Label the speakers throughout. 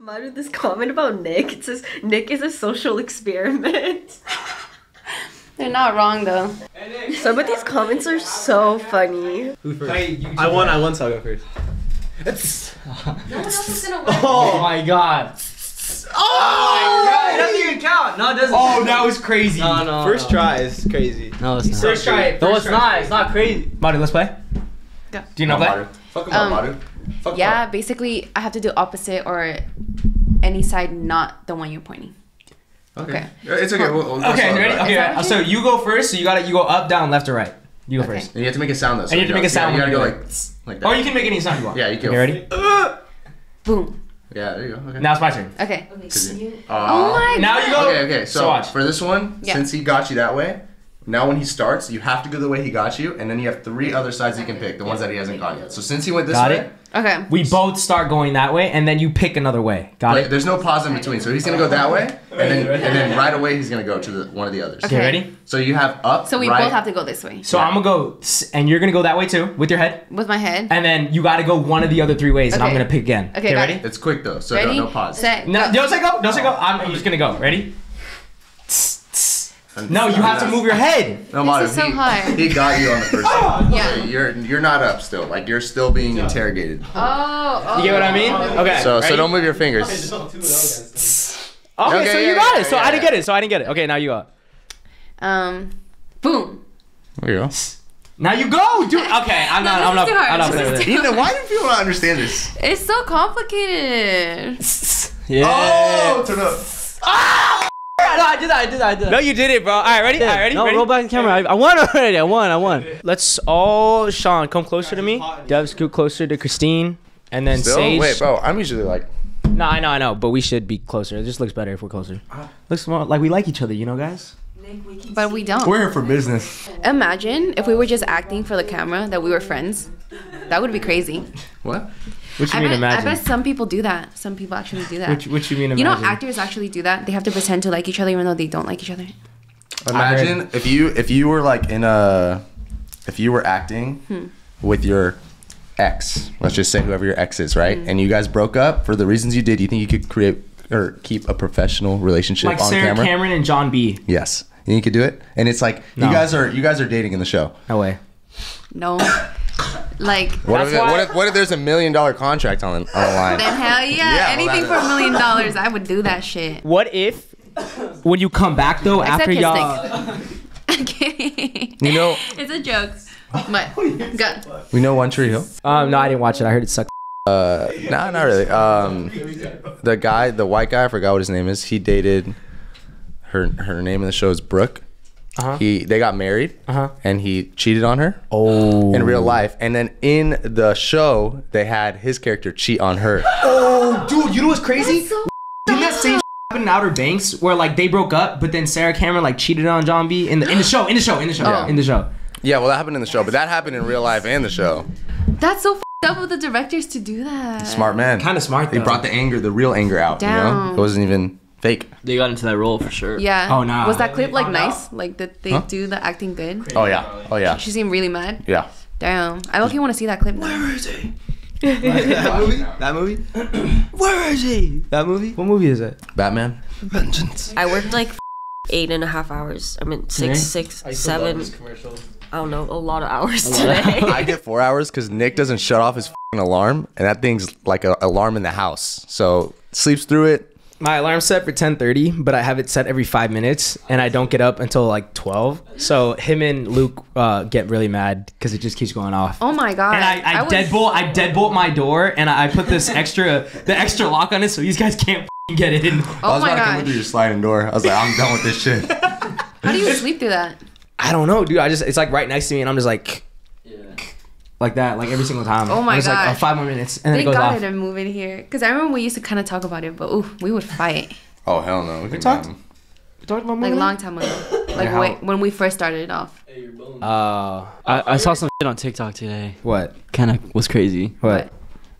Speaker 1: Madu, this comment about Nick, it says Nick is a social experiment.
Speaker 2: They're not wrong though.
Speaker 1: Some of these comments are so funny.
Speaker 3: Who first? I won. I won. So I'll go first. It's.
Speaker 2: No one else is gonna win.
Speaker 3: Oh my god. Oh!
Speaker 4: It doesn't even count. No, it doesn't.
Speaker 3: Oh, that was crazy.
Speaker 4: No, no.
Speaker 3: First
Speaker 4: no.
Speaker 3: try is crazy.
Speaker 4: No, it's not.
Speaker 3: First try.
Speaker 4: No, it's not. It's not crazy.
Speaker 3: Marty, let's play.
Speaker 2: Go.
Speaker 3: Do you know play?
Speaker 5: Fuck him
Speaker 2: Um,
Speaker 5: up, Madu. Fuck
Speaker 2: Yeah,
Speaker 5: up.
Speaker 2: basically I have to do opposite or any side not the one you're pointing. Okay.
Speaker 5: It's okay. We'll, we'll
Speaker 3: Okay,
Speaker 5: start,
Speaker 3: ready?
Speaker 5: right?
Speaker 3: Okay,
Speaker 2: that
Speaker 3: uh, so you go first. So you got to You go up, down, left, or right. You go
Speaker 2: Okay.
Speaker 3: first.
Speaker 5: And you have to make a sound though. so
Speaker 3: And you have to make a sound
Speaker 5: Yeah,
Speaker 3: when
Speaker 5: you gotta go like, like that.
Speaker 3: Or you can make any sound you want.
Speaker 5: Yeah, you can.
Speaker 3: Okay, ready?
Speaker 2: Boom.
Speaker 5: Yeah, there you go. Okay.
Speaker 3: Now it's my turn.
Speaker 2: Okay.
Speaker 5: Uh,
Speaker 2: oh my
Speaker 3: now
Speaker 2: god.
Speaker 3: you go.
Speaker 5: Okay, okay. So,
Speaker 3: So watch.
Speaker 5: for this one,
Speaker 2: Yeah.
Speaker 5: since he got you that way, now when he starts, you have to go the way he got you, and then you have three other sides you can pick, the ones that he hasn't gone yet. So since he went this
Speaker 3: Got
Speaker 5: way,
Speaker 3: it?
Speaker 2: Okay.
Speaker 3: We both start going that way, and then you pick another way. Got
Speaker 5: like,
Speaker 3: it?
Speaker 5: there's no pause in between. So he's gonna go that way, and then and then right away he's gonna go to the, one of the others.
Speaker 3: Okay,
Speaker 2: Okay.
Speaker 3: ready?
Speaker 5: So you have up.
Speaker 2: So we
Speaker 5: right,
Speaker 2: both have to go this way
Speaker 3: So I'm gonna go, and you're gonna go that way too with your head,
Speaker 2: with my head.
Speaker 3: and then you got to go one of the other three ways, and I'm gonna pick again.
Speaker 2: Okay, got
Speaker 3: ready?
Speaker 2: it.
Speaker 5: It's quick though, so
Speaker 2: Ready?
Speaker 5: no, no pause.
Speaker 2: Set.
Speaker 3: No,
Speaker 2: go.
Speaker 3: don't say go. Don't say go. Oh, I'm, I'm just gonna go. Ready? No, you have to move your head.
Speaker 5: No,
Speaker 2: This
Speaker 5: Madu,
Speaker 2: is so
Speaker 5: he,
Speaker 2: hard.
Speaker 5: He got you on the first one.
Speaker 2: Yeah.
Speaker 5: So you're you're not up still. Like you're still being interrogated.
Speaker 2: Oh, oh.
Speaker 3: You get what I mean? Okay.
Speaker 5: So
Speaker 3: ready?
Speaker 5: so don't move your fingers.
Speaker 3: Okay,
Speaker 5: Okay,
Speaker 3: so
Speaker 5: yeah,
Speaker 3: you got
Speaker 5: yeah,
Speaker 3: it. So
Speaker 5: yeah,
Speaker 3: I didn't get it. So I didn't get it. Okay, now you go.
Speaker 2: Um, boom.
Speaker 5: There you go.
Speaker 3: Now you go, dude. Okay, I'm
Speaker 2: No,
Speaker 3: not. I'm not.
Speaker 2: too hard.
Speaker 3: I'm not
Speaker 2: This
Speaker 3: playing
Speaker 2: is
Speaker 3: with it.
Speaker 5: Ethan, why do people not understand this?
Speaker 2: It's so complicated.
Speaker 3: Yeah.
Speaker 5: Oh, turn up.
Speaker 4: No, I did that. I did that. I did that.
Speaker 3: No, you did it, bro. All right, ready? All right, ready?
Speaker 4: No,
Speaker 3: ready?
Speaker 4: roll back the camera. I, I won already. I won. I won.
Speaker 3: Let's all, Sean, come closer to me. Dev, scoot closer to Christine, and then
Speaker 5: Still?
Speaker 3: Sage.
Speaker 5: Wait, bro. I'm usually like.
Speaker 3: No, I know, I know, but we should be closer. It just looks better if we're closer. Uh, looks more like we like each other, you know, guys.
Speaker 2: But we don't.
Speaker 5: We're here for business.
Speaker 2: Imagine if we were just acting for the camera that we were friends. That would be crazy.
Speaker 5: What?
Speaker 3: What you
Speaker 2: I
Speaker 3: mean
Speaker 2: bet,
Speaker 3: imagine?
Speaker 2: I bet some people do that. Some people actually do that.
Speaker 3: Which you- what you mean
Speaker 2: you know, actors actually do that. They have to pretend to like each other even though they don't like each other.
Speaker 5: Imagine if you if you were like in a if you were acting hmm. with your ex. Let's just say whoever your ex is, right? Hmm. And you guys broke up for the reasons you did. You think you could create or keep a professional relationship
Speaker 3: like
Speaker 5: on
Speaker 3: Sarah
Speaker 5: camera?
Speaker 3: Cameron and John B.
Speaker 5: Yes. And you could do it. And it's like
Speaker 3: No.
Speaker 5: you guys are you guys are dating in the show.
Speaker 3: No way.
Speaker 2: No. Like,
Speaker 5: What
Speaker 3: That's
Speaker 5: if,
Speaker 3: why-
Speaker 5: what if what if there's a million dollar contract on on the line?
Speaker 2: then hell yeah.
Speaker 5: Yeah,
Speaker 2: anything
Speaker 5: that-
Speaker 2: for a million dollars, I would do that shit.
Speaker 3: What if when you come back though
Speaker 2: Except
Speaker 3: after y'all?
Speaker 2: I'm.
Speaker 5: You know
Speaker 2: It's a joke. But, go.
Speaker 5: we know One Tree Hill.
Speaker 3: Um, no, I didn't watch it. I heard it sucked.
Speaker 5: Uh, nah, not really. Um, the guy, the white guy, I forgot what his name is. He dated her. Her name in the show is Brooke.
Speaker 3: Uh-huh.
Speaker 5: He they got married,
Speaker 3: Uh-huh.
Speaker 5: and he cheated on her
Speaker 3: Oh.
Speaker 5: in real life. And then in the show, they had his character cheat on her.
Speaker 3: Oh, dude, you know what's crazy? Didn't that same happen in Outer Banks where like they broke up, but then Sarah Cameron like cheated on John B in the in the show, in the show, in the show,
Speaker 2: Oh.
Speaker 3: in the show.
Speaker 5: Yeah, well, that happened in the show, but that happened in real life and the show.
Speaker 2: That's so f***ed up of the directors to do that.
Speaker 5: Smart man.
Speaker 3: Kind of smart.
Speaker 5: He brought the anger, the real anger out. You know,
Speaker 2: Down.
Speaker 5: it wasn't even fake.
Speaker 4: They got into that role for sure.
Speaker 2: Yeah.
Speaker 3: Oh, nah.
Speaker 2: Was that clip like nice? Like, did they
Speaker 5: Huh?
Speaker 2: do the acting good?
Speaker 5: Oh yeah. Oh yeah.
Speaker 2: She seemed really mad.
Speaker 5: Yeah.
Speaker 2: Damn. I look You want to see that clip. now.
Speaker 3: that movie? That movie? Where is he? That movie? What movie is it?
Speaker 5: Batman. Vengeance.
Speaker 1: I worked like eight and a half hours. I mean,
Speaker 3: Today?
Speaker 1: six, six, seven. I don't know, a lot of hours today.
Speaker 5: I get four hours because Nick doesn't shut off his fing alarm, and that thing's like an alarm in the house. So sleeps through it.
Speaker 3: My alarm's set for 10:30, but I have it set every five minutes, and I don't get up until like 12. So him and Luke uh, get really mad because it just keeps going off.
Speaker 2: Oh my god.
Speaker 3: And I, I,
Speaker 2: was-
Speaker 3: deadbolt, I deadbolt my door, and I, I put this extra, the extra lock on it, so these guys can't f***ing get in.
Speaker 5: I
Speaker 2: Oh
Speaker 5: was
Speaker 2: my
Speaker 5: about to come in
Speaker 2: god.
Speaker 5: through your sliding door. I was like, I'm done with this shit.
Speaker 2: How do you sleep through that?
Speaker 3: I don't know, dude. I just, it's like right next to me, and I'm just like, like that, like every single time.
Speaker 2: Oh my
Speaker 3: I'm just like, oh, five more minutes, and then
Speaker 2: They
Speaker 3: it goes
Speaker 2: got
Speaker 3: off.
Speaker 2: it and move it here. Because I remember we used to kind of talk about it, but ooh, we would fight.
Speaker 5: Oh hell no. We can
Speaker 3: talked-
Speaker 5: um,
Speaker 3: Talked about
Speaker 2: Like a long time ago. Like
Speaker 3: how-
Speaker 2: wait, when we first started it off.
Speaker 3: Hey, you're bull uh,
Speaker 4: I, I saw some shit on TikTok today.
Speaker 3: what?
Speaker 4: Kind of was crazy.
Speaker 3: What?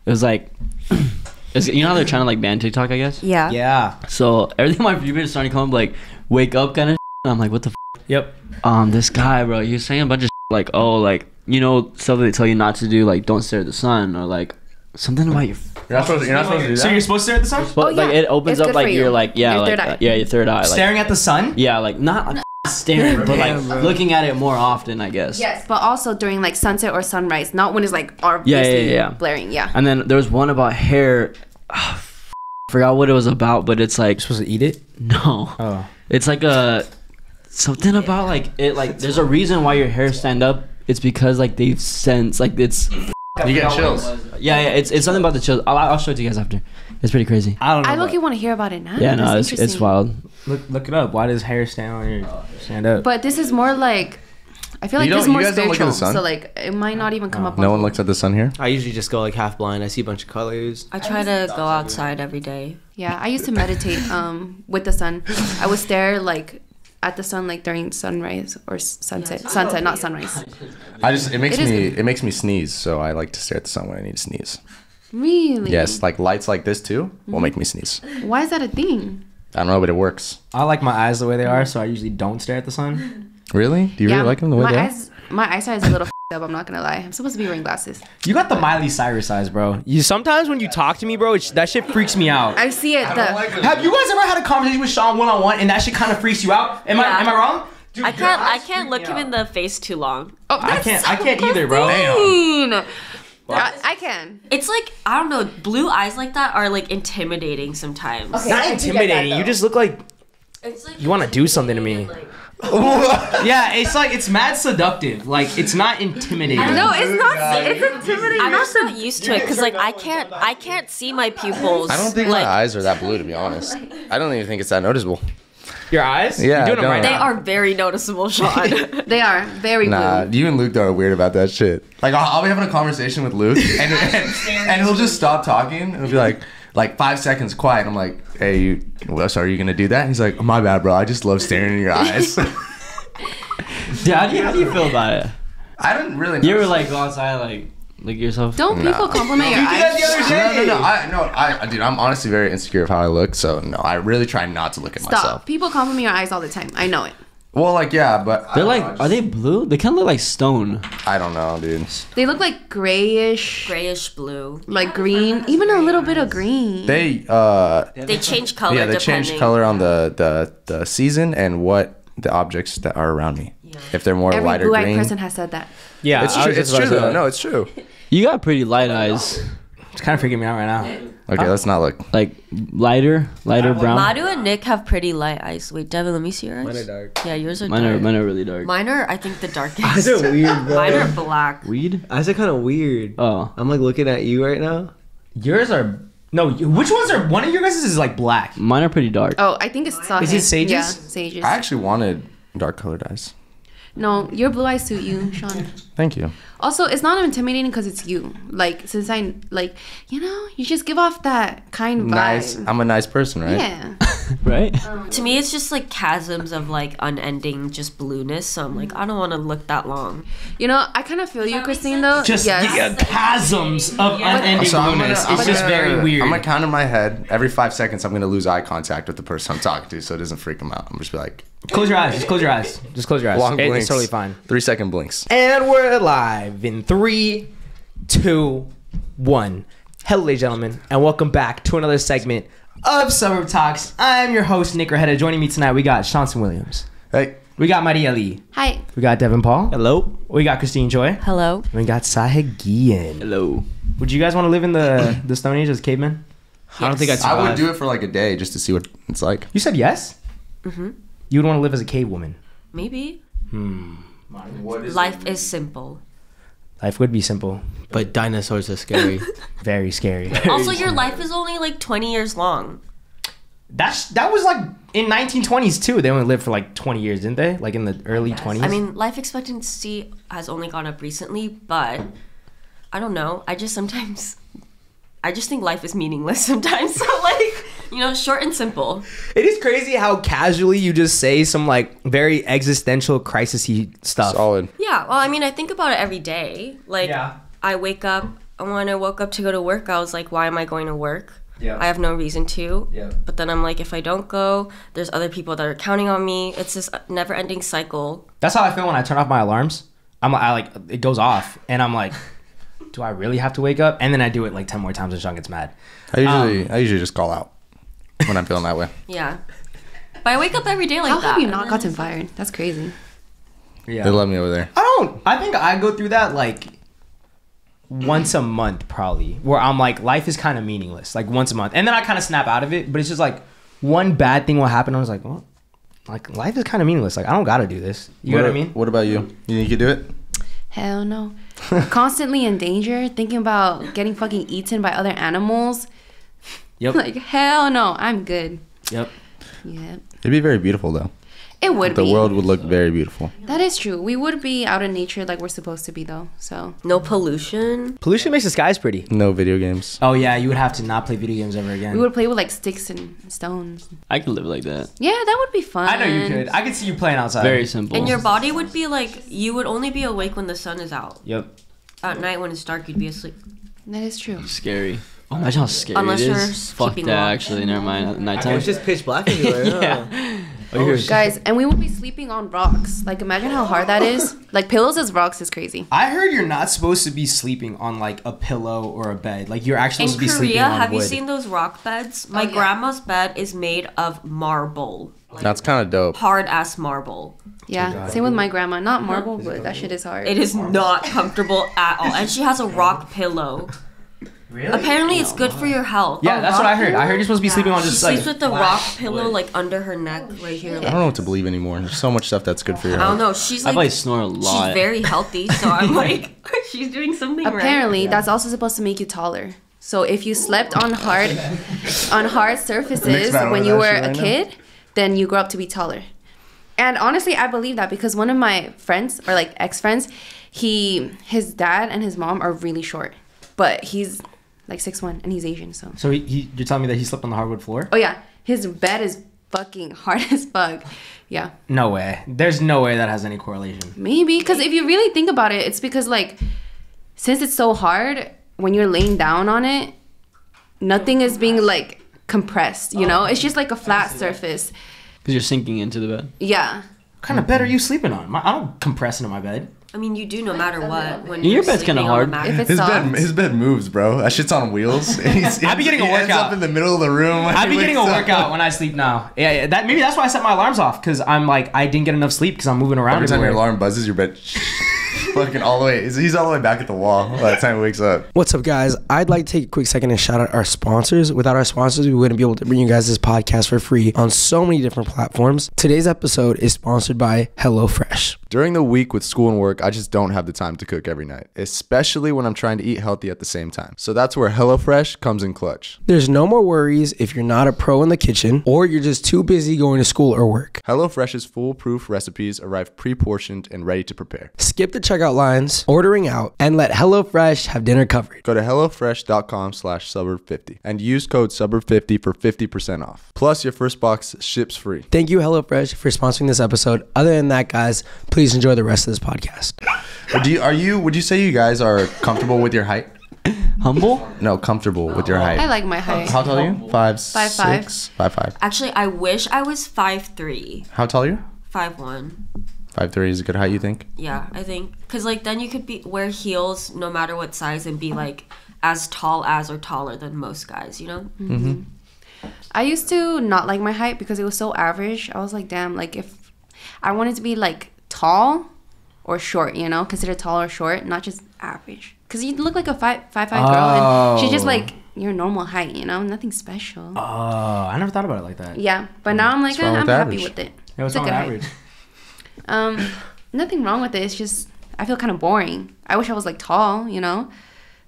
Speaker 4: It was like, it's, you know how they're trying to like ban TikTok, I guess.
Speaker 1: yeah.
Speaker 3: Yeah.
Speaker 4: So everything on my view is starting to come up like wake up kind of. And I'm like, what the. F-?
Speaker 3: Yep.
Speaker 4: Um, this guy, bro, he was saying a bunch of like, oh, like you know stuff that they tell you not to do, like don't stare at the sun, or like something about your.
Speaker 5: You're not supposed. To, you're not supposed to do that.
Speaker 3: So you're supposed to stare at the sun?
Speaker 4: But
Speaker 2: Oh, yeah.
Speaker 4: like it opens
Speaker 2: It's
Speaker 4: up like
Speaker 2: for
Speaker 4: your
Speaker 2: you.
Speaker 4: like yeah
Speaker 2: Your
Speaker 4: like uh, yeah your third eye like
Speaker 3: Staring at the sun?
Speaker 4: yeah like not like staring but like looking at it more often I guess.
Speaker 2: Yes, but also during like sunset or sunrise, not when it's like obviously
Speaker 4: Yeah, yeah, yeah.
Speaker 2: blaring. Yeah.
Speaker 4: And then there was one about hair. f- forgot what it was about, but it's like
Speaker 3: You're supposed to eat it?
Speaker 4: no.
Speaker 3: Oh.
Speaker 4: It's like a something about like it like there's a reason why your hair stand up. It's because like they've sensed like it's
Speaker 5: You get chills.
Speaker 4: yeah yeah it's it's something about the chills. I'll, I'll show it to you guys after. It's pretty crazy.
Speaker 3: I don't know.
Speaker 2: I
Speaker 3: about-
Speaker 2: look you want to hear about it now.
Speaker 4: Yeah, no, it's it's wild.
Speaker 3: Look, look it up. Why does hair stand on your stand up?
Speaker 2: But this is more like I feel like
Speaker 5: You
Speaker 2: this is
Speaker 5: don't-
Speaker 2: more
Speaker 5: you guys don't look at the
Speaker 2: spiritual.
Speaker 5: sun?
Speaker 2: So like it might not even come up.
Speaker 5: No
Speaker 2: on
Speaker 5: one looks at the sun here.
Speaker 6: I usually just go like half blind. I see a bunch of colors.
Speaker 1: I try to go outside every day.
Speaker 2: Yeah, I used to meditate um with the sun. I would stare like at the sun like during sunrise or s- sunset. Sunset, not sunrise.
Speaker 5: I just it makes
Speaker 2: It is
Speaker 5: me
Speaker 2: good.
Speaker 5: it makes me sneeze, so I like to stare at the sun when I need to sneeze.
Speaker 2: Really?
Speaker 5: Yes, like lights like this too
Speaker 2: Mm-hmm.
Speaker 5: will make me sneeze.
Speaker 2: Why is that a thing?
Speaker 5: I don't know, but it works.
Speaker 3: I like my eyes the way they are, so I usually don't stare at the sun.
Speaker 5: Really? Do you really like them the way
Speaker 2: my
Speaker 5: they are?
Speaker 2: Eyes, my eyesight is a little up. I'm not gonna lie. I'm supposed to be wearing glasses.
Speaker 3: You got the Miley Cyrus eyes, bro. You sometimes when you talk to me, bro, it's, that shit freaks me out.
Speaker 2: I see it. The,
Speaker 3: Have you guys ever had a conversation with Sean one on one and that shit kind of freaks you out? Am
Speaker 1: Yeah.
Speaker 3: I am I wrong? Dude,
Speaker 1: I can't. I can't look him
Speaker 3: out.
Speaker 1: in the face too long.
Speaker 2: oh,
Speaker 3: I can't. I can't either, bro.
Speaker 2: mean. I, I can.
Speaker 1: It's like I don't know. Blue eyes like that are like intimidating sometimes.
Speaker 3: It's not intimidating. You just look like
Speaker 1: It's like
Speaker 3: you want to do something to me.
Speaker 1: like-
Speaker 3: Yeah, it's like it's mad seductive. Like it's not intimidating.
Speaker 2: No, it's not. It's intimidating.
Speaker 1: I'm
Speaker 2: not
Speaker 1: just not used to it because like I can't. I can't see my pupils.
Speaker 5: I don't think
Speaker 1: like,
Speaker 5: my eyes are that blue, to be honest. I don't even think it's that noticeable.
Speaker 3: Your eyes?
Speaker 5: Yeah,
Speaker 3: You're doing them right
Speaker 1: They
Speaker 3: now.
Speaker 1: are very noticeable, Sean.
Speaker 2: They are very
Speaker 5: Nah,
Speaker 2: blue.
Speaker 5: you and Luke are weird about that shit. Like I'll, I'll be having a conversation with Luke, and, and, and he'll just stop talking, and he'll be like, like five seconds quiet. I'm like, hey, you, well, so are you gonna do that? He's like, oh, my bad, bro. I just love staring in your eyes.
Speaker 4: Yeah, how do you, how do you feel about it?
Speaker 5: I didn't really.
Speaker 4: Know You ever
Speaker 5: notice.
Speaker 4: like go outside like look yourself?
Speaker 2: Don't people compliment your
Speaker 3: You did that the
Speaker 2: eyes?
Speaker 3: other
Speaker 5: No, no, no. I no, I dude, I'm honestly very insecure of how I look, so no, I really try not to look at
Speaker 2: Stop.
Speaker 5: myself.
Speaker 2: People compliment your eyes all the time. I know it.
Speaker 5: Well, like yeah, but
Speaker 4: They're
Speaker 5: don't
Speaker 4: like,
Speaker 5: know, I
Speaker 4: are they blue? They kind of look like stone.
Speaker 5: I don't know, dude.
Speaker 2: They look like grayish,
Speaker 1: Grayish blue.
Speaker 2: like green, even a little bit of green.
Speaker 5: They uh
Speaker 1: They change color.
Speaker 5: yeah, they
Speaker 1: depending.
Speaker 5: change color on the the the season and what the objects that are around me. Yeah. If they're more
Speaker 2: Every
Speaker 5: lighter
Speaker 2: blue-eyed
Speaker 5: green,
Speaker 2: person has said that.
Speaker 3: Yeah,
Speaker 5: it's true. It's true though. No, it's true.
Speaker 4: You got pretty light eyes,
Speaker 3: It's kind of freaking me out right now.
Speaker 5: Okay, let's not look.
Speaker 4: like lighter, lighter uh, brown.
Speaker 1: Madu and Nick have pretty light eyes. Wait, Devin, let me see your eyes.
Speaker 6: Mine are dark.
Speaker 1: Yeah, yours are
Speaker 4: Mine are mine are really dark.
Speaker 1: Mine are, I think, the darkest.
Speaker 6: Eyes are weird, bro.
Speaker 1: Mine are black.
Speaker 4: Weed?
Speaker 6: Eyes are kind of weird.
Speaker 4: Oh,
Speaker 6: I'm like looking at you right now.
Speaker 3: Yours are no. Which ones are? One of your guys is like black.
Speaker 4: mine are pretty dark.
Speaker 2: Oh, I think it's Sahih.
Speaker 3: Is it Sage's?
Speaker 2: Yeah, Sage's.
Speaker 5: I actually wanted dark colored eyes.
Speaker 2: No, your blue eyes suit you, Sean.
Speaker 5: Thank you.
Speaker 2: Also, it's not intimidating because it's you. Like, since I like, you know, you just give off that kind vibe.
Speaker 5: Nice. I'm a nice person, right?
Speaker 2: Yeah.
Speaker 4: Right?
Speaker 1: To me, it's just like chasms of like unending just blueness. So I'm like, I don't want to look that long.
Speaker 2: You know, I kind of feel you, Christine. Though.
Speaker 3: Just
Speaker 2: yes.
Speaker 3: yeah, chasms of unending
Speaker 5: So I'm gonna-
Speaker 3: blueness. It's just
Speaker 5: gonna-
Speaker 3: very weird.
Speaker 5: I'm gonna count in my head every five seconds. I'm gonna lose eye contact with the person I'm talking to, so it doesn't freak them out. I'm just be like
Speaker 3: close your eyes. Just close your eyes. Just close your eyes.
Speaker 5: long
Speaker 3: It-
Speaker 5: blinks.
Speaker 3: it's totally fine.
Speaker 5: Three second blinks.
Speaker 3: And we're live in three, two, one. Hello, ladies and gentlemen, and welcome back to another segment of Suburb Talks. I'm your host, Nick Raheda. Joining me tonight, we got Shanson Williams.
Speaker 5: Hey,
Speaker 3: We got Maria Lee.
Speaker 2: Hi.
Speaker 3: We got Devin Paul.
Speaker 6: Hello.
Speaker 3: We got Christine Joy.
Speaker 1: Hello.
Speaker 3: We got Sahid Gian.
Speaker 4: Hello.
Speaker 3: Would you guys want to live in the, the Stone Age as cavemen?
Speaker 6: I don't think I'd
Speaker 5: I would
Speaker 6: survive.
Speaker 5: do it for like a day just to see what it's like.
Speaker 3: You said yes?
Speaker 1: Mm-hmm.
Speaker 3: You would want to live as a cave woman.
Speaker 1: Maybe.
Speaker 3: Hmm.
Speaker 1: Life is simple.
Speaker 3: Life would be simple.
Speaker 6: But dinosaurs are scary.
Speaker 3: Very scary.
Speaker 1: Also, your life is only like 20 years long.
Speaker 3: That's that was like in 1920s too. They only lived for like 20 years, didn't they? Like in the early 20s.
Speaker 1: I mean, life expectancy has only gone up recently, but I don't know. I just sometimes, I just think life is meaningless sometimes. So like, you know, short and simple.
Speaker 3: it is crazy how casually you just say some like very existential crisisy stuff.
Speaker 5: Solid.
Speaker 1: Yeah. Well, I mean, I think about it every day. Like,
Speaker 3: Yeah.
Speaker 1: I wake up. And when I woke up to go to work, I was like, why am I going to work?
Speaker 3: Yeah.
Speaker 1: I have no reason to.
Speaker 3: Yeah.
Speaker 1: But then I'm like, if I don't go, there's other people that are counting on me. It's this never-ending cycle.
Speaker 3: That's how I feel when I turn off my alarms. I'm I like it goes off and I'm like do I really have to wake up? And then I do it like ten more times, and Sean gets mad.
Speaker 5: I usually
Speaker 3: Um,
Speaker 5: I usually just call out when I'm feeling that way.
Speaker 1: Yeah. But I wake up every day like
Speaker 2: How
Speaker 1: that.
Speaker 2: have you not gotten fired? That's crazy.
Speaker 3: Yeah,
Speaker 5: They love me over there.
Speaker 3: I don't. I think I go through that like once a month, probably, where I'm like, life is kind of meaningless, like once a month, and then I kind of snap out of it. But it's just like one bad thing will happen. I was like, well, like life is kind of meaningless. Like I don't gotta do this. You know what I mean?
Speaker 5: What about you? You think you could do it?
Speaker 2: Hell no. Constantly in danger, thinking about getting fucking eaten by other animals.
Speaker 3: Yep.
Speaker 2: Like hell no, I'm good.
Speaker 3: Yep.
Speaker 2: Yeah.
Speaker 5: It'd be very beautiful though.
Speaker 2: It would
Speaker 5: The
Speaker 2: be.
Speaker 5: world would look very beautiful.
Speaker 2: That is true. We would be out in nature like we're supposed to be though. So
Speaker 1: No pollution.
Speaker 3: Pollution makes the skies pretty.
Speaker 5: No video games.
Speaker 3: Oh yeah, you would have to not play video games ever again.
Speaker 2: we would play with like sticks and stones.
Speaker 4: I could live like that.
Speaker 2: Yeah, that would be fun.
Speaker 3: I know you could. I could see you playing outside.
Speaker 4: Very simple.
Speaker 1: And your body would be like, you would only be awake when the sun is out.
Speaker 3: Yep.
Speaker 1: At night when it's dark, you'd be asleep.
Speaker 2: That is true.
Speaker 4: scary. Oh, imagine how scary
Speaker 1: Unless
Speaker 4: it
Speaker 1: you're
Speaker 4: is. Fuck that.
Speaker 1: watch.
Speaker 4: Actually, never mind. At nighttime.
Speaker 6: It's just pitch black everywhere.
Speaker 4: yeah.
Speaker 6: Yeah.
Speaker 4: Oh,
Speaker 2: Guys, and we will be sleeping on rocks. Like imagine how hard that is. Like pillows as rocks is crazy.
Speaker 3: I heard you're not supposed to be sleeping on like a pillow or a bed. Like you're actually
Speaker 1: In
Speaker 3: supposed to be sleeping
Speaker 1: Korea,
Speaker 3: on
Speaker 1: have you seen those rock beds? Oh, my
Speaker 2: yeah.
Speaker 1: grandma's bed is made of marble. Like,
Speaker 5: That's kind of dope.
Speaker 1: hard ass marble.
Speaker 2: Yeah. Oh, same with my grandma. Not mm-hmm. marble, but that shit is hard.
Speaker 1: It is not comfortable at all. And she has a rock pillow. Apparently, it's good for your health.
Speaker 3: Yeah, that's what I heard. I heard you're supposed to be sleeping on
Speaker 1: She
Speaker 3: just like.
Speaker 1: sleeps with the rock pillow like under her neck right here.
Speaker 5: I don't know what to believe anymore. There's so much stuff that's good for your
Speaker 1: I don't
Speaker 5: health.
Speaker 1: know. She's
Speaker 4: I
Speaker 1: like
Speaker 4: probably snore a lot.
Speaker 1: she's very healthy, so I'm like she's doing something right.
Speaker 2: Apparently, that's also supposed to make you taller. So if you slept on hard on hard surfaces
Speaker 5: Matt
Speaker 2: when
Speaker 5: over
Speaker 2: you
Speaker 5: that
Speaker 2: were
Speaker 5: shit
Speaker 2: a
Speaker 5: right now.
Speaker 2: kid, then you grow up to be taller. And honestly, I believe that because one of my friends or like ex-friends, he his dad and his mom are really short. But he's like six one and he's Asian, so
Speaker 3: So he, he, you're telling me that he slept on the hardwood floor?
Speaker 2: Oh yeah, his bed is fucking hard as fuck. Yeah.
Speaker 3: No way. There's no way that has any correlation.
Speaker 2: Maybe because if you really think about it, it's because like since it's so hard when you're laying down on it, nothing is being like compressed. You know, oh. it's just like a flat surface.
Speaker 4: Because you're sinking into the bed.
Speaker 2: Yeah.
Speaker 3: What kind of bed are you sleeping on? My, I don't compress into my bed.
Speaker 1: I mean, you do no matter what. When
Speaker 4: Your
Speaker 1: you're
Speaker 4: bed's kinda hard.
Speaker 2: If it's
Speaker 5: His bed, his bed moves, bro. That shit's on wheels. He's,
Speaker 3: I'd be getting a
Speaker 5: he ends
Speaker 3: workout.
Speaker 5: up in the middle of the room. when
Speaker 3: I'd be getting a
Speaker 5: wakes up.
Speaker 3: workout when I sleep now. Yeah, yeah, that maybe that's why I set my alarms off because I'm like I didn't get enough sleep because I'm moving around
Speaker 5: Every time your alarm buzzes, your bed fucking all the way. He's- He's all the way back at the wall by the time he wakes up.
Speaker 7: What's up, guys? I'd like to take a quick second and shout out our sponsors. Without our sponsors, we wouldn't be able to bring you guys this podcast for free on so many different platforms. Today's episode is sponsored by HelloFresh.
Speaker 5: During the week with school and work, I just don't have the time to cook every night, especially when I'm trying to eat healthy at the same time. So that's where HelloFresh comes in clutch.
Speaker 7: There's no more worries if you're not a pro in the kitchen or you're just too busy going to school or work.
Speaker 5: HelloFresh's foolproof recipes arrive pre-portioned and ready to prepare.
Speaker 7: Skip the checkout lines, ordering out, and let HelloFresh have dinner covered.
Speaker 5: Go to HelloFresh.com slash Suburb50 and use code Suburb50 for 50% off. Plus, your first box ships free.
Speaker 7: Thank you, HelloFresh, for sponsoring this episode. Other than that, guys, please enjoy the rest of this podcast.
Speaker 5: Do you, are you, would you say you guys are comfortable with your height?
Speaker 4: Humble?
Speaker 5: No, comfortable with your height.
Speaker 2: I like my height.
Speaker 5: How tall are you? Five,
Speaker 2: Five, five.
Speaker 5: six? Five, five.
Speaker 1: Actually, I wish I was five three,
Speaker 5: How tall are you?
Speaker 1: five one.
Speaker 5: Five three is a good height, you think?
Speaker 1: Yeah, I think because like then you could be wear heels no matter what size and be like as tall as or taller than most guys. You know? Mm-hmm.
Speaker 2: I used to not like my height because it was so average. I was like, damn, like if I wanted to be like tall or short, you know, considered tall or short, not just average. Because you look like a five five five girl, and she's just
Speaker 3: Oh.
Speaker 2: like your normal height, you know, nothing special.
Speaker 3: Oh, I never thought about it like that.
Speaker 2: Yeah, but now I'm like, eh, I'm
Speaker 5: with
Speaker 2: happy with it.
Speaker 3: Yeah, what's
Speaker 2: It's a
Speaker 3: wrong with
Speaker 2: good height.
Speaker 3: average?
Speaker 2: Um, nothing wrong with it. It's just I feel kind of boring. I wish I was like tall, you know.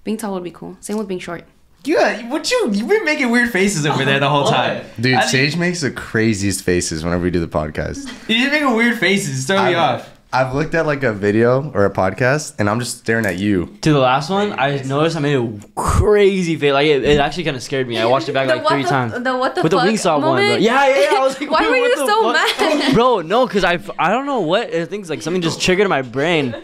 Speaker 2: Being tall would be cool. Same with being short.
Speaker 3: Yeah, what you you've been making weird faces over there the whole time.
Speaker 5: Dude,
Speaker 3: I-
Speaker 5: Sage makes the craziest faces whenever we do the podcast.
Speaker 3: You're making weird faces. It's throwing me off.
Speaker 5: I've looked at like a video or a podcast and I'm just staring at you.
Speaker 4: To the last one, I noticed I made a crazy face. Like it, it actually kind of scared me. I watched it back
Speaker 2: The
Speaker 4: like three
Speaker 2: the-
Speaker 4: times.
Speaker 2: the what the
Speaker 4: With the
Speaker 2: fuck
Speaker 4: Wingstop one, bro. Yeah, yeah, yeah. I was like,
Speaker 2: Why were you
Speaker 4: the
Speaker 2: so
Speaker 4: fuck?"
Speaker 2: mad?
Speaker 4: bro? No, because I I don't know what I think like something just triggered my brain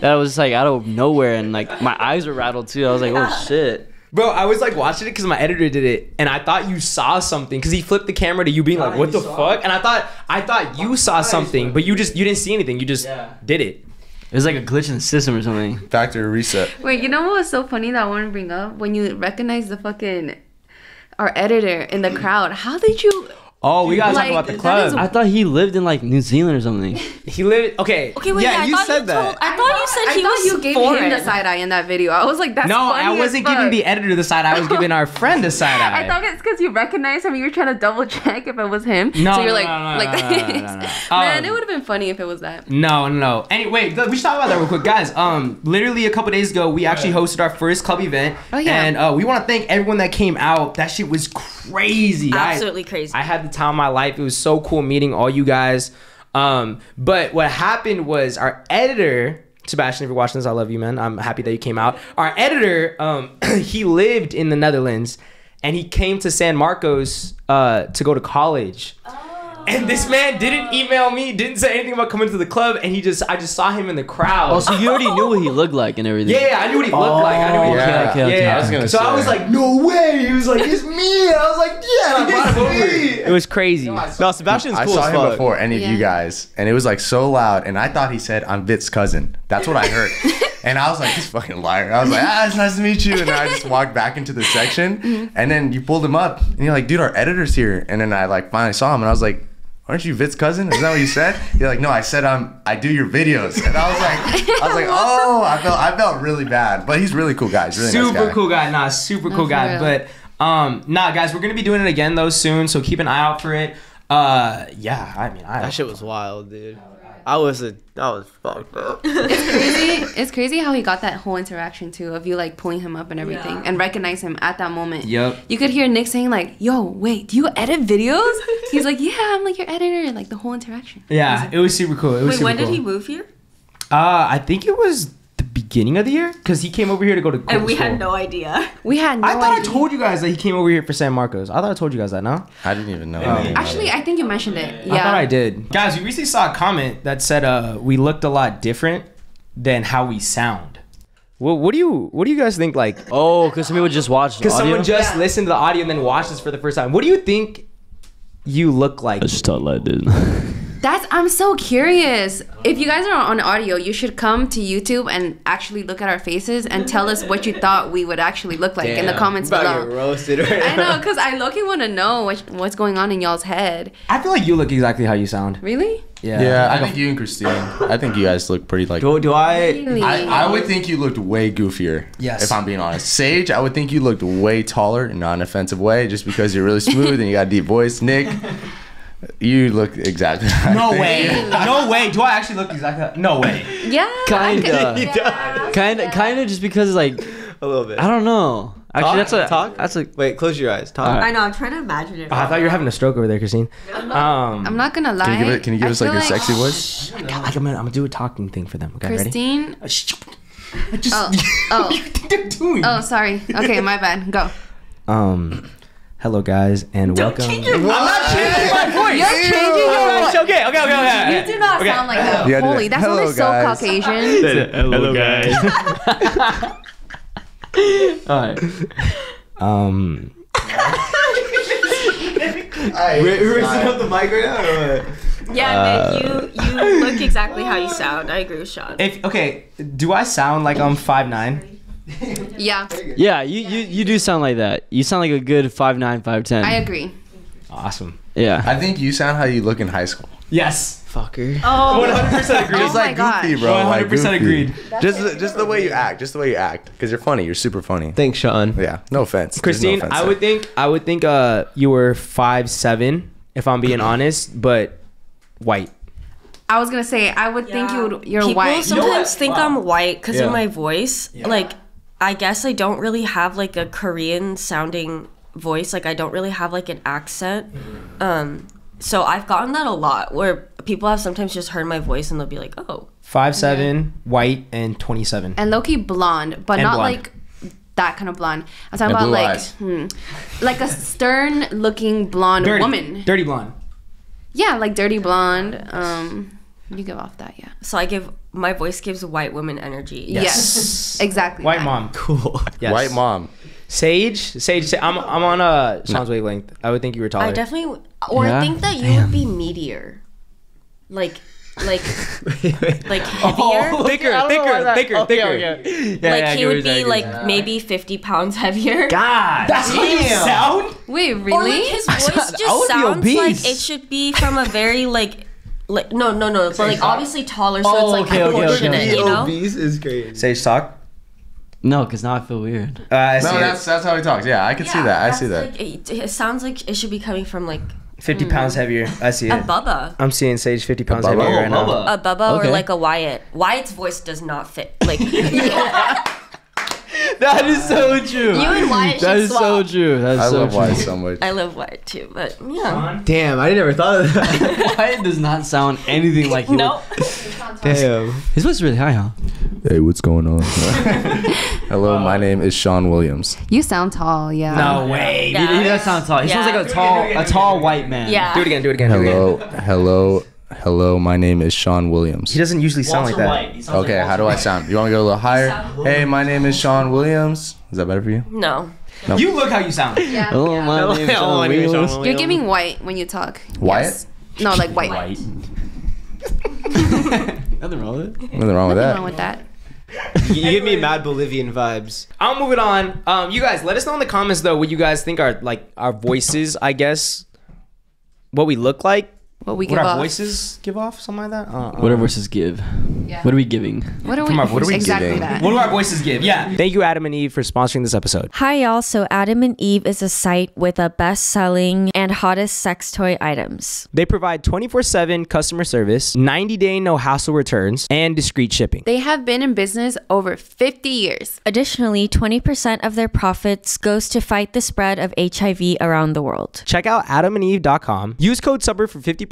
Speaker 4: that was like out of nowhere and like my eyes were rattled too. I was like, oh shit.
Speaker 3: Bro, I was like watching it because my editor did it, and I thought you saw something because he flipped the camera to you being like, "What the fuck?" And I thought I thought you saw something, but you just you didn't see anything. You just
Speaker 4: Yeah.
Speaker 3: did it.
Speaker 4: It was like a glitch in the system or something.
Speaker 5: Factory reset.
Speaker 2: Wait, you know what was so funny that I want to bring up? When you recognize the fucking our editor in the crowd, how did you?
Speaker 3: Oh, we gotta
Speaker 2: Like,
Speaker 3: talk about the club.
Speaker 2: is-
Speaker 4: I thought he lived in like New Zealand or something.
Speaker 3: he lived. Okay.
Speaker 1: Okay, wait.
Speaker 6: Yeah,
Speaker 1: I
Speaker 6: you
Speaker 1: thought
Speaker 6: said
Speaker 1: you
Speaker 6: that.
Speaker 1: Told, I thought you said
Speaker 2: I
Speaker 1: he
Speaker 2: thought
Speaker 1: was
Speaker 2: you gave
Speaker 1: foreign.
Speaker 2: him the side eye in that video. I was like, that's
Speaker 3: No,
Speaker 2: funny
Speaker 3: I wasn't
Speaker 2: fuck.
Speaker 3: giving the editor the side. I was giving our friend the side eye.
Speaker 2: I thought it's because you recognized him. You were trying to double check if it was him.
Speaker 3: No,
Speaker 2: so you're
Speaker 3: no,
Speaker 2: like,
Speaker 3: no, no,
Speaker 2: like,
Speaker 3: no, no, no, no, no.
Speaker 2: man,
Speaker 3: Um,
Speaker 2: it would have been funny if it was that.
Speaker 3: No, no, no. Anyway, th- we should talk about that real quick, guys. Um, literally a couple days ago, we actually hosted our first club event.
Speaker 2: Oh, yeah.
Speaker 3: And uh, we want to thank everyone that came out. That shit was crazy. I-
Speaker 1: Absolutely crazy.
Speaker 3: I had the time of my life. It was so cool meeting all you guys. Um, but what happened was our editor, Sebastian, if you're watching this, I love you, man. I'm happy that you came out. Our editor, um, he lived in the Netherlands and he came to San Marcos uh, to go to college. And this man didn't email me, didn't say anything about coming to the club, and he just I just saw him in the crowd.
Speaker 4: Oh, so you already knew what he looked like and everything.
Speaker 3: yeah, yeah, I knew what he looked like. I knew what he
Speaker 5: yeah.
Speaker 3: looked like.
Speaker 4: Okay, okay,
Speaker 3: yeah,
Speaker 5: I was gonna
Speaker 3: so I was like, no way. He was like, it's me. I was like, yeah. And I brought. It was crazy.
Speaker 6: No, Sebastian's cool.
Speaker 5: I saw
Speaker 6: as
Speaker 5: him
Speaker 6: fuck.
Speaker 5: before any of you guys, and it was like so loud, and I thought he said, "I'm Vit's cousin." That's what I heard, and I was like, "This fucking liar." I was like, "Ah, it's nice to meet you," and then I just walked back into the section, and then you pulled him up, and you're like, "Dude, our editor's here," and then I like finally saw him, and I was like. Aren't you Vit's cousin? Is that what you said? You're like, no, I said I'm I do your videos, and I was like, I was like, oh, I felt, I felt really bad, but he's a really cool guy. He's a really
Speaker 3: super
Speaker 5: nice guy.
Speaker 3: cool guy. Nah, super cool guy.
Speaker 2: real.
Speaker 3: But um, nah, guys, we're gonna be doing it again though soon. So keep an eye out for it. Uh, yeah. I mean, I
Speaker 6: That shit was wild, dude. I was a, I was fucked up.
Speaker 2: It's crazy. It's crazy how he got that whole interaction too of you like pulling him up and everything and recognize him at that moment.
Speaker 3: Yep.
Speaker 2: You could hear Nick saying like, "Yo, wait, do you edit videos?" He's like, "Yeah, I'm like your editor." Like the whole interaction.
Speaker 3: Yeah, it was super cool. It was
Speaker 1: Wait,
Speaker 3: super
Speaker 1: when did he move here?
Speaker 3: Uh, I think it was the beginning of the year because he came over here to go to.
Speaker 1: And we
Speaker 3: school.
Speaker 1: had no idea.
Speaker 2: We had no
Speaker 3: I thought
Speaker 2: idea.
Speaker 3: I told you guys that he came over here for San Marcos. I thought I told you guys that. No.
Speaker 5: I didn't even know.
Speaker 2: Actually, I think you mentioned it. Yeah.
Speaker 3: I thought I did. Guys, we recently saw a comment that said uh, we looked a lot different than how we sound. Well, what do you what do you guys think? Like,
Speaker 4: Oh, because some people just watched
Speaker 3: because someone just listened to the audio and then watched this for the first time. What do you think you look like?
Speaker 4: I just thought like this.
Speaker 2: That's I'm so curious. If you guys are on audio, you should come to YouTube and actually look at our faces and tell us what you thought we would actually look like in the
Speaker 6: Damn,
Speaker 2: comments
Speaker 6: about to get
Speaker 2: below.
Speaker 6: roasted right
Speaker 2: I know, cause I low-key want to know what, what's going on in y'all's head.
Speaker 3: I feel like you look exactly how you sound.
Speaker 2: Really?
Speaker 3: Yeah.
Speaker 5: Yeah, I
Speaker 3: Like a-
Speaker 5: think you and Christine. I think you guys look pretty like.
Speaker 6: Do, do I?
Speaker 2: Really?
Speaker 5: I, I would think you looked way goofier.
Speaker 3: Yes.
Speaker 5: If I'm being honest. Sage, I would think you looked way taller in not an offensive way, just because you're really smooth and you got a deep voice. Nick, you look exactly.
Speaker 3: no way. no way. Do I actually look exactly? No way.
Speaker 2: yeah.
Speaker 4: Kinda.
Speaker 6: He does.
Speaker 4: Kinda, kinda, just because like
Speaker 6: A little bit.
Speaker 4: I don't know. Actually,
Speaker 6: Talk?
Speaker 4: that's a
Speaker 6: Talk?
Speaker 4: That's a.
Speaker 6: Wait, close your eyes. Talk.
Speaker 4: Alright.
Speaker 1: I know. I'm trying to imagine it.
Speaker 3: Oh, I thought you were having a stroke over there, Christine. Um,
Speaker 2: I'm not gonna lie.
Speaker 5: Can you give, it, can you give us like
Speaker 2: feel
Speaker 5: your sexy voice?
Speaker 3: like, I'm gonna, I'm gonna do a talking thing for them. Okay,
Speaker 2: Christine.
Speaker 3: ready? I just,
Speaker 2: Oh, oh.
Speaker 3: what you think they're doing?
Speaker 2: Oh, sorry. Okay, my bad. Go.
Speaker 3: Um, hello guys, and welcome.
Speaker 1: change your
Speaker 3: I'm not changing my voice.
Speaker 2: You're changing your voice.
Speaker 3: Okay, okay, okay, okay.
Speaker 2: You do not
Speaker 3: Okay.
Speaker 2: sound like that.
Speaker 5: Yeah, I do
Speaker 2: Holy,
Speaker 5: that.
Speaker 2: that sounded
Speaker 5: Hello,
Speaker 2: so
Speaker 5: guys.
Speaker 2: Caucasian.
Speaker 4: Hello, guys. Alright.
Speaker 3: Um,
Speaker 6: We're raising up the mic right now or what?
Speaker 1: Yeah, Nick, you you look exactly how you sound. I agree with Sean.
Speaker 3: if okay, do I sound like I'm five nine?
Speaker 2: Yeah,
Speaker 4: Yeah, you, you you do sound like that. You sound like a good five nine, five ten.
Speaker 2: I agree.
Speaker 3: Awesome.
Speaker 4: Yeah.
Speaker 5: I think you sound how you look in high school.
Speaker 3: Yes.
Speaker 4: Fucker.
Speaker 1: Oh,
Speaker 3: 100% agree.
Speaker 2: Oh like gosh.
Speaker 5: goofy, bro.
Speaker 3: 100%
Speaker 5: like goofy.
Speaker 3: agreed.
Speaker 5: Just, just the way you act. Just the way you act. Because you're funny. You're super funny.
Speaker 6: Thanks, Sean.
Speaker 5: Yeah. No offense.
Speaker 3: Christine,
Speaker 5: no offense
Speaker 3: I
Speaker 5: there.
Speaker 3: would think I would think uh you were five seven if I'm being honest, but white.
Speaker 2: I was gonna say I would think you would, you're
Speaker 1: People
Speaker 2: white.
Speaker 1: sometimes think I'm white because
Speaker 6: Yeah.
Speaker 1: of my voice. Like, I guess I don't really have like a Korean sounding voice. Like, I don't really have like an accent. Um, so I've gotten that a lot where people have sometimes just heard my voice and they'll be like, "Oh,
Speaker 3: Five seven, white, and twenty seven.
Speaker 2: and Loki blonde, but
Speaker 3: And
Speaker 2: not
Speaker 3: blonde.
Speaker 2: like that kind of blonde. I'm talking
Speaker 5: And
Speaker 2: about like hmm, like a stern looking blonde
Speaker 3: Dirty,
Speaker 2: woman.
Speaker 3: dirty blonde.
Speaker 2: Yeah, like dirty blonde. Um, you give off that, yeah.
Speaker 1: so I give my voice gives white women energy."
Speaker 2: Yes, exactly.
Speaker 3: White
Speaker 2: that.
Speaker 3: mom.
Speaker 6: Cool.
Speaker 3: Yes.
Speaker 5: White mom.
Speaker 3: Sage, Sage, Sa- I'm I'm on uh Sean's wavelength. I would think you were taller.
Speaker 1: I definitely, or
Speaker 4: Yeah?
Speaker 1: I think that you would be meatier. Like, like like heavier.
Speaker 3: Oh, thicker, thicker, thicker, thicker.
Speaker 4: Yeah,
Speaker 1: like
Speaker 4: yeah, I
Speaker 1: he would be
Speaker 4: saying.
Speaker 1: like maybe 50 pounds heavier.
Speaker 4: God.
Speaker 3: That's how you sound.
Speaker 2: Wait, really?
Speaker 1: like his voice just sounds
Speaker 3: obese.
Speaker 1: like it should be from a very like like no no no but like obviously taller so
Speaker 4: Oh,
Speaker 1: it's like
Speaker 4: okay, okay, okay.
Speaker 1: proportionate you know.
Speaker 6: Obese is crazy.
Speaker 3: Sage talk.
Speaker 4: No, because now I feel weird.
Speaker 3: Uh, I see
Speaker 5: No,
Speaker 3: it.
Speaker 5: that's that's how he talks. Yeah, I can see that. I see that.
Speaker 1: Like, it, it sounds like it should be coming from like
Speaker 3: 50 pounds heavier. I see
Speaker 1: a
Speaker 3: it.
Speaker 1: Bubba.
Speaker 3: I'm seeing Sage 50 pounds
Speaker 5: Bubba?
Speaker 3: heavier
Speaker 5: Oh,
Speaker 3: right now.
Speaker 1: A Bubba
Speaker 4: Okay.
Speaker 1: or like a Wyatt. Wyatt's voice does not fit. Like
Speaker 4: That is so true.
Speaker 1: You and Wyatt
Speaker 4: That
Speaker 1: should
Speaker 4: is so true. That is
Speaker 5: I
Speaker 4: so
Speaker 5: love
Speaker 4: true.
Speaker 5: Wyatt so much.
Speaker 1: I love Wyatt too, but yeah.
Speaker 6: Damn, I never thought of that.
Speaker 4: Wyatt does not sound anything like he
Speaker 1: No.
Speaker 6: Damn.
Speaker 4: His voice is really high, huh?
Speaker 5: Hey, what's going on? Hello, my uh, name is Sean Williams.
Speaker 2: You sound tall, yeah.
Speaker 3: No way.
Speaker 1: Yeah.
Speaker 4: He, he does sound tall. He sounds like a tall, a tall white man.
Speaker 1: Yeah.
Speaker 3: Do it again, do it again. do it again.
Speaker 5: Hello, hello, hello. My name is Sean Williams.
Speaker 3: He doesn't usually sound like that.
Speaker 5: Okay, how do I sound? You want to go a little higher? Hey, my name is Sean Williams. Is that better for you?
Speaker 1: No.
Speaker 3: You look how you sound.
Speaker 2: Yeah.
Speaker 4: Oh, my name is
Speaker 3: Oh,
Speaker 4: Sean
Speaker 3: my name is Sean
Speaker 4: Williams.
Speaker 3: Williams.
Speaker 2: You're giving white when you talk.
Speaker 5: Wyatt?
Speaker 2: Yes. No, like white.
Speaker 4: White. Nothing wrong with it.
Speaker 5: Nothing wrong with
Speaker 2: Nothing
Speaker 5: that.
Speaker 2: wrong with that.
Speaker 6: You give me mad Bolivian vibes.
Speaker 3: I'll move it on. Um, you guys, let us know in the comments though what you guys think are like our voices. I guess what we look like.
Speaker 2: What we
Speaker 3: what
Speaker 2: give
Speaker 3: our
Speaker 2: off.
Speaker 3: voices give off, something like that. Uh, uh,
Speaker 4: What do voices give?
Speaker 2: Yeah.
Speaker 4: What are we giving?
Speaker 2: What are we?
Speaker 3: Come on, what are we
Speaker 2: exactly
Speaker 5: giving?
Speaker 2: that.
Speaker 3: What do our voices give? Yeah. Thank you, Adam and Eve, for sponsoring this episode.
Speaker 8: Hi, y'all. So, Adam and Eve is a site with the best selling and hottest sex toy items.
Speaker 3: They provide 24 7 customer service, 90 day no hassle returns, and discreet shipping.
Speaker 2: They have been in business over 50 years.
Speaker 8: Additionally, 20% of their profits goes to fight the spread of HIV around the world.
Speaker 3: Check out adamandeve.com. Use code SUBURB for 50%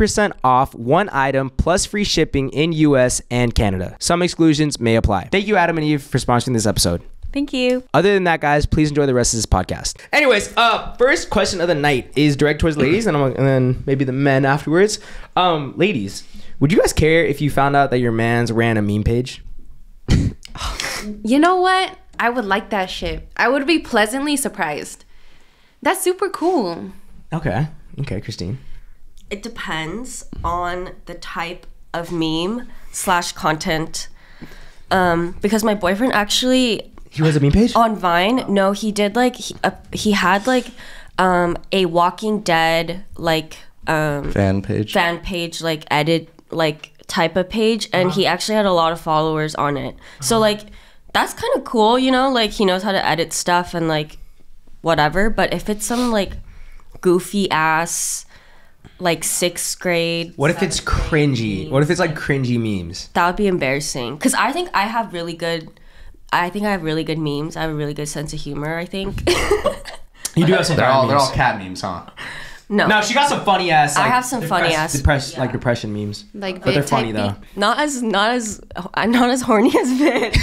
Speaker 3: off one item plus free shipping in US and Canada. Some exclusions may apply. Thank you, Adam and Eve, for sponsoring this episode.
Speaker 8: Thank you.
Speaker 3: Other than that, guys, please enjoy the rest of this podcast. Anyways, uh, first question of the night is direct towards ladies, and, I'm, and then maybe the men afterwards. Um, ladies, would you guys care if you found out that your man's ran a meme page?
Speaker 2: You know what? I would like that shit. I would be pleasantly surprised. That's super cool.
Speaker 3: Okay. Okay, Christine.
Speaker 1: It depends on the type of meme slash content. Um, because my boyfriend actually
Speaker 3: He was a meme page?
Speaker 1: on Vine, no, he did like he, uh, he had like um a Walking Dead like um
Speaker 5: Fan page.
Speaker 1: fan page like edit like type of page and he actually had a lot of followers on it so like that's kind of cool you know like he knows how to edit stuff and like whatever but if it's some like goofy ass like sixth grade
Speaker 3: What if it's cringy?
Speaker 1: meme,
Speaker 3: What if it's like cringy memes?
Speaker 1: that would be embarrassing because i think i have really good i think i have really good memes i have a really good sense of humor i think
Speaker 3: You do have some
Speaker 5: They're all they're all cat memes, huh?
Speaker 1: no
Speaker 3: No, she got some funny ass.
Speaker 1: I have some funny ass-
Speaker 3: depressed,
Speaker 1: yeah.
Speaker 3: like depression memes.
Speaker 2: Like
Speaker 3: But they're funny though.
Speaker 2: beat.
Speaker 1: not as not as I'm not as horny as vid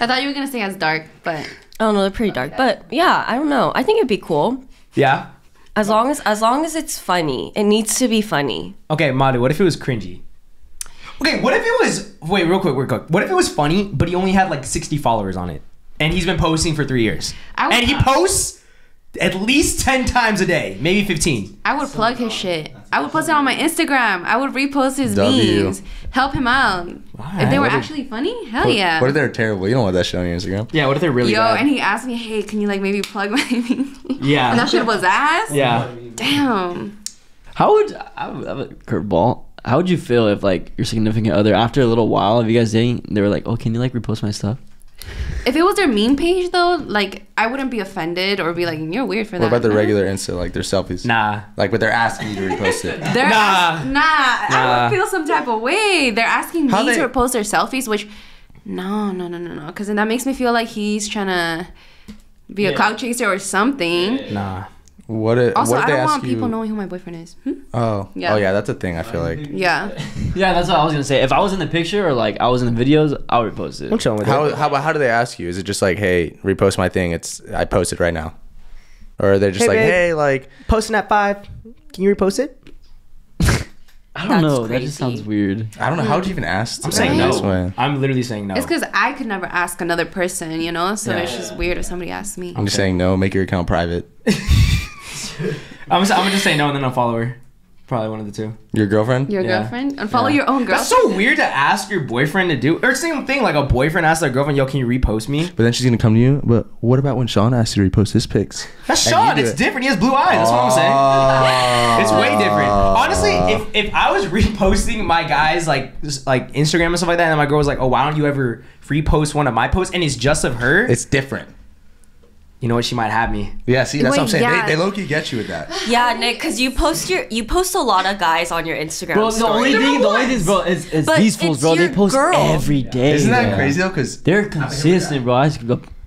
Speaker 2: I thought you were gonna say as dark, but
Speaker 1: Oh don't they're pretty dark. But yeah, I don't know. I think it'd be cool.
Speaker 3: Yeah.
Speaker 1: As long as as long as it's funny. It needs to be funny.
Speaker 3: Okay, Madu, what if it was cringy? Okay, what if it was wait, real quick, real quick. What if it was funny, but he only had like 60 followers on it? And he's been posting for three years.
Speaker 2: I would-
Speaker 3: and he posts at least 10 times a day, maybe 15.
Speaker 2: I would plug his shit. I would post it on my Instagram. I would repost his
Speaker 5: W.
Speaker 2: memes. Help him out. if they were actually funny, hell yeah.
Speaker 5: What if they're terrible? You don't want that shit on your Instagram.
Speaker 3: Yeah, what if they're really
Speaker 2: Yo,
Speaker 3: bad?
Speaker 2: and he asked me, hey, can you like maybe plug my meme?
Speaker 3: Yeah.
Speaker 2: And that shit was ass?
Speaker 3: yeah.
Speaker 2: Damn.
Speaker 4: How would I would- I have a curveball? How would you feel if like your significant other, after a little while of you guys dating, they were like, "Oh, can you like repost my stuff?"
Speaker 2: If it was their meme page though, like I wouldn't be offended or be like, you're weird for that.
Speaker 5: What about the regular Insta, like their selfies?
Speaker 3: Nah.
Speaker 5: Like, but they're asking you to repost it.
Speaker 2: They're
Speaker 3: Nah.
Speaker 2: nah. nah. I would feel some type of way. They're asking
Speaker 5: How
Speaker 2: me
Speaker 5: they-
Speaker 2: to post their selfies, which no, no, no, no, no. Because then that makes me feel like he's trying to be a clout chaser or something.
Speaker 3: Nah.
Speaker 5: What if?
Speaker 2: Also,
Speaker 5: what if
Speaker 2: I
Speaker 5: they
Speaker 2: don't
Speaker 5: ask
Speaker 2: want
Speaker 5: you?
Speaker 2: people knowing who my boyfriend is. Hmm?
Speaker 5: Oh,
Speaker 2: Yeah.
Speaker 5: oh yeah, that's a thing. I feel like.
Speaker 2: Yeah.
Speaker 4: Yeah, that's what I was gonna say. If I was in the picture or like I was in the videos, I would repost it.
Speaker 3: I'm chilling with
Speaker 5: How
Speaker 3: it.
Speaker 5: how how do they ask you? Is it just like, hey, repost my thing? It's I posted it right now, or they're just
Speaker 3: Hey,
Speaker 5: like,
Speaker 3: babe.
Speaker 5: hey, like
Speaker 3: Posting at five. Can you repost it?
Speaker 4: I don't
Speaker 1: That's
Speaker 4: know. That just sounds weird.
Speaker 5: I don't know. How would you even ask?
Speaker 3: I'm saying
Speaker 5: this
Speaker 3: no.
Speaker 5: way?
Speaker 3: I'm literally saying no.
Speaker 2: It's because I could never ask another person, you know? So
Speaker 3: Yeah.
Speaker 2: it's just weird if somebody asks me.
Speaker 5: I'm just saying no. Make your account private.
Speaker 3: I'm, just, I'm gonna just say no and then I'll follow her. Probably one of the two.
Speaker 5: Your girlfriend?
Speaker 2: Your
Speaker 3: Yeah.
Speaker 2: girlfriend? Unfollow
Speaker 3: Yeah.
Speaker 2: your own girlfriend.
Speaker 3: That's so weird to ask your boyfriend to do. Or it's the same thing, like a boyfriend asks their girlfriend, "Yo, can you repost me?"
Speaker 5: But then she's gonna come to you. But what about when Sean asks you to repost his pics?
Speaker 3: That's
Speaker 5: And
Speaker 3: Sean.
Speaker 5: do
Speaker 3: It's
Speaker 5: it.
Speaker 3: different. He has blue eyes. That's what I'm saying. It's way different. Honestly, if, if I was reposting my guys like just, like Instagram and stuff like that, and my girl was like, "Oh, why don't you ever repost one of my posts?" and it's just of her,
Speaker 5: it's different.
Speaker 3: You know what? She might have me.
Speaker 5: Yeah, see, that's what I'm saying.
Speaker 2: yeah.
Speaker 5: They, they low key get you with that.
Speaker 1: Yeah, Nick, because you post your you post a lot of guys on your Instagram
Speaker 4: Bro, the only thing, the only thing, is, bro, is, is these fools, bro. They post
Speaker 1: girl.
Speaker 4: every day.
Speaker 5: Isn't that
Speaker 4: bro.
Speaker 5: crazy though? Because
Speaker 4: They're consistent, bro. I just,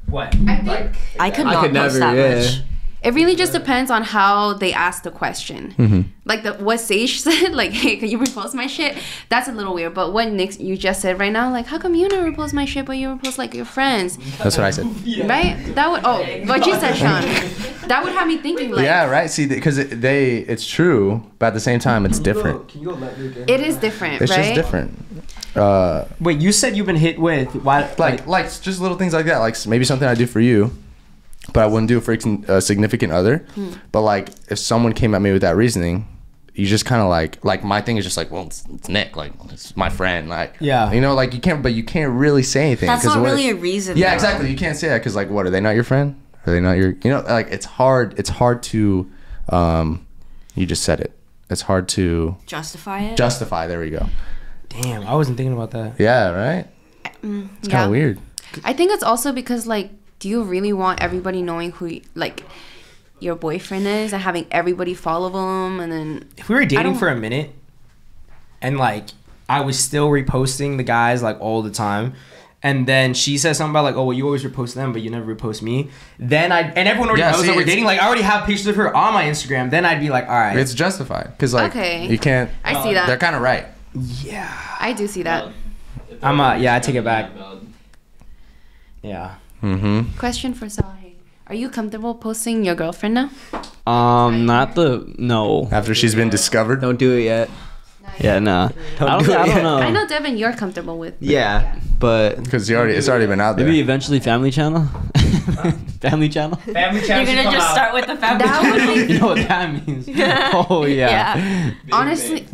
Speaker 3: What?
Speaker 2: I think
Speaker 1: I could
Speaker 6: I
Speaker 1: not
Speaker 6: could
Speaker 1: post
Speaker 6: never,
Speaker 1: that
Speaker 6: yeah.
Speaker 1: much.
Speaker 2: It really just depends on how they ask the question.
Speaker 5: Mm-hmm.
Speaker 2: Like the what Sage said, like, "Hey, can you repost my shit?" That's a little weird. But what Nick you just said right now, like, how come you never repost my shit, but you repost like your friends,
Speaker 5: that's what I said.
Speaker 2: right? That would oh, what you said, Sean. That would have me thinking like,
Speaker 5: yeah, right. See, because it, they, it's true, but at the same time, it's different.
Speaker 3: Can you go let Luke in?
Speaker 2: it is different,
Speaker 5: It's
Speaker 2: right?
Speaker 5: just different. Uh,
Speaker 3: Wait, you said you've been hit with why?
Speaker 5: like, like just little things like that. Like maybe something I do for you, but I wouldn't do it for a significant other.
Speaker 2: Hmm.
Speaker 5: But like, if someone came at me with that reasoning, you just kind of like, like my thing is just like, well, it's, it's Nick, like it's my friend, like,
Speaker 3: Yeah.
Speaker 5: you know, like you can't, but you can't really say anything.
Speaker 1: That's
Speaker 5: 'cause
Speaker 1: not
Speaker 5: what-
Speaker 1: really a reason.
Speaker 5: Yeah,
Speaker 1: though.
Speaker 5: exactly. You can't say that because like, what are they not your friend? Are they not your? You know, like it's hard. It's hard to, um, you just said it. It's hard to
Speaker 1: Justify it.
Speaker 5: justify. There we go.
Speaker 3: Damn, I wasn't thinking about that.
Speaker 5: Yeah, right. It's kind of
Speaker 2: Yeah.
Speaker 5: weird.
Speaker 2: I think it's also because like, do you really want everybody knowing who y- like your boyfriend is and having everybody follow them and then
Speaker 3: If we were dating for a minute, and like I was still reposting the guys like all the time. And then she says something about like, oh well, you always repost them, but you never repost me. Then I and everyone already
Speaker 5: Yeah,
Speaker 3: knows
Speaker 5: see,
Speaker 3: that we're dating. Like I already have pictures of her on my Instagram. Then I'd be like, all right,
Speaker 5: It's justified because like
Speaker 2: Okay.
Speaker 5: you can't.
Speaker 2: I see that.
Speaker 5: They're kind of right.
Speaker 3: yeah,
Speaker 2: I do see that.
Speaker 3: I'm uh yeah, I take it back. Yeah.
Speaker 5: Mm-hmm.
Speaker 2: Question for Sahih. Are you comfortable posting your girlfriend now?
Speaker 4: Um, not the no.
Speaker 5: After she's been discovered.
Speaker 6: Don't do it yet.
Speaker 4: Yeah, nah.
Speaker 6: Don't
Speaker 4: I don't,
Speaker 6: do it
Speaker 4: I don't know.
Speaker 2: I know Devin, you're comfortable with.
Speaker 6: Yeah, but
Speaker 5: Because you already, it's already been out there.
Speaker 4: Maybe eventually Family Channel. family Channel.
Speaker 3: Family Channel.
Speaker 1: You're gonna just start with the family.
Speaker 2: That
Speaker 1: channel?
Speaker 2: be
Speaker 4: You know what that means? Oh yeah.
Speaker 1: Yeah.
Speaker 2: honestly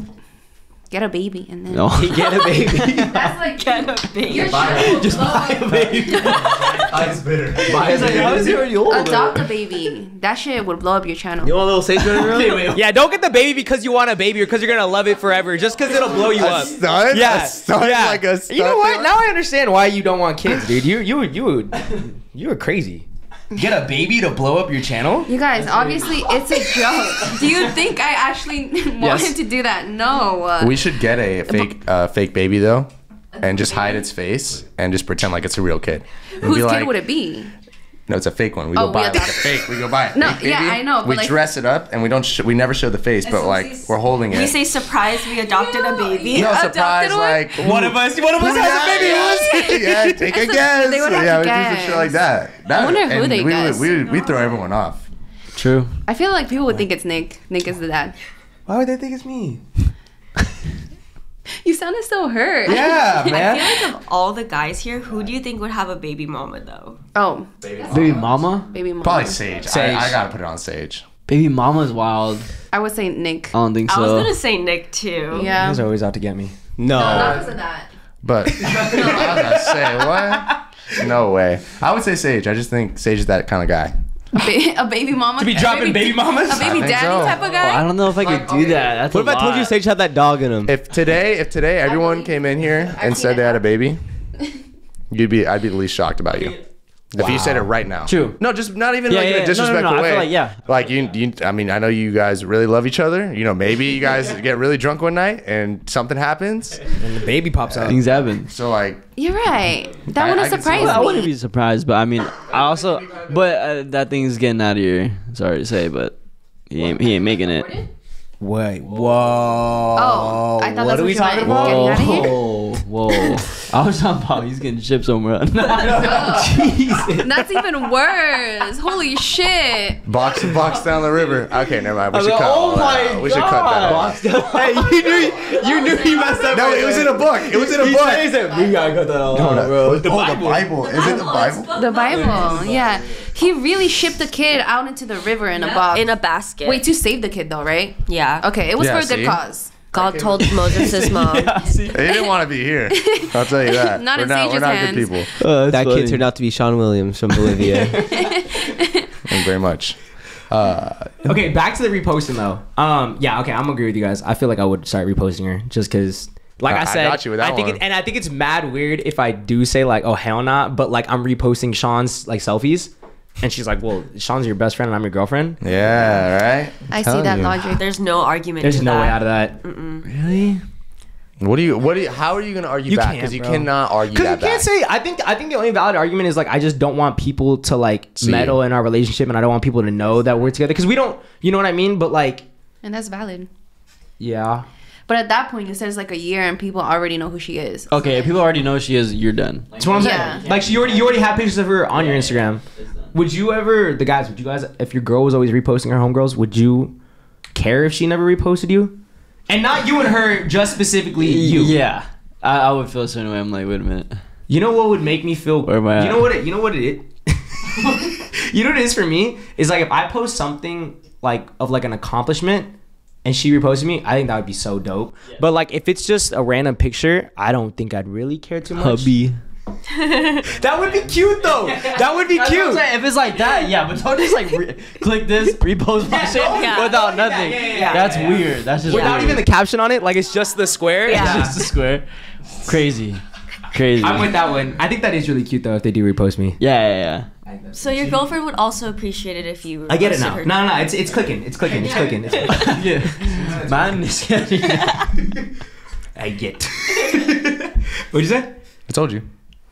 Speaker 2: get a baby and then
Speaker 4: No.
Speaker 6: get a baby.
Speaker 2: that's like
Speaker 1: Get a baby.
Speaker 2: your show
Speaker 6: Just buy a baby.
Speaker 5: Ice bitter.
Speaker 6: buy a baby. How is he already old?
Speaker 2: adopt a baby. That shit would blow up your channel.
Speaker 6: You want a little sage in the room?
Speaker 7: Yeah, don't get the baby because you want a baby or because you're gonna love it forever. Just because it'll blow you
Speaker 5: A
Speaker 7: up.
Speaker 5: stud?
Speaker 7: Yeah,
Speaker 5: A stud
Speaker 7: yeah.
Speaker 5: like a stud
Speaker 3: You know what? Now I understand why you don't want kids, dude. You you you you were crazy. Get a baby to blow up your channel?
Speaker 2: You guys, obviously it's a joke. Do you think I actually wanted
Speaker 3: Yes.
Speaker 2: to do that? No.
Speaker 5: We should get a fake, uh, fake baby though, and just hide its face and just pretend like it's a real kid. And
Speaker 2: Whose
Speaker 5: be
Speaker 2: kid
Speaker 5: like,
Speaker 2: would it be?
Speaker 5: No, it's a fake one. We
Speaker 2: Oh,
Speaker 5: go
Speaker 2: we
Speaker 5: buy it like a fake. We go buy it.
Speaker 2: No,
Speaker 5: fake
Speaker 2: yeah,
Speaker 5: baby.
Speaker 2: I know,
Speaker 5: We
Speaker 2: like-
Speaker 5: dress it up and we don't. Sh- we never show the face, but like we're holding it.
Speaker 1: We say surprise. We adopted a baby.
Speaker 5: no
Speaker 2: adopted
Speaker 5: surprise,
Speaker 2: one?
Speaker 5: like
Speaker 3: One of us, one of us has a baby.
Speaker 5: Yeah, yeah, take a
Speaker 2: It's a-
Speaker 5: guess.
Speaker 2: they would have
Speaker 5: yeah,
Speaker 2: to
Speaker 5: we do some shit like that. that
Speaker 2: wonder who they
Speaker 5: we,
Speaker 2: guess.
Speaker 5: We, we, we throw everyone off.
Speaker 4: True.
Speaker 2: I feel like people would think it's Nick. Nick is the dad.
Speaker 3: Why would they think it's me?
Speaker 2: You sounded so hurt.
Speaker 3: Yeah,
Speaker 1: I
Speaker 3: man.
Speaker 1: feel like of all the guys here, who do you think would have a baby mama though?
Speaker 2: Oh,
Speaker 4: Baby mama.
Speaker 2: baby mom.
Speaker 5: Probably Sage.
Speaker 3: Sage.
Speaker 5: I, I gotta put it on Sage.
Speaker 4: Baby mama's wild.
Speaker 2: I would say Nick.
Speaker 4: I don't think so.
Speaker 1: I was gonna say Nick too.
Speaker 3: You
Speaker 2: Yeah.
Speaker 3: guys are always out to get me.
Speaker 6: No.
Speaker 2: Not because of that.
Speaker 5: But I was gonna say what? No way. I would say Sage. I just think Sage is that kind of guy.
Speaker 2: A, ba- a baby mama.
Speaker 3: To be dropping baby mamas?
Speaker 2: A baby daddy
Speaker 5: so.
Speaker 2: type of
Speaker 4: Oh,
Speaker 2: guy.
Speaker 4: I don't know if I could do that. That's
Speaker 6: What
Speaker 4: a
Speaker 6: if I told you. Sage had that dog in him?
Speaker 5: If today, if today everyone came in here and said they had a baby, you'd be. I'd be the least shocked about you. If you said it right now.
Speaker 4: True.
Speaker 5: No, just not even
Speaker 4: Yeah,
Speaker 5: like in a
Speaker 4: yeah. No, no, no,
Speaker 5: disrespectful
Speaker 4: I
Speaker 5: way.
Speaker 4: feel like, yeah.
Speaker 5: Like you, you. I mean, I know you guys really love each other. You know, maybe you guys get really drunk one night and something happens.
Speaker 3: And the baby pops out.
Speaker 4: Things happen.
Speaker 5: So like,
Speaker 2: You're right. That
Speaker 5: I-
Speaker 2: wouldn't
Speaker 5: I
Speaker 2: surprise
Speaker 5: me.
Speaker 4: I wouldn't be surprised, but I mean, I also, but uh, that thing's getting out of here. Sorry to say, but he ain't, he ain't making it.
Speaker 3: Wait, whoa.
Speaker 2: Oh, I thought
Speaker 3: what
Speaker 2: that's
Speaker 3: are
Speaker 2: what
Speaker 3: we
Speaker 2: you
Speaker 3: talking about?
Speaker 2: Getting outta here?
Speaker 4: Whoa, whoa! I was talking about he's getting shipped somewhere. Jesus.
Speaker 2: That's even worse. Holy shit.
Speaker 5: box and box down the river. Okay, never mind. We should
Speaker 6: like,
Speaker 5: cut.
Speaker 6: oh
Speaker 5: that
Speaker 6: my
Speaker 5: out. We should cut that. out.
Speaker 6: hey, you knew you knew he messed up.
Speaker 5: No, it was in a book. It was in a
Speaker 6: He
Speaker 5: book.
Speaker 6: said, he said, we gotta cut that all
Speaker 5: No,
Speaker 6: out,
Speaker 5: no.
Speaker 6: bro.
Speaker 5: Oh, the Bible. Is it the Bible?
Speaker 2: The Bible. Yeah. He really shipped the kid out into the river in a box.
Speaker 1: in a basket.
Speaker 2: Wait, to save the kid though, right?
Speaker 1: yeah.
Speaker 2: Okay, it was
Speaker 5: Yeah,
Speaker 2: for a good
Speaker 5: see?
Speaker 2: cause.
Speaker 1: God told Moses' mom.
Speaker 5: He didn't want to be here. I'll tell you that.
Speaker 2: Not
Speaker 5: we're
Speaker 2: in
Speaker 5: not, we're not
Speaker 2: hands.
Speaker 5: good people.
Speaker 4: Oh,
Speaker 6: that kid turned out to be Sean Williams from Bolivia.
Speaker 5: Thank you very much. Uh,
Speaker 3: Okay, back to the reposting though. Um, yeah, okay, I'm gonna agree with you guys. I feel like I would start reposting her just because, like
Speaker 5: I-
Speaker 3: I
Speaker 5: I
Speaker 3: said,
Speaker 5: got you with that
Speaker 3: think,
Speaker 5: one.
Speaker 3: It, and I think it's mad weird if I do say like, oh hell not, but like I'm reposting Sean's like selfies, and she's like, well, Sean's your best friend and I'm your girlfriend.
Speaker 5: yeah, right.
Speaker 2: I see that
Speaker 5: you.
Speaker 2: logic.
Speaker 1: There's no argument.
Speaker 3: There's
Speaker 1: to
Speaker 3: no
Speaker 1: that.
Speaker 3: way out of that.
Speaker 4: Really?
Speaker 5: What do you? What do you? How are you gonna argue
Speaker 3: You
Speaker 5: back? Because you
Speaker 3: bro.
Speaker 5: cannot argue
Speaker 3: Because you can't
Speaker 5: back.
Speaker 3: say. I think. I think the only valid argument is like I just don't want people to like
Speaker 5: See.
Speaker 3: meddle in our relationship, and I don't want people to know that we're together because we don't. You know what I mean? But like,
Speaker 2: And that's valid.
Speaker 3: yeah.
Speaker 2: But at that point, you said it's like a year and people already know who she is.
Speaker 4: Okay, if people already know she is, you're done.
Speaker 3: That's what I'm
Speaker 2: Yeah.
Speaker 3: saying. Like she already, you already have pictures of her on your Instagram. Would you ever, the guys, would you guys, if your girl was always reposting her homegirls, would you care if she never reposted you? And not you and her, just specifically you.
Speaker 4: Yeah. I, I would feel a certain way. I'm like, wait a minute.
Speaker 3: You know what would make me feel?
Speaker 4: Where am I
Speaker 3: You know what? It, you know what it is. you know what it is for me is like if I post something like of like an accomplishment. And she reposted me. I think that would be so dope. But like, if it's just a random picture, I don't think I'd really care too much.
Speaker 4: Hubby.
Speaker 3: That would be cute though. That would be
Speaker 4: That's I'm
Speaker 3: cute.
Speaker 4: saying. If it's like that, yeah, but don't just like re- click this, repost my shit
Speaker 1: Yeah.
Speaker 4: without nothing.
Speaker 3: yeah, yeah, yeah.
Speaker 4: That's
Speaker 3: Yeah, yeah.
Speaker 4: weird. That's just
Speaker 3: Without
Speaker 4: weird.
Speaker 3: even the caption on it, like it's just the square.
Speaker 1: Yeah.
Speaker 3: Yeah.
Speaker 4: just the square. Crazy. Crazy.
Speaker 3: I'm with that one. I think that is really cute though if they do repost me.
Speaker 4: yeah, yeah, yeah.
Speaker 1: So your girlfriend would also appreciate it if you.
Speaker 3: I get it now.
Speaker 1: her.
Speaker 3: No, no, no. It's it's clicking. It's clicking. It's clicking. It's clicking.
Speaker 4: yeah. yeah. Man is getting.
Speaker 3: I get. What'd you say?
Speaker 5: I told you.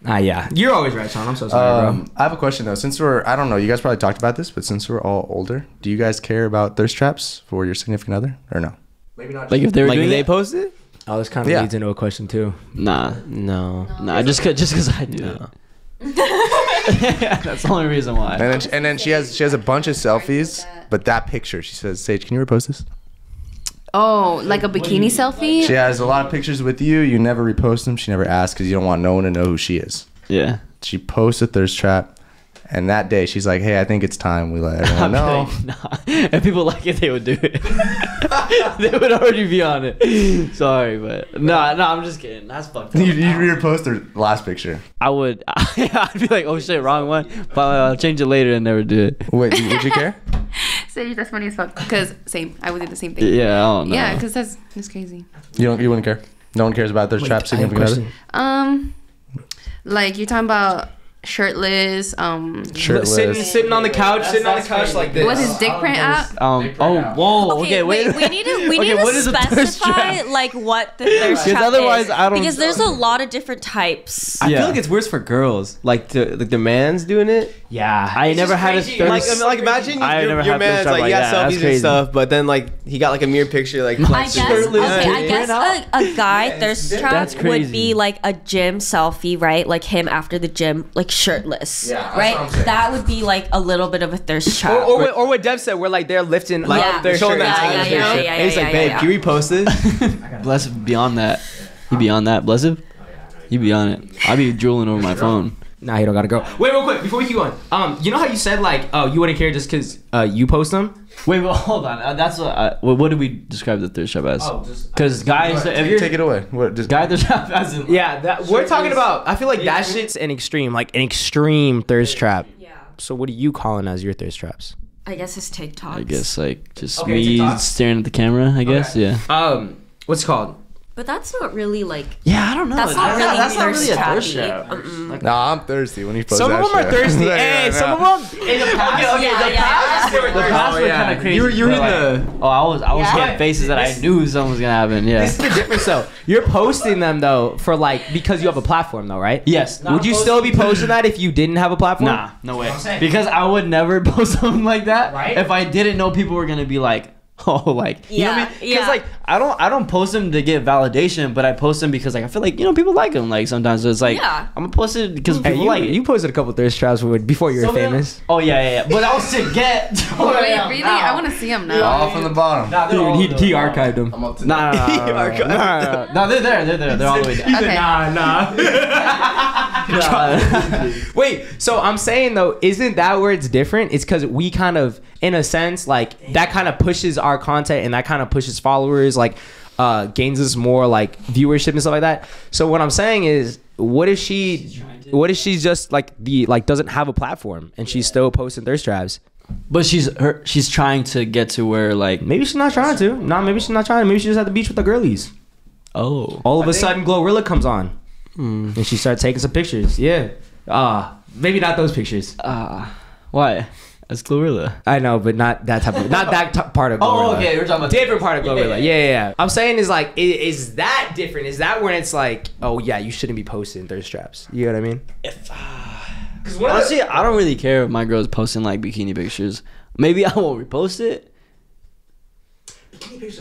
Speaker 3: Ah, yeah. You're always right, Sean. I'm so sorry, bro.
Speaker 5: Um, I have a question though. Since we're, I don't know, you guys probably talked about this, but since we're all older, do you guys care about thirst traps for your significant other or no? Maybe not.
Speaker 4: Like if they were
Speaker 6: like
Speaker 4: doing
Speaker 6: if they
Speaker 4: it?
Speaker 6: posted?
Speaker 3: Oh, this kind of
Speaker 5: Yeah.
Speaker 3: leads into a question too.
Speaker 4: Nah,
Speaker 6: No.
Speaker 4: nah. Just cause, just cause I do
Speaker 6: No.
Speaker 4: it. That's the only reason why.
Speaker 5: And then she, and then she has she has a bunch of selfies, but that picture, she says, Sage, can you repost this?
Speaker 2: Oh, like a bikini selfie?
Speaker 5: She has a lot of pictures with you. You never repost them. She never asks because you don't want no one to know who she is.
Speaker 4: Yeah.
Speaker 5: She posts a thirst trap, and that day she's like, "Hey, I think it's time we let everyone
Speaker 4: I'm
Speaker 5: know."
Speaker 4: like, nah. If people like it, they would do it. they would already be on it. Sorry, but no, no. I'm just kidding. That's fucked up.
Speaker 5: you you repost her last picture.
Speaker 4: I would. I'd be like, oh shit, wrong one. But I'll change it later and never do it.
Speaker 5: Wait, would you care?
Speaker 2: Sage, that's funny as fuck. Because, same. I would do the same thing.
Speaker 4: Yeah, I don't know.
Speaker 2: Yeah, because that's, that's crazy.
Speaker 5: You don't. You wouldn't care. No one cares about their
Speaker 3: Wait,
Speaker 5: trap
Speaker 3: I have a
Speaker 5: significant other.
Speaker 2: Um, like you're talking about shirtless. Um,
Speaker 5: Shirtless.
Speaker 3: Sitting, sitting on the couch, sitting on the couch like this.
Speaker 2: was his dick print out?
Speaker 4: Um. Oh, whoa.
Speaker 1: Okay,
Speaker 4: Okay, wait.
Speaker 1: we need to we
Speaker 4: Okay,
Speaker 1: need
Speaker 4: what
Speaker 1: to
Speaker 4: is
Speaker 1: specify like what the thirst
Speaker 4: Because
Speaker 1: trap
Speaker 4: otherwise
Speaker 1: is.
Speaker 4: I don't-
Speaker 1: because there's a lot of different types.
Speaker 6: I
Speaker 4: Yeah.
Speaker 6: feel like it's worse for girls. Like the like the man's doing it.
Speaker 3: Yeah.
Speaker 4: I
Speaker 3: It's
Speaker 4: never
Speaker 3: just
Speaker 4: had a
Speaker 3: crazy.
Speaker 4: thirst-
Speaker 6: Like, I mean, like imagine
Speaker 4: I
Speaker 6: your,
Speaker 4: never
Speaker 6: your
Speaker 4: had
Speaker 6: man's
Speaker 4: thirst
Speaker 6: like,
Speaker 4: trap like
Speaker 6: yeah,
Speaker 4: that. That's
Speaker 6: selfies and
Speaker 4: crazy.
Speaker 6: stuff, but then like he got like a mirror picture like
Speaker 1: I guess
Speaker 6: shirtless.
Speaker 1: okay, I guess a, a guy thirst trap
Speaker 4: That's
Speaker 1: would
Speaker 4: crazy.
Speaker 1: be like a gym selfie, right? Like him after the gym, like shirtless.
Speaker 5: Yeah, that's
Speaker 1: right?
Speaker 5: what I'm saying.
Speaker 1: That would be like a little bit of a thirst trap.
Speaker 3: Or, or, what, or what Dev said, where like they're lifting, like
Speaker 1: Yeah.
Speaker 3: they're
Speaker 6: Showing
Speaker 3: showing
Speaker 6: their
Speaker 3: that.
Speaker 1: Yeah,
Speaker 6: ass
Speaker 1: yeah, yeah,
Speaker 6: shit.
Speaker 1: yeah,
Speaker 6: he's
Speaker 1: yeah,
Speaker 6: like,
Speaker 1: yeah,
Speaker 6: babe,
Speaker 1: yeah.
Speaker 6: can you repost this?
Speaker 4: Blessed beyond that. You be on that, Blessed? You be on it. I be drooling over my phone.
Speaker 3: Nah, you don't gotta go. Wait, real quick before we keep going. Um, you know how you said like, oh, you wouldn't care just because uh you post them?
Speaker 4: Wait, well, hold on. Uh, that's what. I, what, what did we describe the thirst trap as?
Speaker 3: just
Speaker 4: Because guys, if
Speaker 5: Take,
Speaker 4: you're
Speaker 5: take it away. What? Just,
Speaker 4: guy thirst trap as in
Speaker 3: yeah, that we're talking about. I feel like that shit's an extreme, like an extreme thirst trap.
Speaker 1: yeah.
Speaker 3: So what are you calling as your thirst traps?
Speaker 1: I guess it's TikTok.
Speaker 4: I guess like just
Speaker 3: Okay,
Speaker 4: me
Speaker 3: TikTok.
Speaker 4: staring at the camera. I guess yeah.
Speaker 3: Um, what's it called?
Speaker 1: But that's not really like
Speaker 4: Yeah, I don't know.
Speaker 1: That's not really
Speaker 4: that's not really a thirst
Speaker 1: trappy.
Speaker 4: trap.
Speaker 1: Mm-mm.
Speaker 4: Like,
Speaker 5: Nah, I'm thirsty when you post
Speaker 3: Some
Speaker 5: that
Speaker 3: of them are
Speaker 5: shit.
Speaker 3: thirsty.
Speaker 5: Yeah,
Speaker 3: hey,
Speaker 5: yeah,
Speaker 3: some
Speaker 5: nah.
Speaker 3: of them in the past.
Speaker 1: okay, Yeah, the yeah, past yeah.
Speaker 3: they were
Speaker 4: the past
Speaker 3: Oh,
Speaker 4: were
Speaker 3: yeah.
Speaker 4: kind of crazy.
Speaker 6: You were- you were
Speaker 4: but,
Speaker 6: in
Speaker 4: like, Oh, I was I was
Speaker 1: Yeah.
Speaker 4: getting faces that I knew something was gonna happen. Yeah.
Speaker 3: This is the difference, though. You're posting them though for like because you have a platform, though, right?
Speaker 4: Yes.
Speaker 3: Would you still be posting that if you didn't have a platform?
Speaker 4: Nah, no way. Because I would never post something like that
Speaker 3: Right?
Speaker 4: if I didn't know people were gonna be like, oh like you know what I
Speaker 1: Yeah,
Speaker 4: mean? Because
Speaker 1: yeah.
Speaker 4: like I don't I don't post them to get validation, but I post them because like I feel like you know people like them. Like sometimes so it's like
Speaker 1: Yeah.
Speaker 4: I'm gonna post it because
Speaker 3: Hey, you,
Speaker 4: like it.
Speaker 3: you posted a couple thirst traps before you were
Speaker 4: Some of them-
Speaker 3: famous.
Speaker 4: Oh yeah, yeah, yeah. But that was to get.
Speaker 2: Wait, really? I want to see them now.
Speaker 5: All from the bottom.
Speaker 4: Nah, they're all
Speaker 3: Dude, he, he archived them.
Speaker 5: I'm up to
Speaker 4: Nah, nah, nah, nah, nah, nah, nah, nah. No, they're there. They're there. They're all the way down.
Speaker 2: Okay.
Speaker 3: Nah, nah. Wait, so I'm saying though, isn't that where it's different? It's because we kind of, in a sense, like that kind of pushes our content and that kind of pushes followers, like uh gains us more like viewership and stuff like that. So what I'm saying is, what if she, what if she's just like the like doesn't have a platform and she's still posting thirst traps?
Speaker 4: But she's her. She's trying to get to where like
Speaker 3: Maybe she's not trying to. No, maybe she's not trying. Maybe she's just at the beach with the girlies.
Speaker 4: oh.
Speaker 3: All of a sudden, Glorilla comes on, and she started taking some pictures. Yeah. Ah, maybe not those pictures.
Speaker 4: Uh, why? That's Glorilla.
Speaker 3: I know, but not that type of, not that t- part of Glorilla.
Speaker 4: Oh, okay, we're talking about-
Speaker 3: different part of
Speaker 4: Yeah,
Speaker 3: Glorilla.
Speaker 4: yeah,
Speaker 3: Yeah, yeah, yeah. I'm saying is like, is, is that different? Is that when it's like, oh yeah, you shouldn't be posting thirst traps? You know what I mean?
Speaker 4: If,
Speaker 3: Because
Speaker 4: honestly, I don't really care if my girl's posting like bikini pictures. Maybe I won't repost it.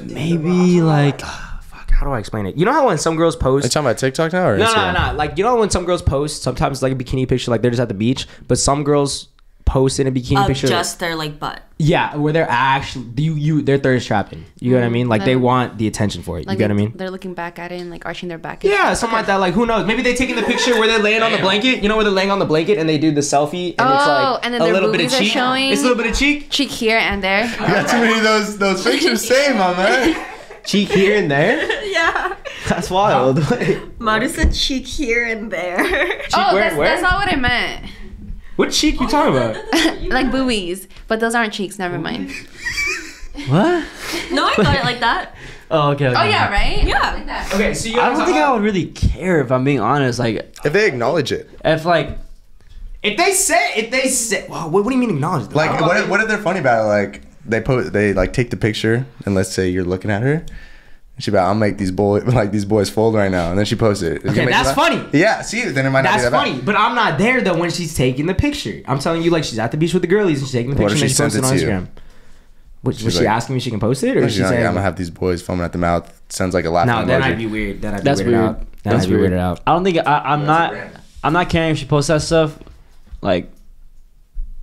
Speaker 4: Maybe like
Speaker 3: fuck, how do I explain it? You know how when some girls
Speaker 5: Are you
Speaker 3: post.
Speaker 5: talking about TikTok now or
Speaker 3: No, no,
Speaker 5: Instagram?
Speaker 3: no. Like you know when some girls post, sometimes like a bikini picture, like they're just at the beach, but some girls post in a bikini
Speaker 1: Of
Speaker 3: picture.
Speaker 1: just their like butt.
Speaker 3: Yeah, where they're actually you you they're thirst trapping. You know what I mean? Like they
Speaker 2: Like-
Speaker 3: want the attention for it.
Speaker 2: Like
Speaker 3: you get what I mean?
Speaker 2: They're looking back at it and like arching their back. and
Speaker 3: Yeah, something like that. Like who knows? Maybe they're taking the picture where they're laying on the blanket. You know where they're laying on the blanket and they do the selfie and it's
Speaker 2: Oh,
Speaker 3: like
Speaker 2: and then
Speaker 3: a
Speaker 2: their
Speaker 3: little bit of
Speaker 2: boobies are
Speaker 3: cheek.
Speaker 2: showing.
Speaker 3: It's a little bit of cheek,
Speaker 2: Cheek here and there.
Speaker 5: You got too many of those those pictures saved, my man.
Speaker 3: cheek here and there.
Speaker 1: Yeah.
Speaker 4: that's wild.
Speaker 1: Maru said cheek here and there.
Speaker 2: oh,
Speaker 3: where-
Speaker 2: that's,
Speaker 3: where?
Speaker 2: that's not what I meant.
Speaker 3: What cheek you talking about?
Speaker 2: like boobies, but those aren't cheeks. Never mind.
Speaker 4: what?
Speaker 1: no, I thought it like that.
Speaker 4: Oh, okay. okay.
Speaker 2: Oh yeah, right?
Speaker 1: Yeah.
Speaker 2: Like that.
Speaker 3: Okay, so you.
Speaker 4: I don't think I would really care if I'm being honest. Like,
Speaker 5: If they acknowledge it,
Speaker 4: if like
Speaker 3: If they say, if they say, wow, what, what do you mean acknowledge? that?
Speaker 5: like oh, what if, what if they're funny about it? Like they put they like take the picture and let's say you're looking at her. and She be like, I'll make these boy like these boys fold right now, and then she posts it. Is it
Speaker 3: Okay, that's
Speaker 5: you laugh?
Speaker 3: funny.
Speaker 5: Yeah, see, then it might not
Speaker 3: That's
Speaker 5: be that bad.
Speaker 3: funny, but I'm not there though when she's taking the picture. I'm telling you, like she's at the beach with the girlies and she's taking the
Speaker 5: What
Speaker 3: picture
Speaker 5: if
Speaker 3: and
Speaker 5: she
Speaker 3: then she posts
Speaker 5: sends
Speaker 3: it
Speaker 5: it
Speaker 3: on
Speaker 5: to you?
Speaker 3: Instagram. Was,
Speaker 5: She's
Speaker 3: was she
Speaker 5: like-
Speaker 3: asking me she can post it, or is
Speaker 5: She's
Speaker 3: she
Speaker 5: like,
Speaker 3: saying?
Speaker 5: I'm gonna have these boys foaming at the mouth. Sounds like a laughing
Speaker 3: no, then
Speaker 5: emoji.
Speaker 3: I'd be weird. Then I'd be
Speaker 4: that's
Speaker 3: weirded
Speaker 4: weird.
Speaker 3: out. Then
Speaker 4: That's
Speaker 3: I'd be
Speaker 4: weird.
Speaker 3: weirded out.
Speaker 4: I don't think I, I'm not. I'm not caring if she posts that stuff. Like,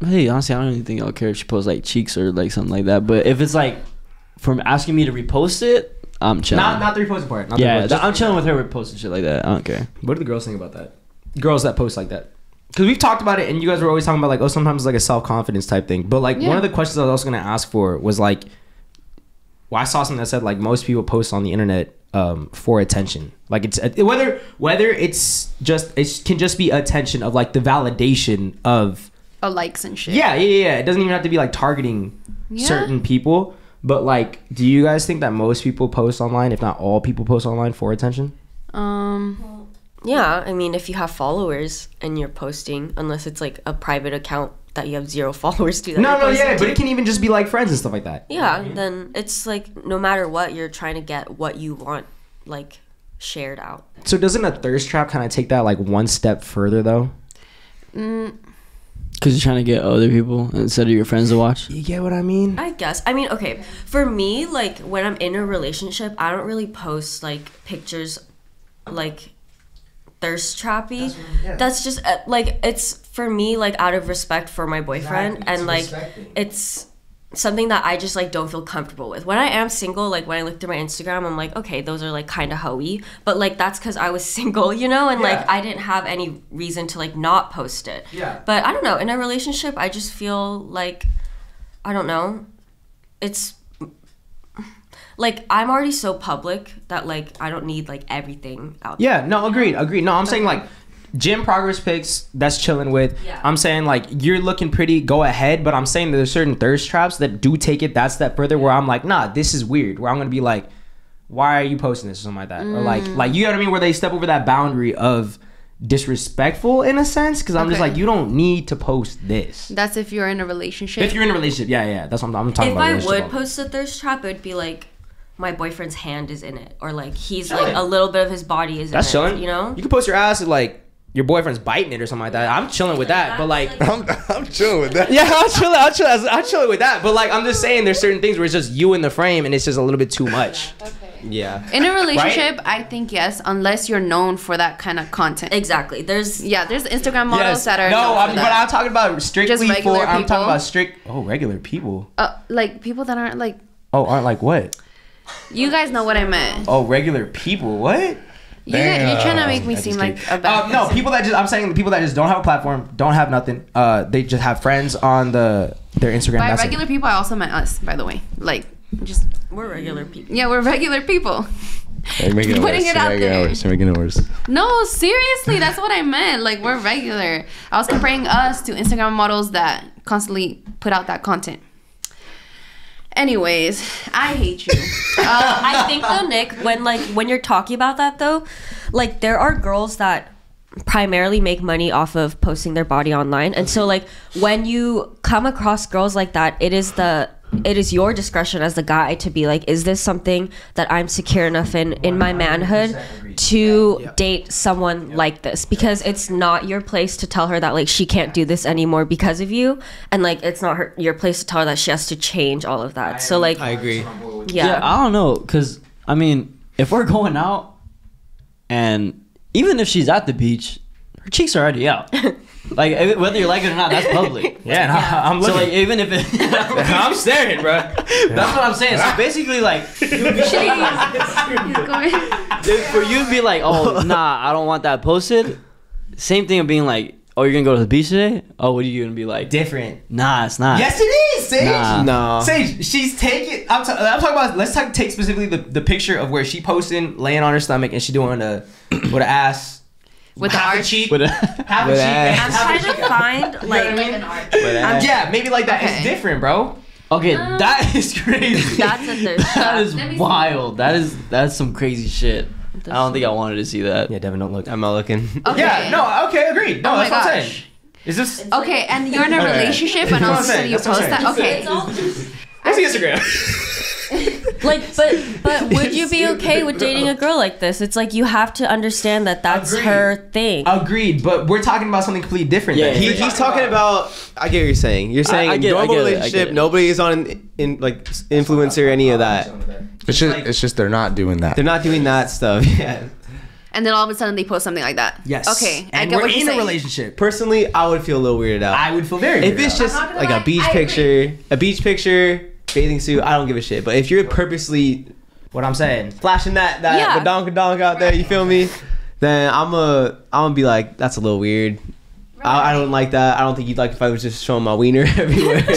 Speaker 4: hey, honestly, I don't even think I'll care if she posts like cheeks or like something like that. But if it's like from asking me to repost it, I'm chilling.
Speaker 3: Not not the reposting part. Not the
Speaker 4: yeah,
Speaker 3: repost-
Speaker 4: th-
Speaker 3: just-
Speaker 4: I'm chilling with her reposting shit like that. I don't care.
Speaker 3: What do the girls think about that? Girls that post like that. Because we've talked about it, and you guys were always talking about like, oh, sometimes it's like a self confidence type thing. But like one of the questions I was also gonna ask for was like, well, I saw something that said like most people post on the internet um, for attention. Like it's whether whether it's just it can just be attention of like the validation of
Speaker 2: likes and shit.
Speaker 3: yeah yeah yeah. yeah. It doesn't even have to be like targeting
Speaker 2: Yeah.
Speaker 3: certain people. But like, do you guys think that most people post online, if not all people post online for attention?
Speaker 2: Um.
Speaker 1: Yeah, I mean, if you have followers and you're posting, unless it's like a private account that you have zero followers to. That
Speaker 3: No, no,
Speaker 1: posting
Speaker 3: yeah, but it can even just be like friends and stuff like that.
Speaker 1: Yeah, then it's like no matter what, you're trying to get what you want, like shared out.
Speaker 3: So doesn't a thirst trap kind of take that like one step further though?
Speaker 2: Mm,
Speaker 4: Because you're trying to get other people instead of your friends to watch.
Speaker 3: You get what I mean?
Speaker 1: I guess. I mean, okay, for me, like when I'm in a relationship, I don't really post like pictures like thirst trappy. That's just uh, like it's for me like out of respect for my boyfriend and like it's something that I just like don't feel comfortable with. When I am single, like when I look through my Instagram, I'm like, okay, those are like kind of hoey, but like that's because I was single, you know, and like I didn't have any reason to like not post it.
Speaker 3: Yeah.
Speaker 1: But I don't know. In a relationship, I just feel like I don't know. It's like I'm already so public that like I don't need like everything out there.
Speaker 3: Yeah, no, agreed, agreed. No, I'm saying like gym progress pics, that's chilling with.
Speaker 1: Yeah.
Speaker 3: I'm saying like you're looking pretty, go ahead, but I'm saying there's certain thirst traps that do take it that step further where I'm like, nah, this is weird. Where I'm gonna be like, why are you posting this or something like that? Or like
Speaker 2: Mm.
Speaker 3: like you know what I mean? Where they step over that boundary of disrespectful in a sense. Cause I'm just like, you don't need to post this.
Speaker 2: that's if you're in a relationship.
Speaker 3: If you're in a relationship, yeah, yeah, that's what I'm, I'm talking
Speaker 1: If
Speaker 3: about.
Speaker 1: If
Speaker 3: i
Speaker 1: would
Speaker 3: only.
Speaker 1: post a thirst trap, it would be like my boyfriend's hand is in it, or like he's like a little bit of his body is
Speaker 3: That's
Speaker 1: in
Speaker 3: chilling.
Speaker 1: it. You know?
Speaker 3: you can post your ass at like your boyfriend's biting it or something like that, I'm chilling with that. But like,
Speaker 5: I'm, I'm chilling with that.
Speaker 3: yeah, I'll chill. I'll chill. I'll chill with that. But like, I'm just saying, there's certain things where it's just you in the frame, and it's just a little bit too much. Okay.
Speaker 6: Yeah.
Speaker 2: In a relationship, I think yes, unless you're known for that kind of content.
Speaker 1: Exactly. There's
Speaker 2: Yeah, there's Instagram models that are
Speaker 3: no,
Speaker 2: known
Speaker 3: I'm, but
Speaker 2: that.
Speaker 3: I'm talking about strictly
Speaker 2: Just regular
Speaker 3: for. I'm talking about strict. Oh, regular people.
Speaker 2: uh, like people that aren't like
Speaker 3: Oh, aren't like what?
Speaker 2: you guys know what I meant.
Speaker 3: Oh, regular people. What?
Speaker 2: You, you're trying to make me
Speaker 5: I
Speaker 2: seem like a bad.
Speaker 3: Um, no, people that just I'm saying the people that just don't have a platform, don't have nothing. Uh, they just have friends on the their Instagram.
Speaker 2: By
Speaker 3: That's it.
Speaker 2: regular people, I also meant us, by the way. Like, just
Speaker 1: we're regular people.
Speaker 2: yeah, we're regular people.
Speaker 5: You're making it
Speaker 2: Putting
Speaker 5: worse.
Speaker 2: it
Speaker 5: You're
Speaker 2: out
Speaker 5: making it
Speaker 2: there.
Speaker 5: worse. You're making it worse.
Speaker 2: No, seriously, that's what I meant. Like, we're regular. I was comparing us to Instagram models that constantly put out that content. Anyways, I hate you.
Speaker 1: Uh, I think though, Nick, when like when you're talking about that though, like there are girls that primarily make money off of posting their body online, and so like when you come across girls like that, it is the it is your discretion as the guy to be like, is this something that I'm secure enough in in my manhood to date someone like this? Because it's not your place to tell her that like she can't do this anymore because of you, and like it's not her your place to tell her that she has to change all of that. So like,
Speaker 6: I agree.
Speaker 1: yeah.
Speaker 4: Yeah, I don't know, cause I mean, if we're going out, and even if she's at the beach, her cheeks are already out. like whether you like it or not, that's public.
Speaker 3: Yeah, and I, I'm
Speaker 4: So like even if it,
Speaker 3: I'm staring, bro.
Speaker 4: that's what I'm saying. So basically, like if for you to be like, oh nah, I don't want that posted. Same thing of being like, oh you're gonna go to the beach today. Oh, what are you gonna be like?
Speaker 3: Different.
Speaker 4: Nah, it's not.
Speaker 3: Yes, it is, Sage.
Speaker 4: Nah.
Speaker 6: No.
Speaker 3: Sage, she's taking. I'm, ta- I'm talking about. Let's talk, take specifically the, the picture of where she posting, laying on her stomach, and she doing a with an ass
Speaker 2: With the
Speaker 3: half a
Speaker 2: arch.
Speaker 3: cheek,
Speaker 4: But,
Speaker 3: half a
Speaker 6: With
Speaker 3: cheek, and
Speaker 6: ass.
Speaker 1: I'm
Speaker 3: a
Speaker 1: trying to find like
Speaker 6: But, uh,
Speaker 3: Yeah, maybe like that. It's different, bro.
Speaker 4: okay, that is crazy.
Speaker 1: that's a thirst
Speaker 4: that is
Speaker 2: Let me see.
Speaker 4: wild. That is that's some crazy shit. I don't think I wanted to see that.
Speaker 3: Yeah, Devin, don't look.
Speaker 6: I'm not looking.
Speaker 2: Okay.
Speaker 3: Yeah, no, okay, agreed. No,
Speaker 2: Oh my
Speaker 3: that's what I'm
Speaker 2: gosh.
Speaker 3: saying. Is this?
Speaker 2: Okay, and you're in a relationship, and all of a sudden you post
Speaker 3: that's what
Speaker 2: that.
Speaker 3: I'm
Speaker 2: Okay.
Speaker 3: What's the Instagram?
Speaker 1: like but but would you be okay with dating a girl like this it's like you have to understand that that's
Speaker 3: Agreed.
Speaker 1: her thing
Speaker 3: Agreed, but we're talking about something completely different.
Speaker 4: Yeah.
Speaker 6: He, he's talking about. I get what you're saying. You're saying
Speaker 4: I get- I
Speaker 6: normal
Speaker 4: get it, I
Speaker 6: relationship.
Speaker 4: it.
Speaker 6: Nobody is on in like influencer or any of that.
Speaker 5: It's just, it's just they're not doing that.
Speaker 6: They're not doing that stuff. Yeah.
Speaker 2: And then all of a sudden they post something like that.
Speaker 3: Yes.
Speaker 2: Okay, I
Speaker 3: and
Speaker 2: get
Speaker 3: we're
Speaker 2: what you're
Speaker 3: in
Speaker 2: saying.
Speaker 3: a relationship.
Speaker 6: Personally, I would feel a little weirded out.
Speaker 3: I would feel very.
Speaker 6: if
Speaker 3: weirded
Speaker 6: it's
Speaker 3: out.
Speaker 6: just
Speaker 2: I'm not gonna
Speaker 6: like
Speaker 2: lie,
Speaker 6: a beach
Speaker 2: I agree.
Speaker 6: picture, a beach picture, bathing suit, I don't give a shit. But if you're purposely
Speaker 3: what I'm saying.
Speaker 6: flashing that that
Speaker 1: Yeah.
Speaker 6: badonka donk out there, you feel me? Then I'm a I'm gonna be like, that's a little weird. I, I don't like that. I don't think you'd like if I was just showing my wiener everywhere.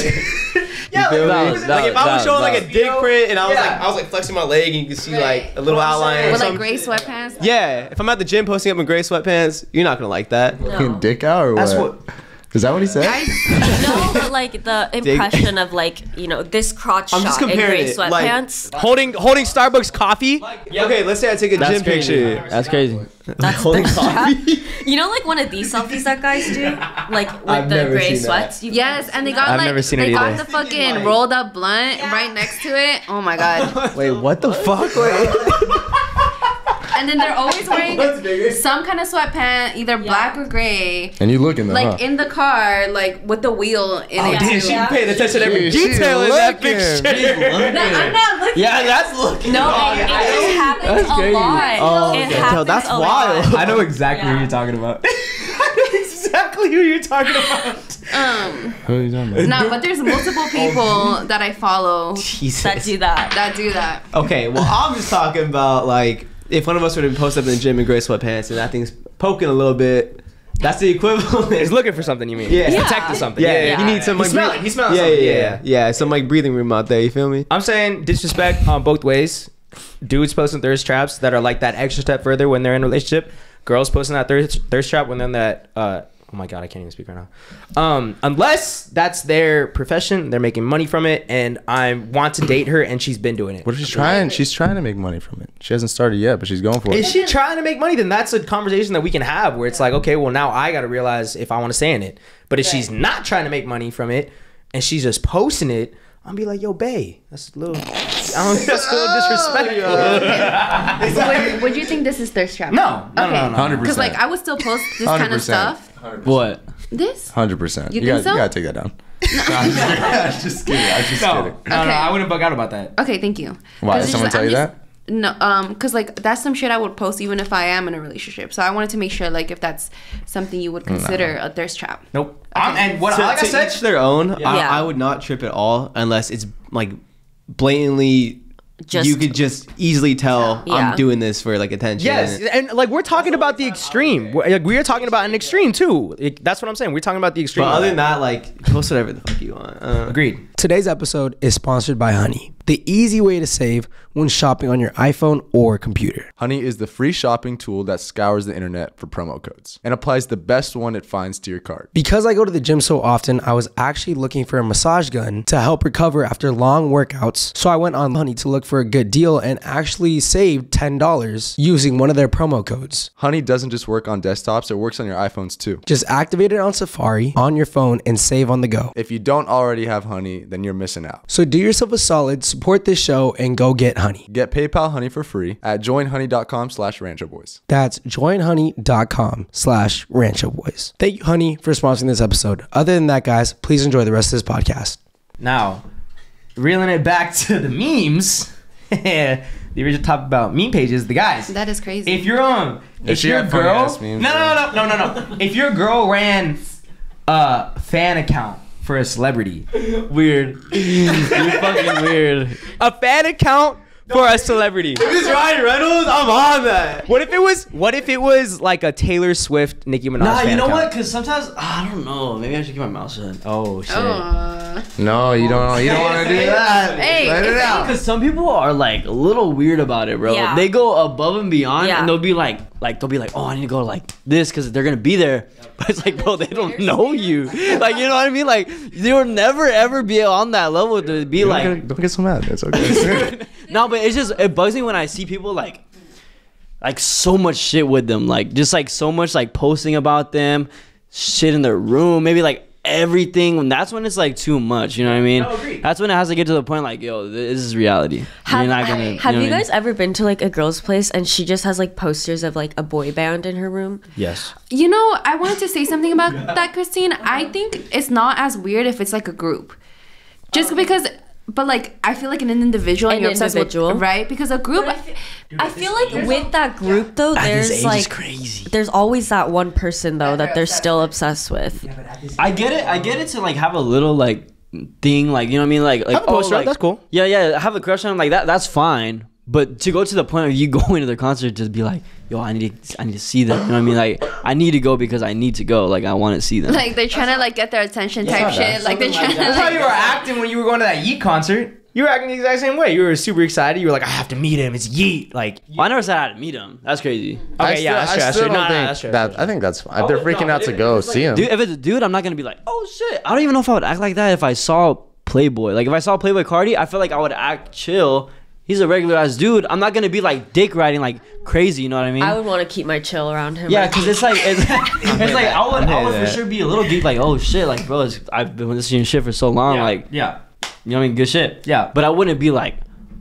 Speaker 3: Yeah,
Speaker 6: feel
Speaker 4: that
Speaker 6: me?
Speaker 4: was-
Speaker 6: like if I was
Speaker 4: was-
Speaker 6: showing
Speaker 4: that
Speaker 6: like a dick print and I was
Speaker 3: Yeah.
Speaker 6: like I was like flexing my leg and you can see like a little outline
Speaker 3: saying.
Speaker 6: or
Speaker 2: With like gray sweatpants.
Speaker 6: Yeah, if I'm at the gym posting up in gray sweatpants, you're not gonna like that.
Speaker 5: Fucking dick out or
Speaker 3: That's
Speaker 5: what?
Speaker 3: What.
Speaker 5: Is that what he said?
Speaker 1: no but like the impression of like you know this crotch
Speaker 6: I'm just
Speaker 1: shot in
Speaker 6: comparing
Speaker 1: gray
Speaker 6: it, like- Holding holding Starbucks coffee. Okay, let's say I take a
Speaker 4: That's
Speaker 6: gym
Speaker 4: crazy.
Speaker 6: picture.
Speaker 4: That's crazy.
Speaker 1: that's
Speaker 6: Holding
Speaker 1: the
Speaker 6: coffee.
Speaker 1: you know like one of these selfies that guys do like with
Speaker 6: I've
Speaker 1: the gray
Speaker 6: seen that.
Speaker 1: sweats You-
Speaker 2: Yes, and they got
Speaker 6: I've
Speaker 2: like
Speaker 6: never seen it
Speaker 2: they got the fucking rolled up blunt right next to it. Oh my god!
Speaker 6: Wait, what the fuck? Wait.
Speaker 2: And then they're always wearing some kind of sweatpant, either black or gray,
Speaker 5: and you looking though,
Speaker 2: like
Speaker 5: huh?
Speaker 2: in the car, like with the wheel in
Speaker 3: Oh,
Speaker 2: it.
Speaker 3: damn,
Speaker 2: too.
Speaker 3: she paying attention to every
Speaker 5: She-
Speaker 3: detail in that picture.
Speaker 2: No, I'm not looking.
Speaker 4: Yeah, that's looking.
Speaker 1: no it, it just happens
Speaker 4: That's
Speaker 1: a
Speaker 4: crazy.
Speaker 1: lot
Speaker 6: Oh,
Speaker 1: it
Speaker 6: okay.
Speaker 1: happens
Speaker 6: Yo, that's
Speaker 1: a
Speaker 6: wild.
Speaker 1: lot.
Speaker 3: I know exactly who
Speaker 1: Yeah.
Speaker 3: you're talking about. I know exactly who you're talking about.
Speaker 2: Um,
Speaker 5: Who are you talking about?
Speaker 2: no, but there's multiple people that I follow
Speaker 6: Jesus.
Speaker 1: that do that
Speaker 2: that do that.
Speaker 6: Okay, well, I'm just talking about like if one of us were to post up in the gym in gray sweatpants and that thing's poking a little bit, that's the equivalent.
Speaker 3: He's looking for something. You mean?
Speaker 6: Yeah.
Speaker 3: He's
Speaker 6: Yeah.
Speaker 3: detecting something.
Speaker 6: yeah,
Speaker 3: Yeah, yeah.
Speaker 6: you need some
Speaker 3: He's
Speaker 6: like
Speaker 3: smelling-
Speaker 6: breath-
Speaker 3: he's smelling
Speaker 6: yeah,
Speaker 3: something.
Speaker 6: Yeah,
Speaker 3: Yeah,
Speaker 6: yeah, yeah, some like breathing room out there. You feel me?
Speaker 3: I'm saying disrespect on both ways. Dudes posting thirst traps that are like that extra step further when they're in a relationship. Girls posting that thirst thirst trap when they're in that. Uh, oh my god, I can't even speak right now. Um, unless that's their profession, they're making money from it, and I want to date her, and she's been doing it.
Speaker 5: What if she's trying? She's trying to make money from it. She hasn't started yet, but she's going for
Speaker 3: Is
Speaker 5: it.
Speaker 3: she trying to make money? Then that's a conversation that we can have where it's like, okay, well now I got to realize if I want to stay in it. But if she's not trying to make money from it and she's just posting it, I'm be like, yo, Bay, that's a little, I don't, that's a little disrespectful.
Speaker 2: would, would you think this is thirst trap?
Speaker 3: No, no, no, no, no.
Speaker 5: Hundred
Speaker 2: Because like I would still post this kind of
Speaker 5: 100%.
Speaker 2: stuff.
Speaker 4: What?
Speaker 2: This?
Speaker 5: Hundred percent.
Speaker 2: You
Speaker 5: You,
Speaker 2: think
Speaker 5: gotta,
Speaker 2: so?
Speaker 5: you gotta take that down. I was just kidding. I was just
Speaker 3: No, no,
Speaker 5: kidding.
Speaker 3: no,
Speaker 2: Okay.
Speaker 3: I wouldn't bug out about that.
Speaker 2: Okay, thank you.
Speaker 5: Why?
Speaker 2: it's
Speaker 5: Someone
Speaker 2: just-
Speaker 5: tell
Speaker 2: I'm
Speaker 5: you
Speaker 2: just-
Speaker 5: that?
Speaker 2: No, um, cause like that's some shit I would post even if I am in a relationship. So I wanted to make sure like if that's something you would consider a thirst trap.
Speaker 3: Nope. I'm, and what,
Speaker 6: To,
Speaker 3: like I
Speaker 6: to
Speaker 3: said,
Speaker 6: each their own.
Speaker 1: Yeah.
Speaker 6: I, I would not trip at all unless it's like blatantly.
Speaker 1: Just-
Speaker 6: you could just easily tell
Speaker 1: Yeah.
Speaker 6: I'm doing this for like attention.
Speaker 3: Yes, and like we're talking about the extreme. We're, like, we are talking about an extreme too. Like, that's what I'm saying. We're talking about the extreme.
Speaker 6: But other than
Speaker 3: that.
Speaker 6: that, like post whatever the fuck you want. Uh,
Speaker 3: agreed.
Speaker 7: Today's episode is sponsored by Honey, the easy way to save when shopping on your iPhone or computer.
Speaker 5: Honey is the free shopping tool that scours the internet for promo codes and applies the best one it finds to your cart.
Speaker 7: Because I go to the gym so often, I was actually looking for a massage gun to help recover after long workouts. So I went on Honey to look for a good deal and actually saved $10 using one of their promo codes.
Speaker 5: Honey doesn't just work on desktops, it works on your iPhones too.
Speaker 7: Just activate it on Safari on your phone and save on the go.
Speaker 5: If you don't already have Honey, then you're missing out.
Speaker 7: So do yourself a solid, support this show, and go get Honey.
Speaker 5: Get PayPal Honey for free at joinhoney.com slash Rancho Boys.
Speaker 7: That's joinhoney.com slash Rancho Boys. Thank you, Honey, for sponsoring this episode. Other than that, guys, please enjoy the rest of this podcast.
Speaker 3: Now, reeling it back to the memes. the original topic about meme pages. The guys.
Speaker 2: That is crazy.
Speaker 3: If you're um, if
Speaker 5: she
Speaker 3: your
Speaker 5: had funny
Speaker 3: girl,
Speaker 5: ass
Speaker 3: no, no, no, no, no, no, no. If your girl ran a fan account for a celebrity,
Speaker 4: Weird. You're fucking weird.
Speaker 3: a fan account for a celebrity.
Speaker 6: this Ryan Reynolds, I'm on that.
Speaker 3: What if it was? What if it was like a Taylor Swift, Nicki Minaj?
Speaker 4: Nah,
Speaker 3: fan
Speaker 4: you know
Speaker 3: account?
Speaker 4: what? Because sometimes I don't know. Maybe I should keep my mouth shut.
Speaker 3: Oh shit.
Speaker 2: Uh,
Speaker 5: No, you don't you don't want to do that.
Speaker 2: Hey,
Speaker 5: Let it out.
Speaker 4: Because some people are like a little weird about it, bro.
Speaker 1: Yeah.
Speaker 4: They go above and beyond,
Speaker 1: Yeah.
Speaker 4: and they'll be like, like they'll be like, oh, I need to go like this because they're gonna be there. But it's like, bro, they don't know you. Like, you know what I mean? Like, you'll never ever be on that level to be
Speaker 5: Don't
Speaker 4: like,
Speaker 5: get, don't get so mad. It's okay.
Speaker 4: no. But it's just it bugs me when I see people like, like so much shit with them, like just like so much like posting about them, shit in their room, maybe like everything. And that's when it's like too much. You know what I mean?
Speaker 3: No, agreed.
Speaker 4: That's when it has to get to the point like, yo, this is reality.
Speaker 1: Have,
Speaker 4: You're not gonna.
Speaker 1: have
Speaker 4: know
Speaker 1: you
Speaker 4: what I mean?
Speaker 1: guys ever been to like a girl's place and she just has like posters of like a boy band in her room?
Speaker 3: Yes.
Speaker 2: you know, I wanted to say something about that, Christine. I think it's not as weird if it's like a group, just because. But like, I feel like an individual, and
Speaker 1: An
Speaker 2: you're obsessed
Speaker 1: individual.
Speaker 2: with, right? Because a group,
Speaker 1: I feel like with that group though,
Speaker 4: At this age
Speaker 1: there's
Speaker 4: is
Speaker 1: like
Speaker 4: crazy.
Speaker 1: there's always that one person though that they're still obsessed with.
Speaker 4: I get it. I um, get it to like have a little like thing, like you know what I mean, like like
Speaker 3: Have a poster,
Speaker 4: oh, like,
Speaker 3: that's cool.
Speaker 4: Yeah, yeah. Have a crush on him, like that. That's fine. But to go to the point of you going to the concert, just be like, yo, I need to, I need to see them. You know what I mean? Like, I need to go because I need to go. Like, I want to see them.
Speaker 2: like they're trying to like get their attention type shit. Like they're trying to
Speaker 3: That's how you were acting when you were going to that Yeat concert. You were acting the exact same way. You were super excited. You were like, I have to meet him. It's Yeat. Like,
Speaker 4: Well, I never said I had to meet him. That's crazy.
Speaker 3: okay, yeah, that's true. That's true. No, no, no, that's true.
Speaker 5: that, I think that's fine. If they're freaking out to go see him.
Speaker 4: Dude, if it's a dude, I'm not gonna be like, oh shit. I don't even know if I would act like that if I saw Playboi. Like if I saw Playboi Carti, I feel like I would act chill. He's a regular ass dude. I'm not gonna be like dick riding like crazy. You know what I mean?
Speaker 1: I would want to keep my chill around him.
Speaker 4: Yeah, because it's like it's, it's like I would I would for sure be a little deep like oh shit like bro it's, I've been listening to shit for so long
Speaker 3: yeah,
Speaker 4: like
Speaker 3: yeah.
Speaker 4: you know what I mean good shit
Speaker 3: Yeah.
Speaker 4: but I wouldn't be like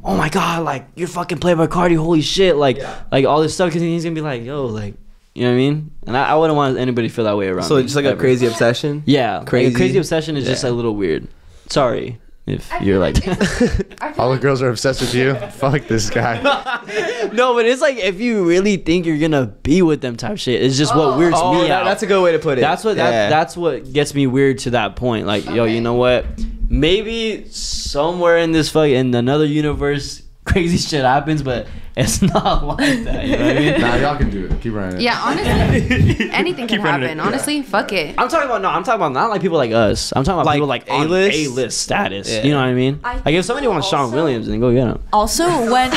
Speaker 4: oh my god like you're fucking Playboi Carti holy shit like like all this stuff because he's gonna be like yo like you know what I mean and I, I wouldn't want anybody to feel that way around
Speaker 6: So
Speaker 4: me,
Speaker 6: just like a crazy obsession.
Speaker 4: yeah like,
Speaker 6: crazy.
Speaker 4: a crazy obsession is just a little weird sorry if you're like
Speaker 5: All the girls are obsessed with you. Fuck this guy.
Speaker 4: no but it's like if you really think you're gonna be with them type shit it's just what oh. weirds
Speaker 6: Oh,
Speaker 4: me
Speaker 6: that-
Speaker 4: out
Speaker 6: that's a good way to put it.
Speaker 4: That's what that, that's what gets me weird to that point. Like, yo, you know what? Maybe somewhere in this fuck in another universe, crazy shit happens, but it's not like that. You know what I mean?
Speaker 5: nah, y'all can do it. Keep running it.
Speaker 2: Yeah, honestly, anything can
Speaker 3: running
Speaker 2: happen.
Speaker 3: it.
Speaker 2: Honestly, fuck it.
Speaker 4: I'm talking about no. I'm talking about not like people like us. I'm talking about
Speaker 6: Like
Speaker 4: people like
Speaker 6: A-list?
Speaker 4: A list status.
Speaker 6: Yeah.
Speaker 4: You know what I mean?
Speaker 1: I
Speaker 4: like if somebody
Speaker 1: think
Speaker 4: wants Sean
Speaker 1: also-
Speaker 4: Williams, then go get him.
Speaker 1: Also, when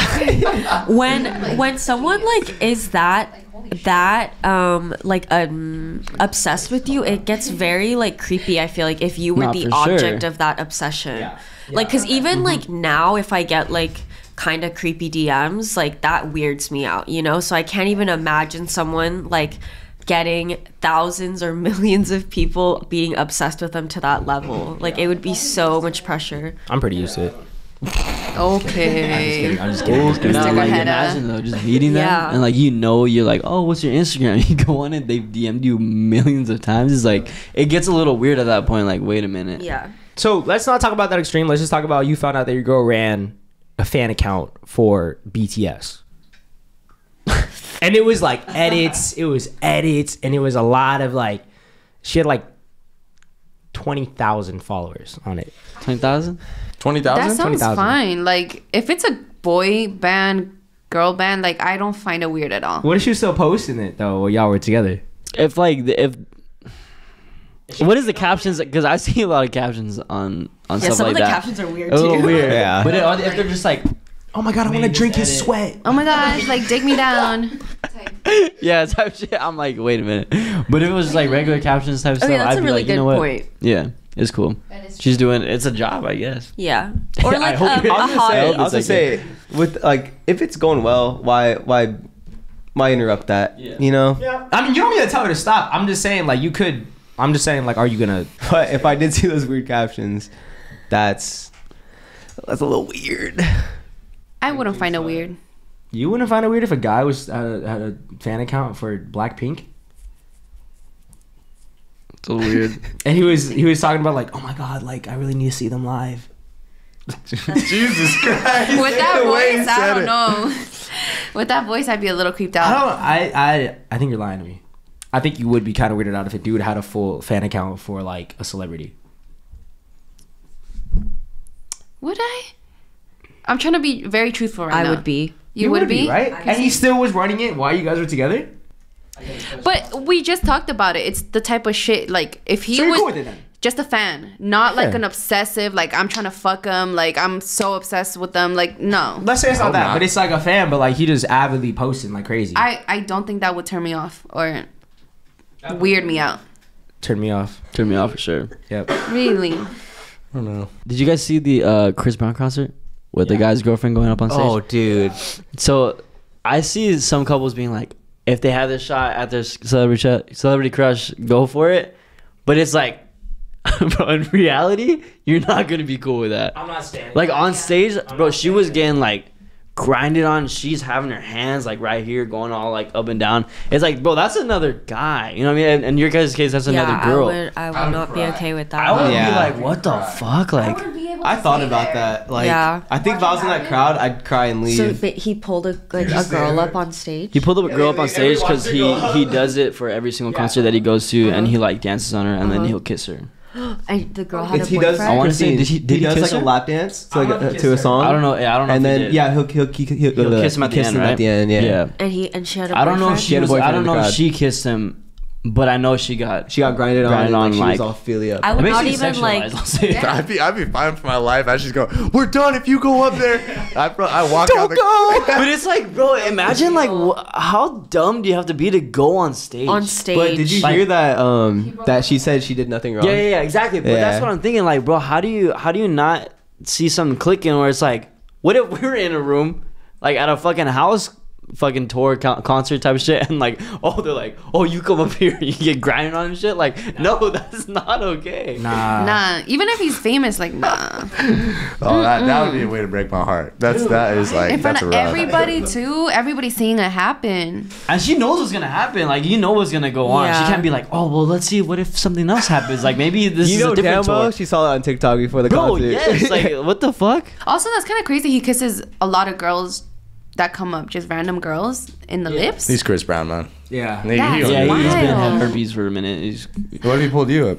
Speaker 1: when when someone like is that that um like um obsessed with you, it gets very like creepy. I feel like if you were
Speaker 4: Nah,
Speaker 1: the
Speaker 4: for sure.
Speaker 1: object of that obsession, like because even like now, if I get like kind of creepy DMs, like that weirds me out, you know. So I can't even imagine someone like getting thousands or millions of people being obsessed with them to that level. Like it would be so much pressure.
Speaker 3: I'm pretty used to it.
Speaker 2: Okay.
Speaker 3: I'm just kidding. I'm just kidding.
Speaker 4: Nah,
Speaker 2: Stick
Speaker 4: like,
Speaker 2: ahead, uh,
Speaker 4: imagine though, just meeting them
Speaker 1: Yeah.
Speaker 4: and like you know you're like, oh, what's your Instagram? You go on it, they've DM'd you millions of times. It's like it gets a little weird at that point. Like, wait a minute.
Speaker 1: Yeah.
Speaker 3: So let's not talk about that extreme. Let's just talk about you found out that your girl ran a fan account for BTS. and it was like edits, it was edits, and it was a lot of like she had like twenty thousand followers on it.
Speaker 4: Twenty thousand.
Speaker 5: Twenty
Speaker 2: That sounds
Speaker 3: 20,000.
Speaker 2: fine. Like if it's a boy band, girl band, like I don't find it weird at all.
Speaker 3: What if she was still posting it though while y'all were together?
Speaker 4: If like if. What is the captions? Because I see a lot of captions on on
Speaker 1: Yeah,
Speaker 4: stuff
Speaker 1: some
Speaker 4: like
Speaker 1: of the
Speaker 4: that.
Speaker 1: captions are weird
Speaker 4: a little
Speaker 1: too.
Speaker 4: weird.
Speaker 6: Yeah.
Speaker 4: But it, if they're just like,
Speaker 3: Oh my god, I want to drink his sweat.
Speaker 2: Oh my gosh, like dig me down.
Speaker 4: yeah, type shit. I'm like, wait a minute. But if it was like regular captions type stuff,
Speaker 1: Okay, that's
Speaker 4: I'd
Speaker 1: a
Speaker 4: be
Speaker 1: really
Speaker 4: like,
Speaker 1: good
Speaker 4: you know what?
Speaker 1: point.
Speaker 4: Yeah, it's cool. She's doing. It's a job, I guess.
Speaker 1: Yeah. Or
Speaker 4: I
Speaker 1: like
Speaker 4: hope
Speaker 1: a,
Speaker 4: you're-
Speaker 1: a
Speaker 4: I was gonna
Speaker 1: hobby.
Speaker 4: say,
Speaker 6: I
Speaker 4: It's
Speaker 6: was gonna
Speaker 4: like
Speaker 6: say with like if it's going well, why why why interrupt that?
Speaker 4: Yeah.
Speaker 6: You know. Yeah.
Speaker 3: I mean, you don't need to tell her to stop. I'm just saying, like, you could. I'm just saying, like, are you gonna?
Speaker 6: But if I did see those weird captions, that's that's a little weird.
Speaker 2: I wouldn't find it weird.
Speaker 3: You wouldn't find it weird if a guy was had a, had a fan account for Blackpink,
Speaker 4: It's a little weird.
Speaker 3: and he was he was talking about like, oh my god, like I really need to see them live.
Speaker 5: Jesus Christ.
Speaker 2: With that
Speaker 5: The way he
Speaker 2: voice, I don't
Speaker 5: it.
Speaker 2: know. With that voice, I'd be a little creeped out.
Speaker 3: I
Speaker 2: out.
Speaker 3: don't. I I I think you're lying to me. I think you would be kind of weirded out if a dude had a full fan account for like a celebrity.
Speaker 2: Would I? I'm trying to be very truthful right now.
Speaker 1: I
Speaker 2: now.
Speaker 1: would be.
Speaker 2: You, would, be,
Speaker 3: right? And he still was running it while you guys were together.
Speaker 2: But we just talked about it. It's the type of shit like if he
Speaker 3: So you're
Speaker 2: was
Speaker 3: cool with it then?
Speaker 2: just a fan, not like
Speaker 3: Yeah.
Speaker 2: an obsessive. Like I'm trying to fuck him. Like I'm so obsessed with them. Like no,
Speaker 3: Let's say it's not that,
Speaker 5: not.
Speaker 3: but it's like a fan, but like he just avidly posting like crazy.
Speaker 2: I I don't think that would turn me off or weird me out.
Speaker 3: Turn me off.
Speaker 4: Turn me off for sure.
Speaker 3: Yep.
Speaker 2: Really?
Speaker 6: I don't know.
Speaker 4: Did you guys see the uh, Chris Brown concert with the guy's girlfriend going up on stage?
Speaker 6: Oh, dude.
Speaker 4: So I see some couples being like, if they have this shot at their celebrity ch- celebrity crush, go for it. But it's like, bro, in reality, you're not gonna be cool with that.
Speaker 3: I'm not standing.
Speaker 4: Like on stage, bro, she was getting like grinded on. She's having her hands like right here, going all like up and down. It's like, bro, that's another guy. You know what I mean? And in your guys' case, that's
Speaker 1: Yeah,
Speaker 4: another girl.
Speaker 1: I would. I would
Speaker 5: I would
Speaker 1: not be okay with that.
Speaker 4: I would.
Speaker 6: Yeah.
Speaker 4: be like, what the fuck? Like,
Speaker 6: I thought about that. Like,
Speaker 1: Yeah.
Speaker 6: I think if I was in that crowd, I'd cry and leave.
Speaker 1: So he pulled a like a girl
Speaker 5: there.
Speaker 1: up on stage.
Speaker 4: He pulled a girl up on stage because he he does it for every single concert that he goes to, and he like dances on her, and then
Speaker 1: Uh-huh.
Speaker 4: heall kiss her.
Speaker 1: And the girl had a
Speaker 6: he
Speaker 1: boyfriend.
Speaker 6: does.
Speaker 4: I wanna say,
Speaker 6: Christine,
Speaker 4: did he- did he
Speaker 6: does
Speaker 4: kiss
Speaker 6: like
Speaker 4: her?
Speaker 6: a lap dance to, like,
Speaker 3: wanna
Speaker 6: a, to a song?
Speaker 4: I don't know. yeah, I don't know.
Speaker 6: And
Speaker 4: if he
Speaker 6: then yeah, he'll he'll, he'll, he'll,
Speaker 4: he'll
Speaker 6: uh,
Speaker 4: kiss him at the end, right?
Speaker 6: at the end. Yeah.
Speaker 4: yeah.
Speaker 1: and he and she had a
Speaker 4: I don't know. If she
Speaker 6: had a
Speaker 4: was,
Speaker 6: boyfriend
Speaker 4: I don't know if she kissed him, but I know she got.
Speaker 6: She got grinded on.
Speaker 4: Grinded
Speaker 6: and, like,
Speaker 4: on,
Speaker 6: she was all feely up.
Speaker 1: I
Speaker 4: It
Speaker 1: would
Speaker 4: makes
Speaker 1: not
Speaker 4: you
Speaker 1: even like.
Speaker 4: sexualized, I'll say that.
Speaker 5: I'd be, I'd be fine for my life. I just go, we're done if you go up there. I, bro, I walk out the
Speaker 4: but it's like, bro, imagine like wh- how dumb do you have to be to go on stage?
Speaker 1: on stage.
Speaker 6: But did you
Speaker 4: Like-
Speaker 6: hear that? Um, that she said she did nothing wrong.
Speaker 4: Yeah, yeah, yeah, exactly. But that's what I'm thinking. Like, bro, how do you how do you not see something clicking where it's like, what if we were in a room, like at a fucking house, fucking tour con- concert type of shit, and like, oh, they're like, oh, you come up here, you get grinding on and shit. Like, no, that's not okay.
Speaker 3: Nah.
Speaker 2: Nah. Even if he's famous, like nah.
Speaker 5: Oh, that, that would be a way to break my heart. That's that is like
Speaker 2: In front
Speaker 5: that's
Speaker 2: of everybody too. Everybody's seeing it happen.
Speaker 4: And she knows what's gonna happen. Like, you know what's gonna go on.
Speaker 1: Yeah.
Speaker 4: She can't be like, oh, well, let's see. What if something else happens? Like, maybe this
Speaker 6: You
Speaker 4: is
Speaker 6: know
Speaker 4: a different
Speaker 6: damn well
Speaker 4: tour.
Speaker 6: she saw it on TikTok before the
Speaker 4: Bro,
Speaker 6: concert.
Speaker 4: yes. Like, what the fuck?
Speaker 2: Also, that's kind of crazy. He kisses a lot of girls that come up, just random girls in the lips.
Speaker 5: He's Chris Brown, man.
Speaker 3: Yeah.
Speaker 5: He- he
Speaker 2: That's
Speaker 4: Yeah,
Speaker 5: give a
Speaker 4: he's been
Speaker 2: Wild.
Speaker 4: had herpes for a minute. He's
Speaker 5: What if he pulled you up?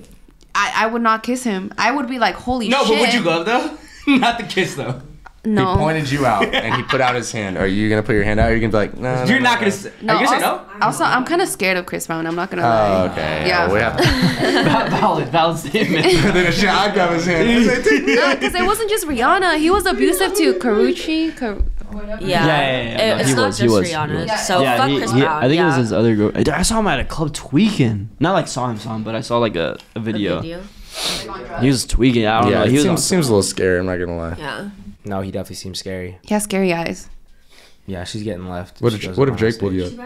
Speaker 2: I, I would not kiss him. I would be like, holy
Speaker 3: No,
Speaker 2: shit.
Speaker 3: but would you love though? Not the kiss though.
Speaker 2: No.
Speaker 5: He pointed you out and he put out his hand. Are you gonna put your hand out? Or are you gonna be like, no? no,
Speaker 3: You're
Speaker 5: no,
Speaker 3: not
Speaker 5: no.
Speaker 3: gonna. Say,
Speaker 2: No,
Speaker 3: are you gonna say no?
Speaker 2: also, I'm kind of scared of Chris Brown. I'm not gonna
Speaker 5: Oh,
Speaker 2: lie.
Speaker 5: okay.
Speaker 2: Yeah.
Speaker 5: Yeah. We have to.
Speaker 4: valid, valid statement.
Speaker 5: then a shot. I grab his hand.
Speaker 2: No, because it wasn't just Rihanna. He was abusive to Karrueche. Kar-
Speaker 1: Yeah,
Speaker 4: Yeah, yeah, yeah,
Speaker 1: It-
Speaker 4: no,
Speaker 1: it's
Speaker 4: he
Speaker 1: not
Speaker 4: was, he
Speaker 1: just
Speaker 4: was, he
Speaker 1: Rihanna.
Speaker 4: was.
Speaker 1: So fuck
Speaker 4: he-
Speaker 1: Chris
Speaker 4: he-
Speaker 1: Brown.
Speaker 4: I think
Speaker 1: yeah.
Speaker 4: it was his other girl. I saw him at a club tweaking. Not like saw him, saw him, but I saw like a, a
Speaker 1: A
Speaker 4: video.
Speaker 1: video.
Speaker 4: He was tweaking. I don't
Speaker 5: Yeah,
Speaker 4: know.
Speaker 5: it
Speaker 4: He was
Speaker 5: seems, seems a little scary. I'm not gonna lie.
Speaker 1: Yeah.
Speaker 3: No, he definitely seems scary.
Speaker 2: he has scary eyes.
Speaker 3: Yeah, she's getting left.
Speaker 5: What if
Speaker 3: goes
Speaker 5: what
Speaker 3: up
Speaker 5: if Drake pulled you
Speaker 3: stage.
Speaker 5: up?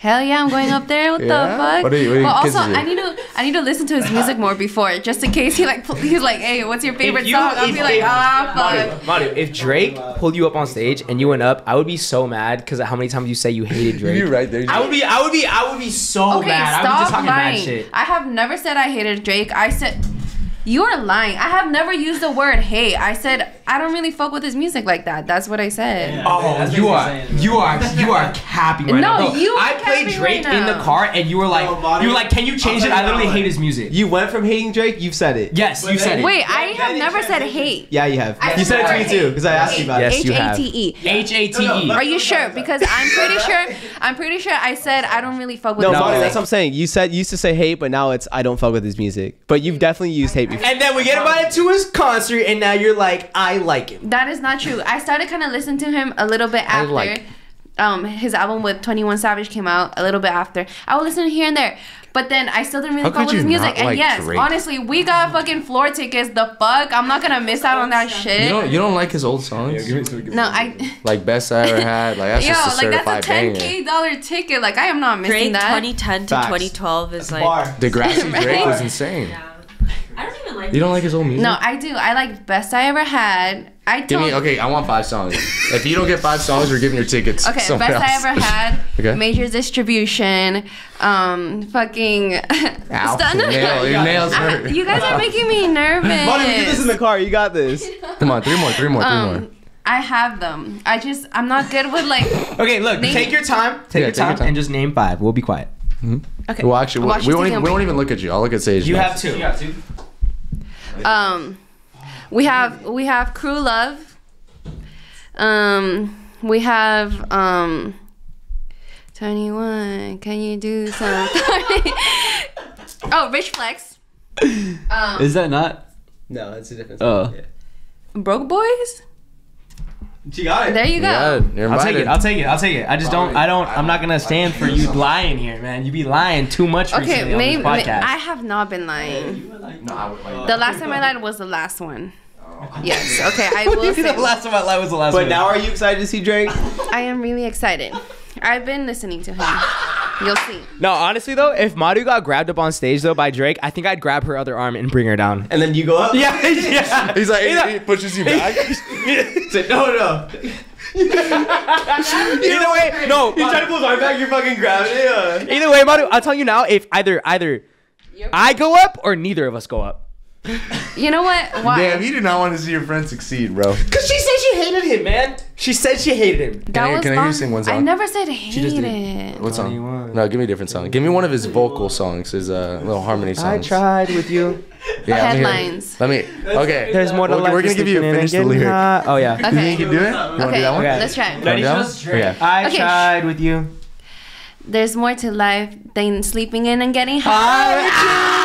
Speaker 2: Hell yeah, I'm going up there. What
Speaker 5: Yeah?
Speaker 2: the fuck?
Speaker 5: What are you- what are you
Speaker 2: but also,
Speaker 5: you?
Speaker 2: I need to I need to listen to his music more before, just in case he like he's like, hey, what's your favorite song? I'll be like, ah, fuck.
Speaker 3: Manu, if Drake pulled you up on stage and you went up, I would be so mad because how many times you say you hated Drake.
Speaker 5: You're right there.
Speaker 3: I would be, I would be, I would be so
Speaker 2: Okay,
Speaker 3: mad. I would be just
Speaker 2: stop
Speaker 3: talking mad
Speaker 2: lying.
Speaker 3: shit.
Speaker 2: I have never said I hated Drake. I said you are lying. I have never used the word hate. I said I don't really fuck with his music like that. That's what I said.
Speaker 3: Oh, you are,
Speaker 4: saying,
Speaker 3: you are, you are capping right
Speaker 2: No,
Speaker 3: now. Bro,
Speaker 2: you are
Speaker 3: I played Drake
Speaker 2: right
Speaker 3: in the car and you were like,
Speaker 6: No, Manu,
Speaker 3: you were like, can you change
Speaker 6: I'll
Speaker 3: it? I literally hate his music.
Speaker 6: You went from hating Drake. You've said it.
Speaker 3: yes, you said it.
Speaker 2: Wait, I have never said hate.
Speaker 6: Yeah, you have.
Speaker 2: I
Speaker 6: you said it to me too because I asked you about
Speaker 3: Yes,
Speaker 6: it.
Speaker 3: you have.
Speaker 2: A T E.
Speaker 3: H A T E.
Speaker 2: Are you sure? Because I'm pretty sure. I'm pretty sure I said I don't really fuck with
Speaker 6: No,
Speaker 2: his
Speaker 6: Manu,
Speaker 2: music.
Speaker 6: that's what I'm saying. You said you used to say hate, but now it's I don't fuck with his music. But you've definitely used hate before.
Speaker 3: And then we get invited to his concert, and now you're like, I like him.
Speaker 2: That is not true. I started kind of listening to him a little bit after.
Speaker 5: like-
Speaker 2: um, his album with 21 Savage came out a little bit after. I would listen here and there. But then I still didn't really
Speaker 5: How
Speaker 2: fuck with his music.
Speaker 5: not
Speaker 2: And
Speaker 5: like
Speaker 2: yes,
Speaker 5: Drake?
Speaker 2: honestly, we got fucking floor tickets. The fuck? I'm not gonna miss out on that shit.
Speaker 5: You don't you don't like his old songs?
Speaker 2: no, I.
Speaker 5: like best I ever had. Like that's
Speaker 2: Yo,
Speaker 5: just a
Speaker 2: like
Speaker 5: certified
Speaker 2: that's a 10k
Speaker 5: banger.
Speaker 2: dollar ticket. Like I am not missing
Speaker 1: Drake
Speaker 2: that.
Speaker 1: 2010 to
Speaker 6: Facts.
Speaker 1: 2012 is like.
Speaker 6: Bar.
Speaker 5: Degrassi Drake
Speaker 2: Right?
Speaker 5: was insane.
Speaker 1: I don't even like.
Speaker 5: You don't like his old music?
Speaker 2: No, I do. I like best I ever had. I
Speaker 5: Give
Speaker 2: told
Speaker 5: me okay. I want five songs. if you don't get five songs, we're giving your tickets.
Speaker 2: Okay,
Speaker 5: to someone
Speaker 2: best I
Speaker 5: else.
Speaker 2: ever had.
Speaker 5: Okay.
Speaker 2: Major distribution. Um, fucking.
Speaker 5: Ow.
Speaker 2: Stun-
Speaker 5: Your nail- your nails
Speaker 2: I-
Speaker 5: hurt.
Speaker 2: you guys are making me nervous.
Speaker 6: Manu, get this in the car. You got this.
Speaker 5: Come on, three more, three more, three more.
Speaker 2: Um, I have them. I just I'm not good with like.
Speaker 3: Okay, look,
Speaker 2: Name-
Speaker 3: take your time, take,
Speaker 5: Yeah,
Speaker 3: your,
Speaker 5: take your
Speaker 3: time,
Speaker 5: time.
Speaker 3: and just name five. We'll be quiet.
Speaker 2: Okay.
Speaker 5: Well, actually,
Speaker 2: Watch
Speaker 5: we, won't even, we won't even look at you. I'll look at Sage.
Speaker 3: You
Speaker 5: next.
Speaker 3: have two. You have two.
Speaker 2: Um, we have we have Crew Love. Um, we have um. 21, can you do something? oh, Rich Flex. Um,
Speaker 4: Is that not?
Speaker 6: No, it's a different.
Speaker 4: Oh.
Speaker 6: Yeah.
Speaker 2: Broke Boys?
Speaker 6: She got it.
Speaker 2: There you go.
Speaker 5: Yeah, you're
Speaker 3: I'll take it. I'll take it. I'll take it. I just don't. I don't. I'm not gonna stand for you lying here, man. You be lying too much
Speaker 2: Okay,
Speaker 3: recently on
Speaker 2: maybe
Speaker 3: this podcast.
Speaker 2: I have not been lying.
Speaker 5: No, I would like
Speaker 2: The last time I lied was the last one. Oh. Yes. Okay, I will say the
Speaker 3: last time I lied was the last
Speaker 6: But
Speaker 3: one.
Speaker 6: now, are you excited to see Drake?
Speaker 2: I am really excited. I've been listening to him. You'll see.
Speaker 3: No, honestly though, if Madu got grabbed up on stage though by Drake, I think I'd grab her other arm and bring her down.
Speaker 6: And then you go up.
Speaker 3: Yeah, yeah.
Speaker 5: He's like,
Speaker 3: Either-
Speaker 5: he, he pushes you back.
Speaker 6: Say no, no.
Speaker 3: Either way, no.
Speaker 6: He's trying to pull his arm back. You're fucking grabbing it.
Speaker 3: Either way, Madu, I'll tell you now. If either either I go up or neither of us go up.
Speaker 2: You know what? Why?
Speaker 5: Damn, you did not want to see your friend succeed, bro.
Speaker 3: Cause she said she hated him, man. She said she hated him.
Speaker 2: that
Speaker 5: I-
Speaker 2: was
Speaker 5: can I hear you sing one song?
Speaker 2: I never said
Speaker 3: just
Speaker 2: hate
Speaker 3: did.
Speaker 2: it.
Speaker 5: What song?
Speaker 3: 21.
Speaker 5: No, give me a different song. Give me one of his vocal songs, his uh, little harmony songs.
Speaker 3: I tried with you.
Speaker 5: Yeah, let me.
Speaker 2: Headlines.
Speaker 5: Let me. Okay.
Speaker 3: There's more to
Speaker 5: We're-
Speaker 3: life
Speaker 5: We're gonna give you a
Speaker 3: sleeping
Speaker 5: finish the lyric.
Speaker 3: high. Oh yeah.
Speaker 5: You think
Speaker 2: Okay.
Speaker 5: you can do it? You want to
Speaker 2: Okay.
Speaker 5: do that one?
Speaker 3: Okay.
Speaker 2: Let's try.
Speaker 5: Ready,
Speaker 3: down?
Speaker 5: Okay.
Speaker 3: I
Speaker 2: Okay.
Speaker 3: tried with you.
Speaker 2: There's more to life than sleeping in and getting high.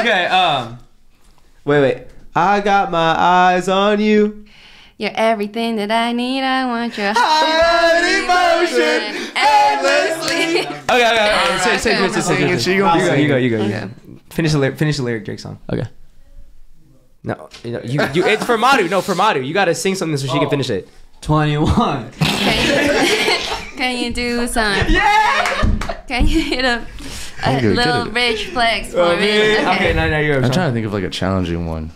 Speaker 3: Okay. Um.
Speaker 6: Wait, wait. I got my eyes on you.
Speaker 2: You're everything that I need. I want your heart
Speaker 5: emotion
Speaker 2: endlessly.
Speaker 3: Okay. Okay. okay. Say, say, say, say, say,
Speaker 5: Sing
Speaker 3: say,
Speaker 5: it,
Speaker 3: say.
Speaker 5: she gonna be
Speaker 3: You go. You go. You go. You
Speaker 2: Okay.
Speaker 3: Finish the lyric. Finish the lyric. Drake song.
Speaker 4: Okay.
Speaker 3: No. You, know, you, you. It's for Madu. No, for Madu. You gotta sing something so she can finish it.
Speaker 4: 21.
Speaker 2: Can you, can you do something? Yeah. Can you hit a, a
Speaker 5: I'm
Speaker 2: little rich flex for
Speaker 3: Oh,
Speaker 2: me?
Speaker 3: man. Okay. No. No. You're.
Speaker 5: I'm trying to think of like a challenging one.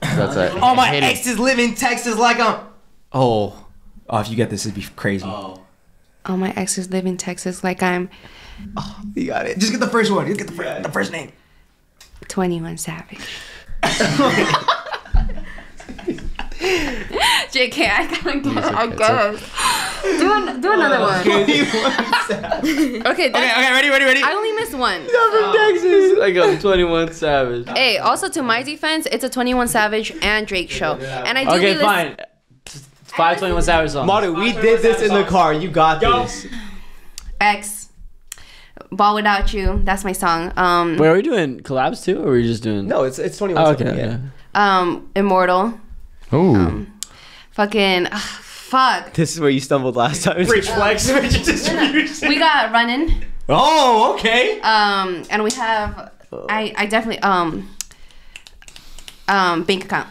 Speaker 5: That's it.
Speaker 3: Oh my
Speaker 5: Hit it.
Speaker 3: ex is living Texas like I'm. Oh. Oh, if you get this, it'd be crazy.
Speaker 2: Oh, oh my exes live in Texas like I'm Oh,
Speaker 6: You got it.
Speaker 3: Just get the first one. Just get the, fir- the first name.
Speaker 2: 21 Savage. JK, I gotta get I guess. Do, an, do another one. Okay,
Speaker 3: Okay. Okay. Ready. Ready. Ready.
Speaker 2: I only missed one.
Speaker 4: Texas. I got 21 Savage.
Speaker 2: Hey, also to my defense, it's a 21 Savage and Drake show. And I do
Speaker 4: Okay,
Speaker 2: be
Speaker 4: fine. Five 21 Savage songs.
Speaker 6: Manu, we did this in the car. You got this.
Speaker 2: X Ball Without You. That's my song. Um
Speaker 4: Wait, are we doing collabs too, or are we just doing?
Speaker 6: No, it's it's 21.
Speaker 4: Oh, okay.
Speaker 6: something,
Speaker 4: okay.
Speaker 2: um Immortal.
Speaker 5: Ooh.
Speaker 2: Fucking ugh, fuck.
Speaker 6: This is where you stumbled last time.
Speaker 3: Rich flex.
Speaker 2: We got Running.
Speaker 3: Oh. Okay.
Speaker 2: Um and we have I I definitely um um bank account.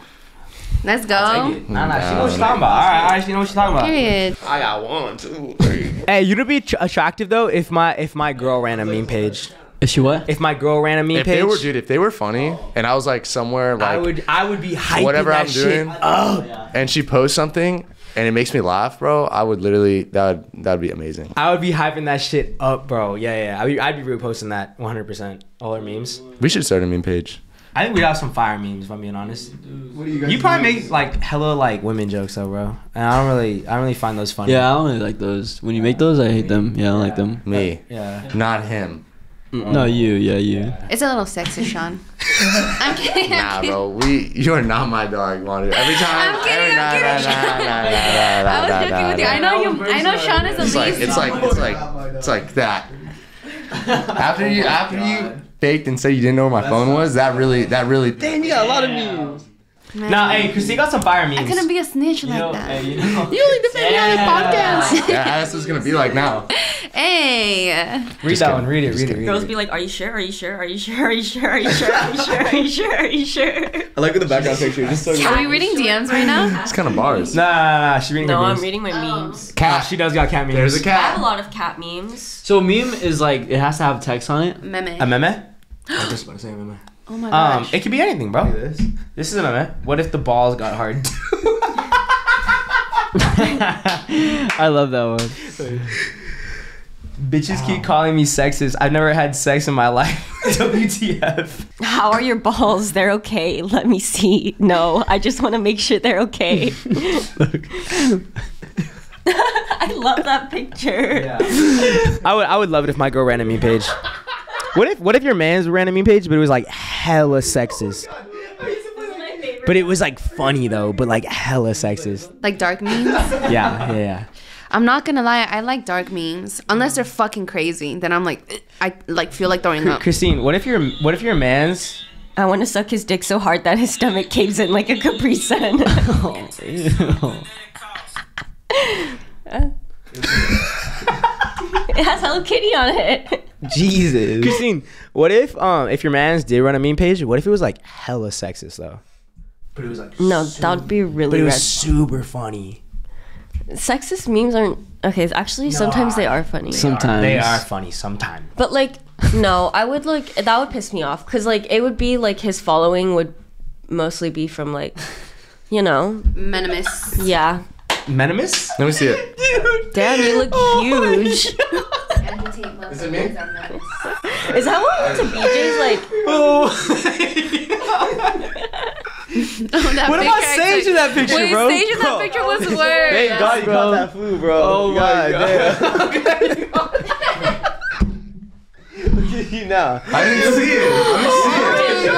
Speaker 2: Let's go.
Speaker 3: Nah, nah, she knows what she's talking about. All right, all right, she knows what she's talking about.
Speaker 2: Period.
Speaker 5: I got one, two, three.
Speaker 3: Hey, you'd be attractive though if my if my girl ran a meme page.
Speaker 4: Is she what?
Speaker 3: If my girl ran a meme
Speaker 5: If
Speaker 3: page,
Speaker 5: they were, dude, if they were funny, and I was like somewhere like
Speaker 3: I would I would be hyping
Speaker 5: whatever
Speaker 3: that
Speaker 5: I'm
Speaker 3: shit
Speaker 5: doing,
Speaker 3: up.
Speaker 5: Oh, and she posts something, and it makes me laugh, bro. I would literally that would that would be amazing.
Speaker 3: I would be hyping that shit up, bro. Yeah, yeah. I'd be, I'd be reposting that 100%. All our memes.
Speaker 5: We should start a meme page.
Speaker 3: I think we'd have some fire memes, if I'm being honest. you probably make like hella like women jokes though, bro. And I don't really, I don't really find those funny.
Speaker 4: Yeah, I don't really like those. When you make those, I hate them. Yeah, I don't like them.
Speaker 5: Me,
Speaker 3: Yeah.
Speaker 5: not him.
Speaker 4: No, you. Yeah, you.
Speaker 2: It's a little sexist, Sean. I'm kidding. I'm
Speaker 5: Nah,
Speaker 2: kidding.
Speaker 5: bro. We you are not my dog, Wanda. Every time.
Speaker 2: I'm kidding,
Speaker 5: every, nah,
Speaker 2: I'm kidding.
Speaker 5: nah, nah, nah, nah, nah,
Speaker 2: I was
Speaker 5: nah,
Speaker 2: joking
Speaker 5: nah,
Speaker 2: with you.
Speaker 5: nah.
Speaker 2: I know you. I know Sean is the
Speaker 5: It's like
Speaker 2: least.
Speaker 5: it's like it's like it's like that. After you after you oh faked and said you didn't know where my phone was, that really that really.
Speaker 4: Damn, you got a lot of memes.
Speaker 2: Man.
Speaker 3: Nah, hey, Christine got some fire memes.
Speaker 2: I couldn't be a snitch like
Speaker 3: know,
Speaker 2: that.
Speaker 3: hey, you know.
Speaker 2: You only defend me on your podcast.
Speaker 5: Yeah, that's what it's gonna be like now.
Speaker 2: hey.
Speaker 3: Read that one. Read it. Read it. Read
Speaker 1: Girls
Speaker 3: it.
Speaker 1: be like, "Are you sure? Are you sure? Are you sure? Are you sure? Are you sure? Are you sure? Are you sure? Are you sure?"
Speaker 6: I like in the background picture. Just so
Speaker 2: Are we reading DMs right now?
Speaker 5: It's kind of bars.
Speaker 3: Nah, nah, nah. She's reading
Speaker 1: No,
Speaker 3: her
Speaker 1: I'm
Speaker 3: memes.
Speaker 1: reading my oh. memes.
Speaker 3: Cat. She does got cat memes.
Speaker 5: There's a
Speaker 1: I have a lot of cat memes.
Speaker 4: So meme is like it has to have text on it.
Speaker 2: Meme.
Speaker 3: A meme? I was just about to say a meme.
Speaker 2: Oh my
Speaker 3: Um,
Speaker 2: gosh.
Speaker 3: it could be anything, bro. This. This is a meme. What if the balls got hard?
Speaker 4: I love that one.
Speaker 3: Bitches keep calling me sexist. I've never had sex in my life. WTF?
Speaker 1: How are your balls? They're okay. Let me see. No, I just want to make sure they're okay. I love that picture.
Speaker 3: I would I would love it if my girl ran at me, page. What if what if your man's ran a meme page, but it was like hella sexist? But it was like funny though, but like hella sexist.
Speaker 2: Like dark memes?
Speaker 3: Yeah, yeah, yeah.
Speaker 2: I'm not gonna lie, I like dark memes. Unless they're fucking crazy. Then I'm like, uh, I like feel like throwing up.
Speaker 3: Christine, what if your what if your man's
Speaker 1: I want to suck his dick so hard that his stomach caves in like a Capri Sun. Oh, it has Hello Kitty on it.
Speaker 6: Jesus.
Speaker 3: Christine, what if um if your man's did run a meme page, what if it was like hella sexist though? But it was like
Speaker 1: No, that would be really
Speaker 3: but
Speaker 1: really
Speaker 3: it was
Speaker 1: red.
Speaker 3: super funny.
Speaker 1: Sexist memes aren't okay. Actually, sometimes they are funny.
Speaker 4: Sometimes
Speaker 3: They are funny sometimes.
Speaker 1: But like, no, I would like that would piss me off because like it would be like his following would mostly be from like, you know,
Speaker 2: Menimus.
Speaker 1: yeah.
Speaker 3: Menimus?
Speaker 5: Let me see it.
Speaker 1: Damn, you look huge.
Speaker 5: Is it me?
Speaker 1: Is that what went to BJ's like?
Speaker 2: Oh, that
Speaker 3: What
Speaker 2: picture
Speaker 3: about Sage in that picture,
Speaker 2: Wait,
Speaker 3: bro?
Speaker 2: Sage in that picture was worse.
Speaker 6: Thank God you caught that food, bro. Oh my God, damn. Look at you now.
Speaker 5: I didn't see it. Let me see it.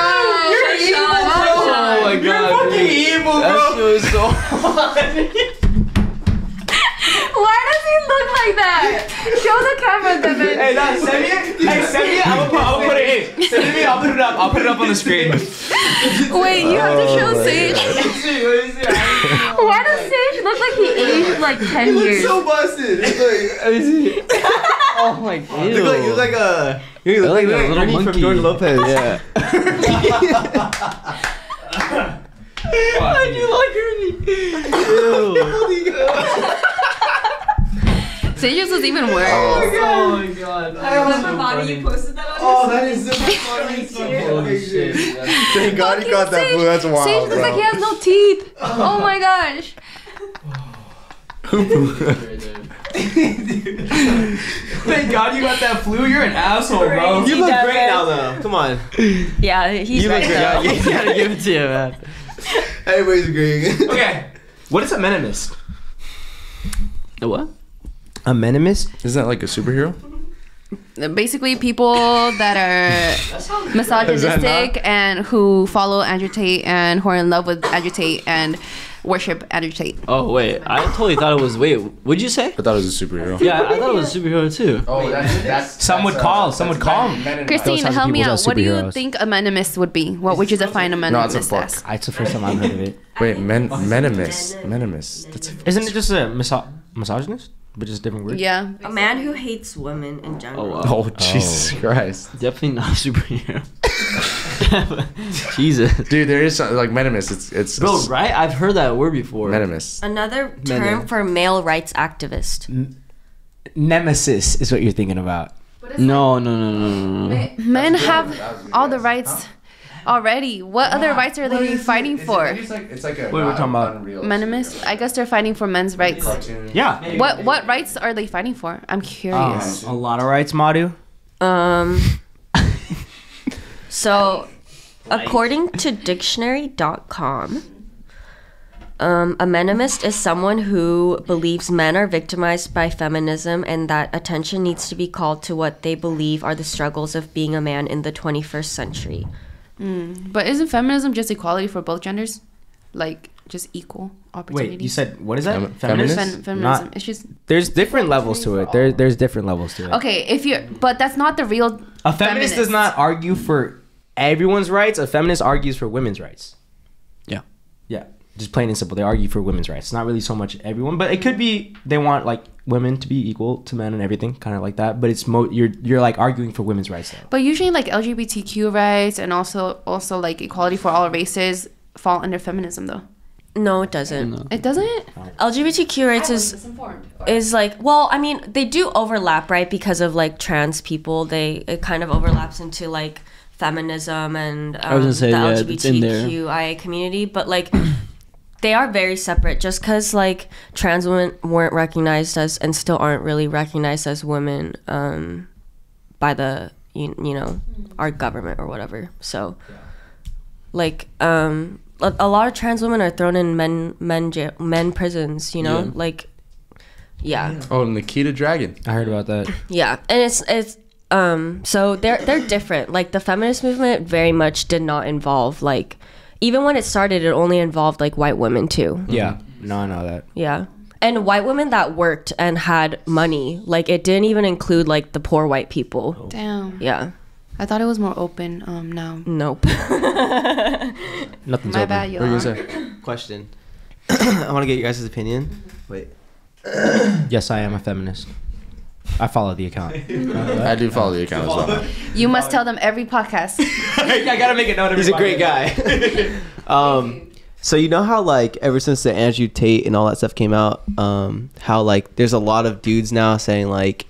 Speaker 6: Oh my God.
Speaker 3: You're oh fucking evil,
Speaker 6: That shit was so
Speaker 2: Why does he look like that? Show the camera, Devin.
Speaker 3: Hey, no, send me it. Hey, send me it. I'm gonna put, I'm gonna put it in. Send it to me. I'll put it up. I'll put it up on the screen.
Speaker 2: Wait, you have to show oh Sage. Why does Sage look like he aged like 10 years?
Speaker 6: He looks so busted. It's like, let me see.
Speaker 4: Oh my god.
Speaker 6: You look like you look like a you look
Speaker 4: like
Speaker 6: like,
Speaker 4: a
Speaker 6: like
Speaker 4: little
Speaker 6: Ernie from
Speaker 4: monkey.
Speaker 6: George Lopez. Yeah.
Speaker 2: Sage's was even worse.
Speaker 6: Oh my God. Oh, that oh, is the funniest
Speaker 4: Holy shit.
Speaker 6: Thank God he got that
Speaker 2: Sage-
Speaker 6: food. That's wild,
Speaker 2: Sage looks
Speaker 6: bro.
Speaker 2: like he has no teeth. Oh my gosh.
Speaker 3: Thank God you got that flu. You're an asshole, bro.
Speaker 6: You look great now, though. Come on.
Speaker 1: Yeah, he's
Speaker 6: You look
Speaker 1: right
Speaker 6: great.
Speaker 1: though.
Speaker 4: You gotta give it to you, man.
Speaker 6: Everybody's agreeing.
Speaker 3: Okay. What is a menimus?
Speaker 4: The what?
Speaker 3: A menimus?
Speaker 5: Isn't that like a superhero?
Speaker 2: Basically, people that are misogynistic and who follow Andrew Tate and who are in love with Andrew Tate and worship Andrew Tate.
Speaker 4: Oh wait, I totally thought it was. Wait, what'd you say?
Speaker 5: I thought it was a superhero.
Speaker 4: Yeah, I thought it was a superhero too.
Speaker 5: Oh, that's that's.
Speaker 3: Some would uh, call. Some would call him.
Speaker 2: Christine,
Speaker 3: types
Speaker 2: help me out. What do you think a menimus would be? What would you define a
Speaker 5: No,
Speaker 2: menimus
Speaker 5: it's a book.
Speaker 2: as?
Speaker 3: It's the first time I've heard of it.
Speaker 5: Wait, men, oh, menimus, menimus. That's a,
Speaker 3: Isn't it just a miso- misogynist? But just different word?
Speaker 2: Yeah.
Speaker 1: A man who hates women in general.
Speaker 4: Oh wow.
Speaker 5: oh Jesus oh. Christ!
Speaker 4: Definitely not a superhero. Jesus.
Speaker 5: Dude, there is some, like minimus. It's it's,
Speaker 4: Bro,
Speaker 5: it's
Speaker 4: right? I've heard that word before.
Speaker 5: minimus.
Speaker 1: Another term for male rights activist.
Speaker 3: Nemesis is what you're thinking about.
Speaker 4: No, no, no, no, no, no.
Speaker 2: Men have all the rights already. What other rights are they fighting for?
Speaker 5: It's like it's like a
Speaker 3: What are we talking about?
Speaker 2: Minimus? I guess they're fighting for men's rights.
Speaker 3: Yeah.
Speaker 2: What what rights are they fighting for? I'm curious.
Speaker 3: a lot of rights, Madu.
Speaker 1: Um. so, according to dictionary.com, um, a meninist is someone who believes men are victimized by feminism and that attention needs to be called to what they believe are the struggles of being a man in the 21st century. Mm.
Speaker 2: But isn't feminism just equality for both genders? Like just equal opportunities?
Speaker 3: Wait, you said what is that?
Speaker 5: Fem-
Speaker 3: Feminist?
Speaker 5: feminist?
Speaker 2: Fem- feminism.
Speaker 3: Not-
Speaker 2: it's just
Speaker 3: There's different levels to it. There, there's different levels to it.
Speaker 2: okay. If you're, but that's not the real.
Speaker 3: A feminist does not argue for everyone's rights. A feminist argues for women's rights.
Speaker 4: Yeah.
Speaker 3: Yeah. Just plain and simple. They argue for women's rights. It's not really so much everyone, but it could be they want like women to be equal to men and everything, kind of like that. But it's mo you're you're like arguing for women's rights though.
Speaker 2: But usually, like LGBTQ rights and also also like equality for all races fall under feminism, though.
Speaker 1: No, it doesn't.
Speaker 4: No.
Speaker 2: It doesn't.
Speaker 1: LGBTQ rights is is like well, I mean, they do overlap, right? Because of like trans people, they it kind of overlaps into like feminism and um,
Speaker 4: I was gonna say,
Speaker 1: the
Speaker 4: yeah, it's in there.
Speaker 1: LGBTQIA community, but like they are very separate. Just because like trans women weren't recognized as and still aren't really recognized as women um, by the you, you know our government or whatever. So like um a, a lot of trans women are thrown in men men jail, men prisons you know
Speaker 4: Yeah.
Speaker 1: like yeah
Speaker 5: Oh, Nikita Dragun.
Speaker 3: I heard about that.
Speaker 1: yeah and it's it's um so they're they're different like the feminist movement very much did not involve like even when it started it only involved like white women too
Speaker 3: Yeah. No, I know that.
Speaker 1: yeah and white women that worked and had money like it didn't even include like the poor white people
Speaker 2: Damn.
Speaker 1: yeah
Speaker 2: I thought it was more open. Um. Now.
Speaker 1: nope
Speaker 3: Nothing's
Speaker 2: My
Speaker 3: open.
Speaker 2: bad,
Speaker 6: What are you
Speaker 2: y'all.
Speaker 6: gonna? Question. I want to get you guys' opinion. Wait.
Speaker 3: Yes, I am a feminist. I follow the account.
Speaker 5: I do follow the account as well.
Speaker 2: You must tell them every podcast.
Speaker 3: I gotta make a note of
Speaker 6: He's a great guy. um, so you know how like ever since the Andrew Tate and all that stuff came out, um, how like there's a lot of dudes now saying like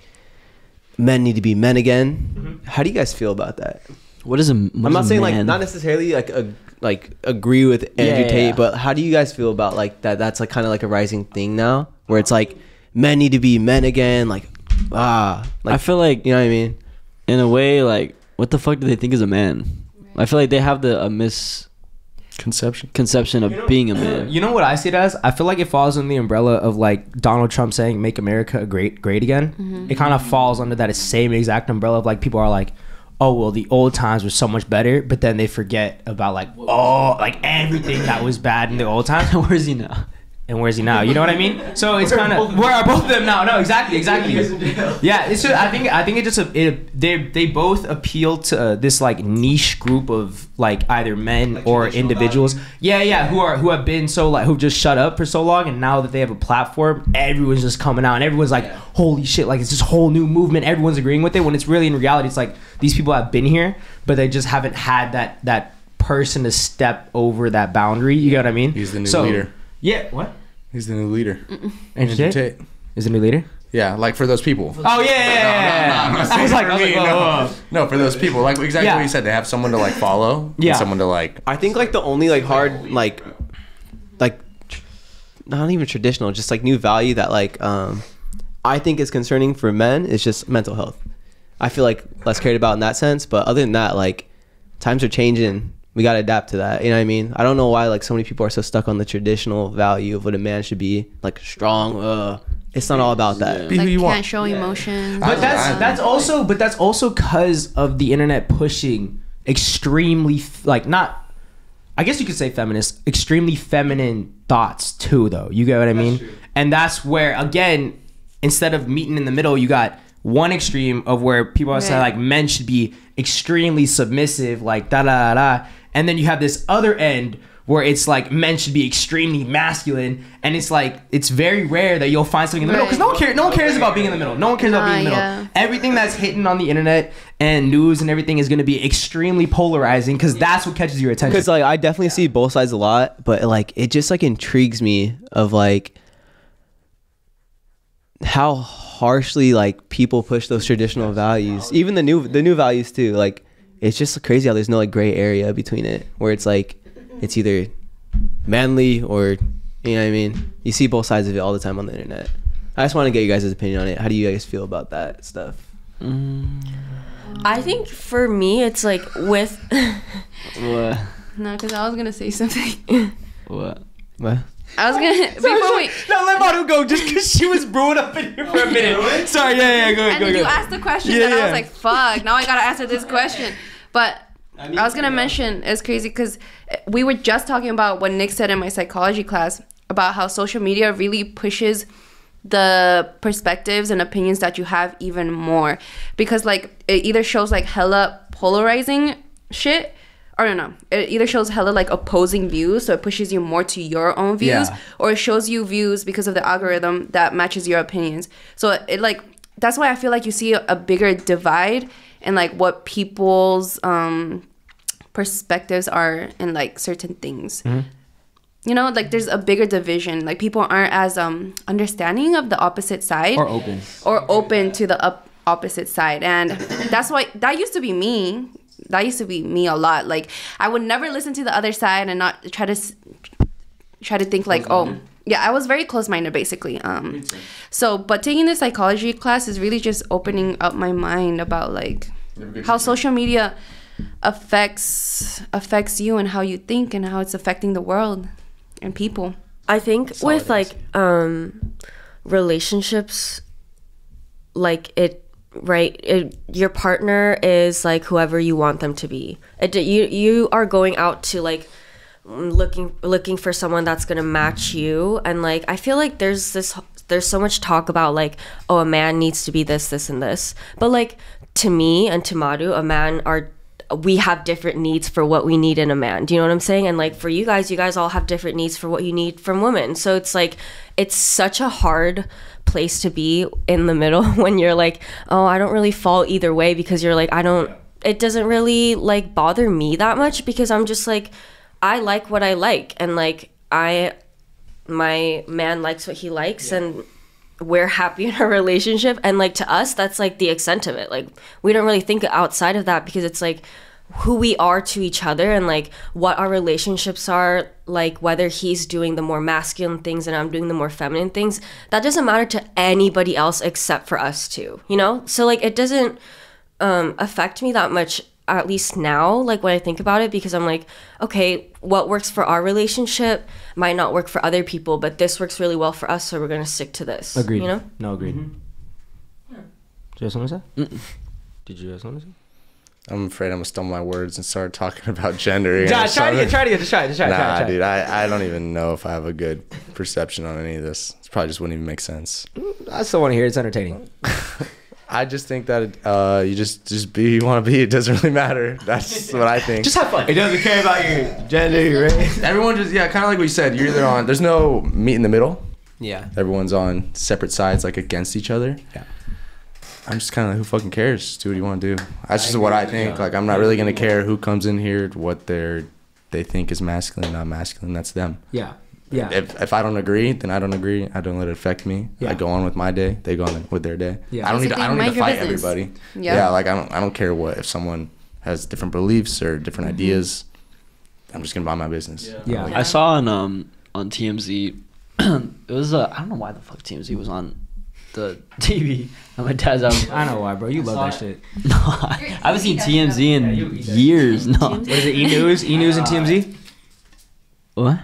Speaker 6: men need to be men again. How do you guys feel about that?
Speaker 4: What is a? What
Speaker 6: I'm
Speaker 4: is
Speaker 6: not
Speaker 4: a
Speaker 6: saying like not necessarily like a like agree with Andrew
Speaker 3: yeah,
Speaker 6: Tate,
Speaker 3: yeah.
Speaker 6: but how do you guys feel about like that? That's like kind of like a rising thing now, where it's like men need to be men again. Like ah, like
Speaker 4: I feel like
Speaker 6: you know what I mean.
Speaker 4: in a way, like, what the fuck do they think is a man? I feel like they have the a misconception
Speaker 5: Conception.
Speaker 4: of being a man.
Speaker 3: You know what I see it as? I feel like it falls under the umbrella of like Donald Trump saying "Make America great, great again." It kind of falls under that same exact umbrella of like people are like, "Oh well, the old times were so much better," but then they forget about like, oh, like everything that was bad in the old times.
Speaker 4: Where is he now?
Speaker 3: And where's he now? You know what I mean? So it's kind of where are both of them now? No, exactly, exactly. Yeah, it's just, I think I think it just it, they they both appeal to uh, this like niche group of like either men or individuals. Yeah, yeah, who are who have been so like who just shut up for so long, and now that they have a platform, everyone's just coming out, and everyone's like, holy shit, like it's this whole new movement. Everyone's agreeing with it when it's really in reality, it's like these people have been here, but they just haven't had that that person to step over that boundary. You get what I mean?
Speaker 5: He's the new
Speaker 3: So-
Speaker 5: leader.
Speaker 3: Yeah. What?
Speaker 5: He's the new leader.
Speaker 3: Andrew
Speaker 5: Andrew
Speaker 3: Tate?
Speaker 5: Tate.
Speaker 3: Is the new leader?
Speaker 5: Yeah, like for those people.
Speaker 3: Oh yeah, yeah, yeah, yeah.
Speaker 5: I'm
Speaker 3: I was like,
Speaker 5: for
Speaker 3: I was
Speaker 5: me,
Speaker 3: like,
Speaker 5: no.
Speaker 3: whoa, whoa.
Speaker 5: No, for those people, like exactly
Speaker 3: Yeah.
Speaker 5: what you said, they have someone to like follow.
Speaker 3: Yeah.
Speaker 5: And someone to like.
Speaker 6: I think like the only like hard like like not even traditional, just like new value that like um I think is concerning for men is just mental health. I feel like less cared about in that sense, but other than that, like times are changing. We gotta adapt to that. You know what I mean? I don't know why like so many people are so stuck on the traditional value of what a man should be, like strong. Uh, it's not all about that.
Speaker 5: Be who
Speaker 2: like
Speaker 5: you
Speaker 2: can't
Speaker 5: want.
Speaker 2: show emotions.
Speaker 3: But that's
Speaker 5: I-
Speaker 3: that's also but that's also because of the internet pushing extremely f- like not I guess you could say feminist, extremely feminine thoughts too though. You get what I mean? And that's where again, instead of meeting in the middle, you got one extreme of where people are saying
Speaker 2: Right.
Speaker 3: like men should be extremely submissive, like da da da, da. And then you have this other end where it's like men should be extremely masculine, and it's like it's very rare that you'll find something in the middle because no one cares. No one cares about being in the middle. No one cares about being in the middle.
Speaker 2: Yeah.
Speaker 3: Everything that's hitting on the internet and news and everything is going to be extremely polarizing because that's what catches your attention.
Speaker 6: Because like I definitely see both sides a lot, but like it just like intrigues me of like how harshly like people push those traditional values, even the new the new values too. Like it's just crazy how there's no like gray area between it, where it's like it's either manly or you know what I mean. You see both sides of it all the time on the internet. I just want to get you guys' opinion on it. How do you guys feel about that stuff?
Speaker 1: I think for me, it's like with
Speaker 4: What?
Speaker 2: No, because I was gonna say something.
Speaker 4: What?
Speaker 6: What?
Speaker 2: I was gonna before we.
Speaker 3: no, let Madu go just because she was brewing up in here for a minute. Sorry, yeah, yeah, go ahead,
Speaker 2: And
Speaker 3: go
Speaker 2: then you
Speaker 3: ahead.
Speaker 2: asked the question,
Speaker 3: Yeah,
Speaker 2: and I was like, "Fuck!" Now I gotta answer this question. But I, was gonna mention it's crazy because we were just talking about what Nick said in my psychology class about how social media really pushes the perspectives and opinions that you have even more. Because like it either shows like hella polarizing shit or no no it either shows hella like opposing views so it pushes you more to your own views
Speaker 3: Yeah.
Speaker 2: or it shows you views because of the algorithm that matches your opinions. So it, it like that's why i feel like you see a, a bigger divide in like what people's um perspectives are in like certain things. You know like there's a bigger division. Like people aren't as um understanding of the opposite side
Speaker 3: Or open.
Speaker 2: or open to the up opposite side. And that's why that used to be me. That used to be me a lot. Like i would never listen to the other side and not try to s- try to think like oh yeah i was very close-minded basically um so but taking the psychology class is really just opening up my mind about like how social media affects affects you and how you think and how it's affecting the world and people.
Speaker 1: I think with like um relationships like it right it, your partner is like whoever you want them to be. It, you you are going out to like looking looking for someone that's to match you and like I feel like there's this there's so much talk about like oh a man needs to be this this and this but like to me and to Madu a man are we have different needs for what we need in a man. Do you know what I'm saying? And like for you guys, you guys all have different needs for what you need from women. So it's like it's such a hard place to be in the middle when you're like, "Oh, I don't really fall either way" because you're like, "I don't it doesn't really like bother me that much because I'm just like I like what I like and like I my man likes what he likes and we're happy in our relationship and like to us that's like the extent of it. Like we don't really think outside of that because it's like who we are to each other and like what our relationships are like whether he's doing the more masculine things and I'm doing the more feminine things that doesn't matter to anybody else except for us two you know? So like it doesn't um affect me that much at least now like when i think about it because i'm like okay what works for our relationship might not work for other people but this works really well for us so we're going to stick to this
Speaker 3: Agreed.
Speaker 1: you know
Speaker 3: No, agreed. Mm-hmm. Did you have something to say? Did you have something to say?
Speaker 5: I'm afraid I'm gonna stumble my words and start talking about gender.
Speaker 3: Try, try it again, try it again, just try it, just try
Speaker 5: Nah,
Speaker 3: try try
Speaker 5: dude, I, I don't even know if I have a good perception on any of this. It probably just wouldn't even make sense.
Speaker 3: Mm, I still want to hear it. It's entertaining.
Speaker 5: I just think that uh, you just just be who you want to be. It doesn't really matter. That's what I think.
Speaker 3: Just have fun.
Speaker 5: It doesn't care about your gender, your race. Everyone just yeah, kind of like what you said. You're either on. There's no meet in the middle.
Speaker 6: Yeah.
Speaker 5: Everyone's on separate sides, like against each other.
Speaker 3: Yeah.
Speaker 5: I'm just kind of like, who fucking cares. Just do what you want to do. That's just what I think. Like I'm not really gonna care who comes in here, what they're they think is masculine, not masculine. That's them.
Speaker 3: Yeah. Yeah.
Speaker 5: If if I don't agree, then I don't agree. I don't let it affect me.
Speaker 3: Yeah.
Speaker 5: I go on with my day. They go on with their day.
Speaker 3: Yeah.
Speaker 5: I don't need to, I don't need to fight
Speaker 2: business.
Speaker 5: everybody.
Speaker 2: Yeah.
Speaker 5: Yeah. Like I don't I don't care what if someone has different beliefs or different
Speaker 2: Mm-hmm.
Speaker 5: ideas. I'm just gonna buy my business.
Speaker 3: Yeah. Yeah.
Speaker 4: I saw on um on TMZ. it was uh, I don't know why the fuck TMZ was on the TV at my dad's house.
Speaker 3: I know why, bro. You love that shit.
Speaker 4: No, I haven't seen TMZ in years. No.
Speaker 3: What is it? E News, E News, and TMZ.
Speaker 4: What?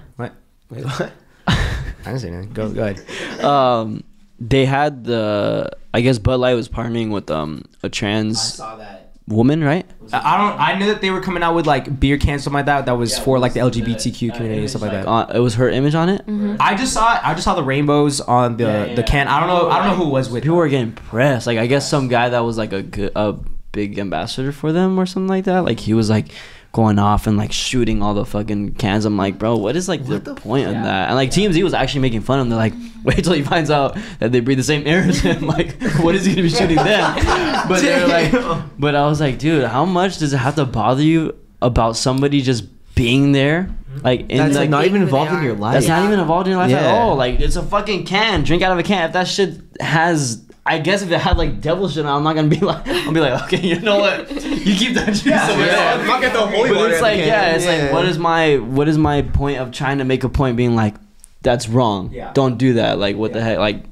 Speaker 3: What? Wait, what? I didn't say anything. Go, go ahead.
Speaker 4: Um, they had the I guess Bud Light was partnering with um a trans
Speaker 3: that.
Speaker 4: woman, right?
Speaker 3: I don't. I knew that they were coming out with like beer cans, something like that. That was for like the LGBTQ community and stuff like that.
Speaker 4: Uh, it was her image on it.
Speaker 3: I just saw. I just saw the rainbows on the the can. I don't know. I don't know who was with.
Speaker 4: People were getting pressed. Like I guess some guy that was like a good, a big ambassador for them or something like that. Like he was like going off and like shooting all the fucking cans. I'm like, bro, what is like what the, point of that? And like TMZ was actually making fun of him. They're like, wait till he finds out that they breathe the same air as him. Like, what is he gonna be shooting then? But they're like, but I was like, dude, how much does it have to bother you about somebody just being there? Like, in
Speaker 6: That's
Speaker 4: like,
Speaker 6: like not even
Speaker 1: Being
Speaker 6: involved in your life.
Speaker 4: that's not even involved in your life at all. Like it's a fucking can. Drink out of a can. If that shit has I guess if it had like devil shit, on it, I'm not gonna be like I'll be like, okay, you know what? You keep that juice over there.
Speaker 6: Not get the holy
Speaker 4: But it's like yeah,
Speaker 6: can.
Speaker 4: it's like what is my what is my point of trying to make a point being like that's wrong.
Speaker 3: Yeah.
Speaker 4: Don't do that. Like what the heck? Like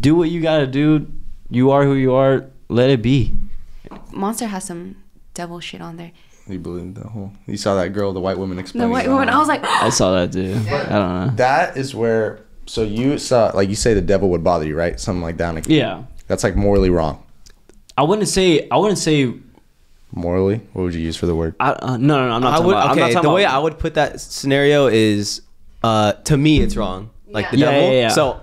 Speaker 4: do what you gotta do. You are who you are. Let it be.
Speaker 2: Monster has some devil shit on there.
Speaker 5: You believe the whole. You saw that girl, the white woman
Speaker 2: The white woman, I was like,
Speaker 4: I saw that too. I don't know.
Speaker 5: That is where. So you saw, like you say, the devil would bother you, right? Something like that. Like,
Speaker 4: Yeah.
Speaker 5: That's like morally wrong.
Speaker 4: I wouldn't say I wouldn't say
Speaker 5: Morally, what would you use for the word?
Speaker 4: I, uh, no no no I'm not
Speaker 6: I
Speaker 4: talking
Speaker 6: would
Speaker 4: about, I'm not
Speaker 6: okay.
Speaker 4: talking
Speaker 6: The way I would put that scenario is, uh, to me, it's wrong. Like the
Speaker 4: Yeah,
Speaker 6: devil.
Speaker 4: yeah, yeah.
Speaker 6: So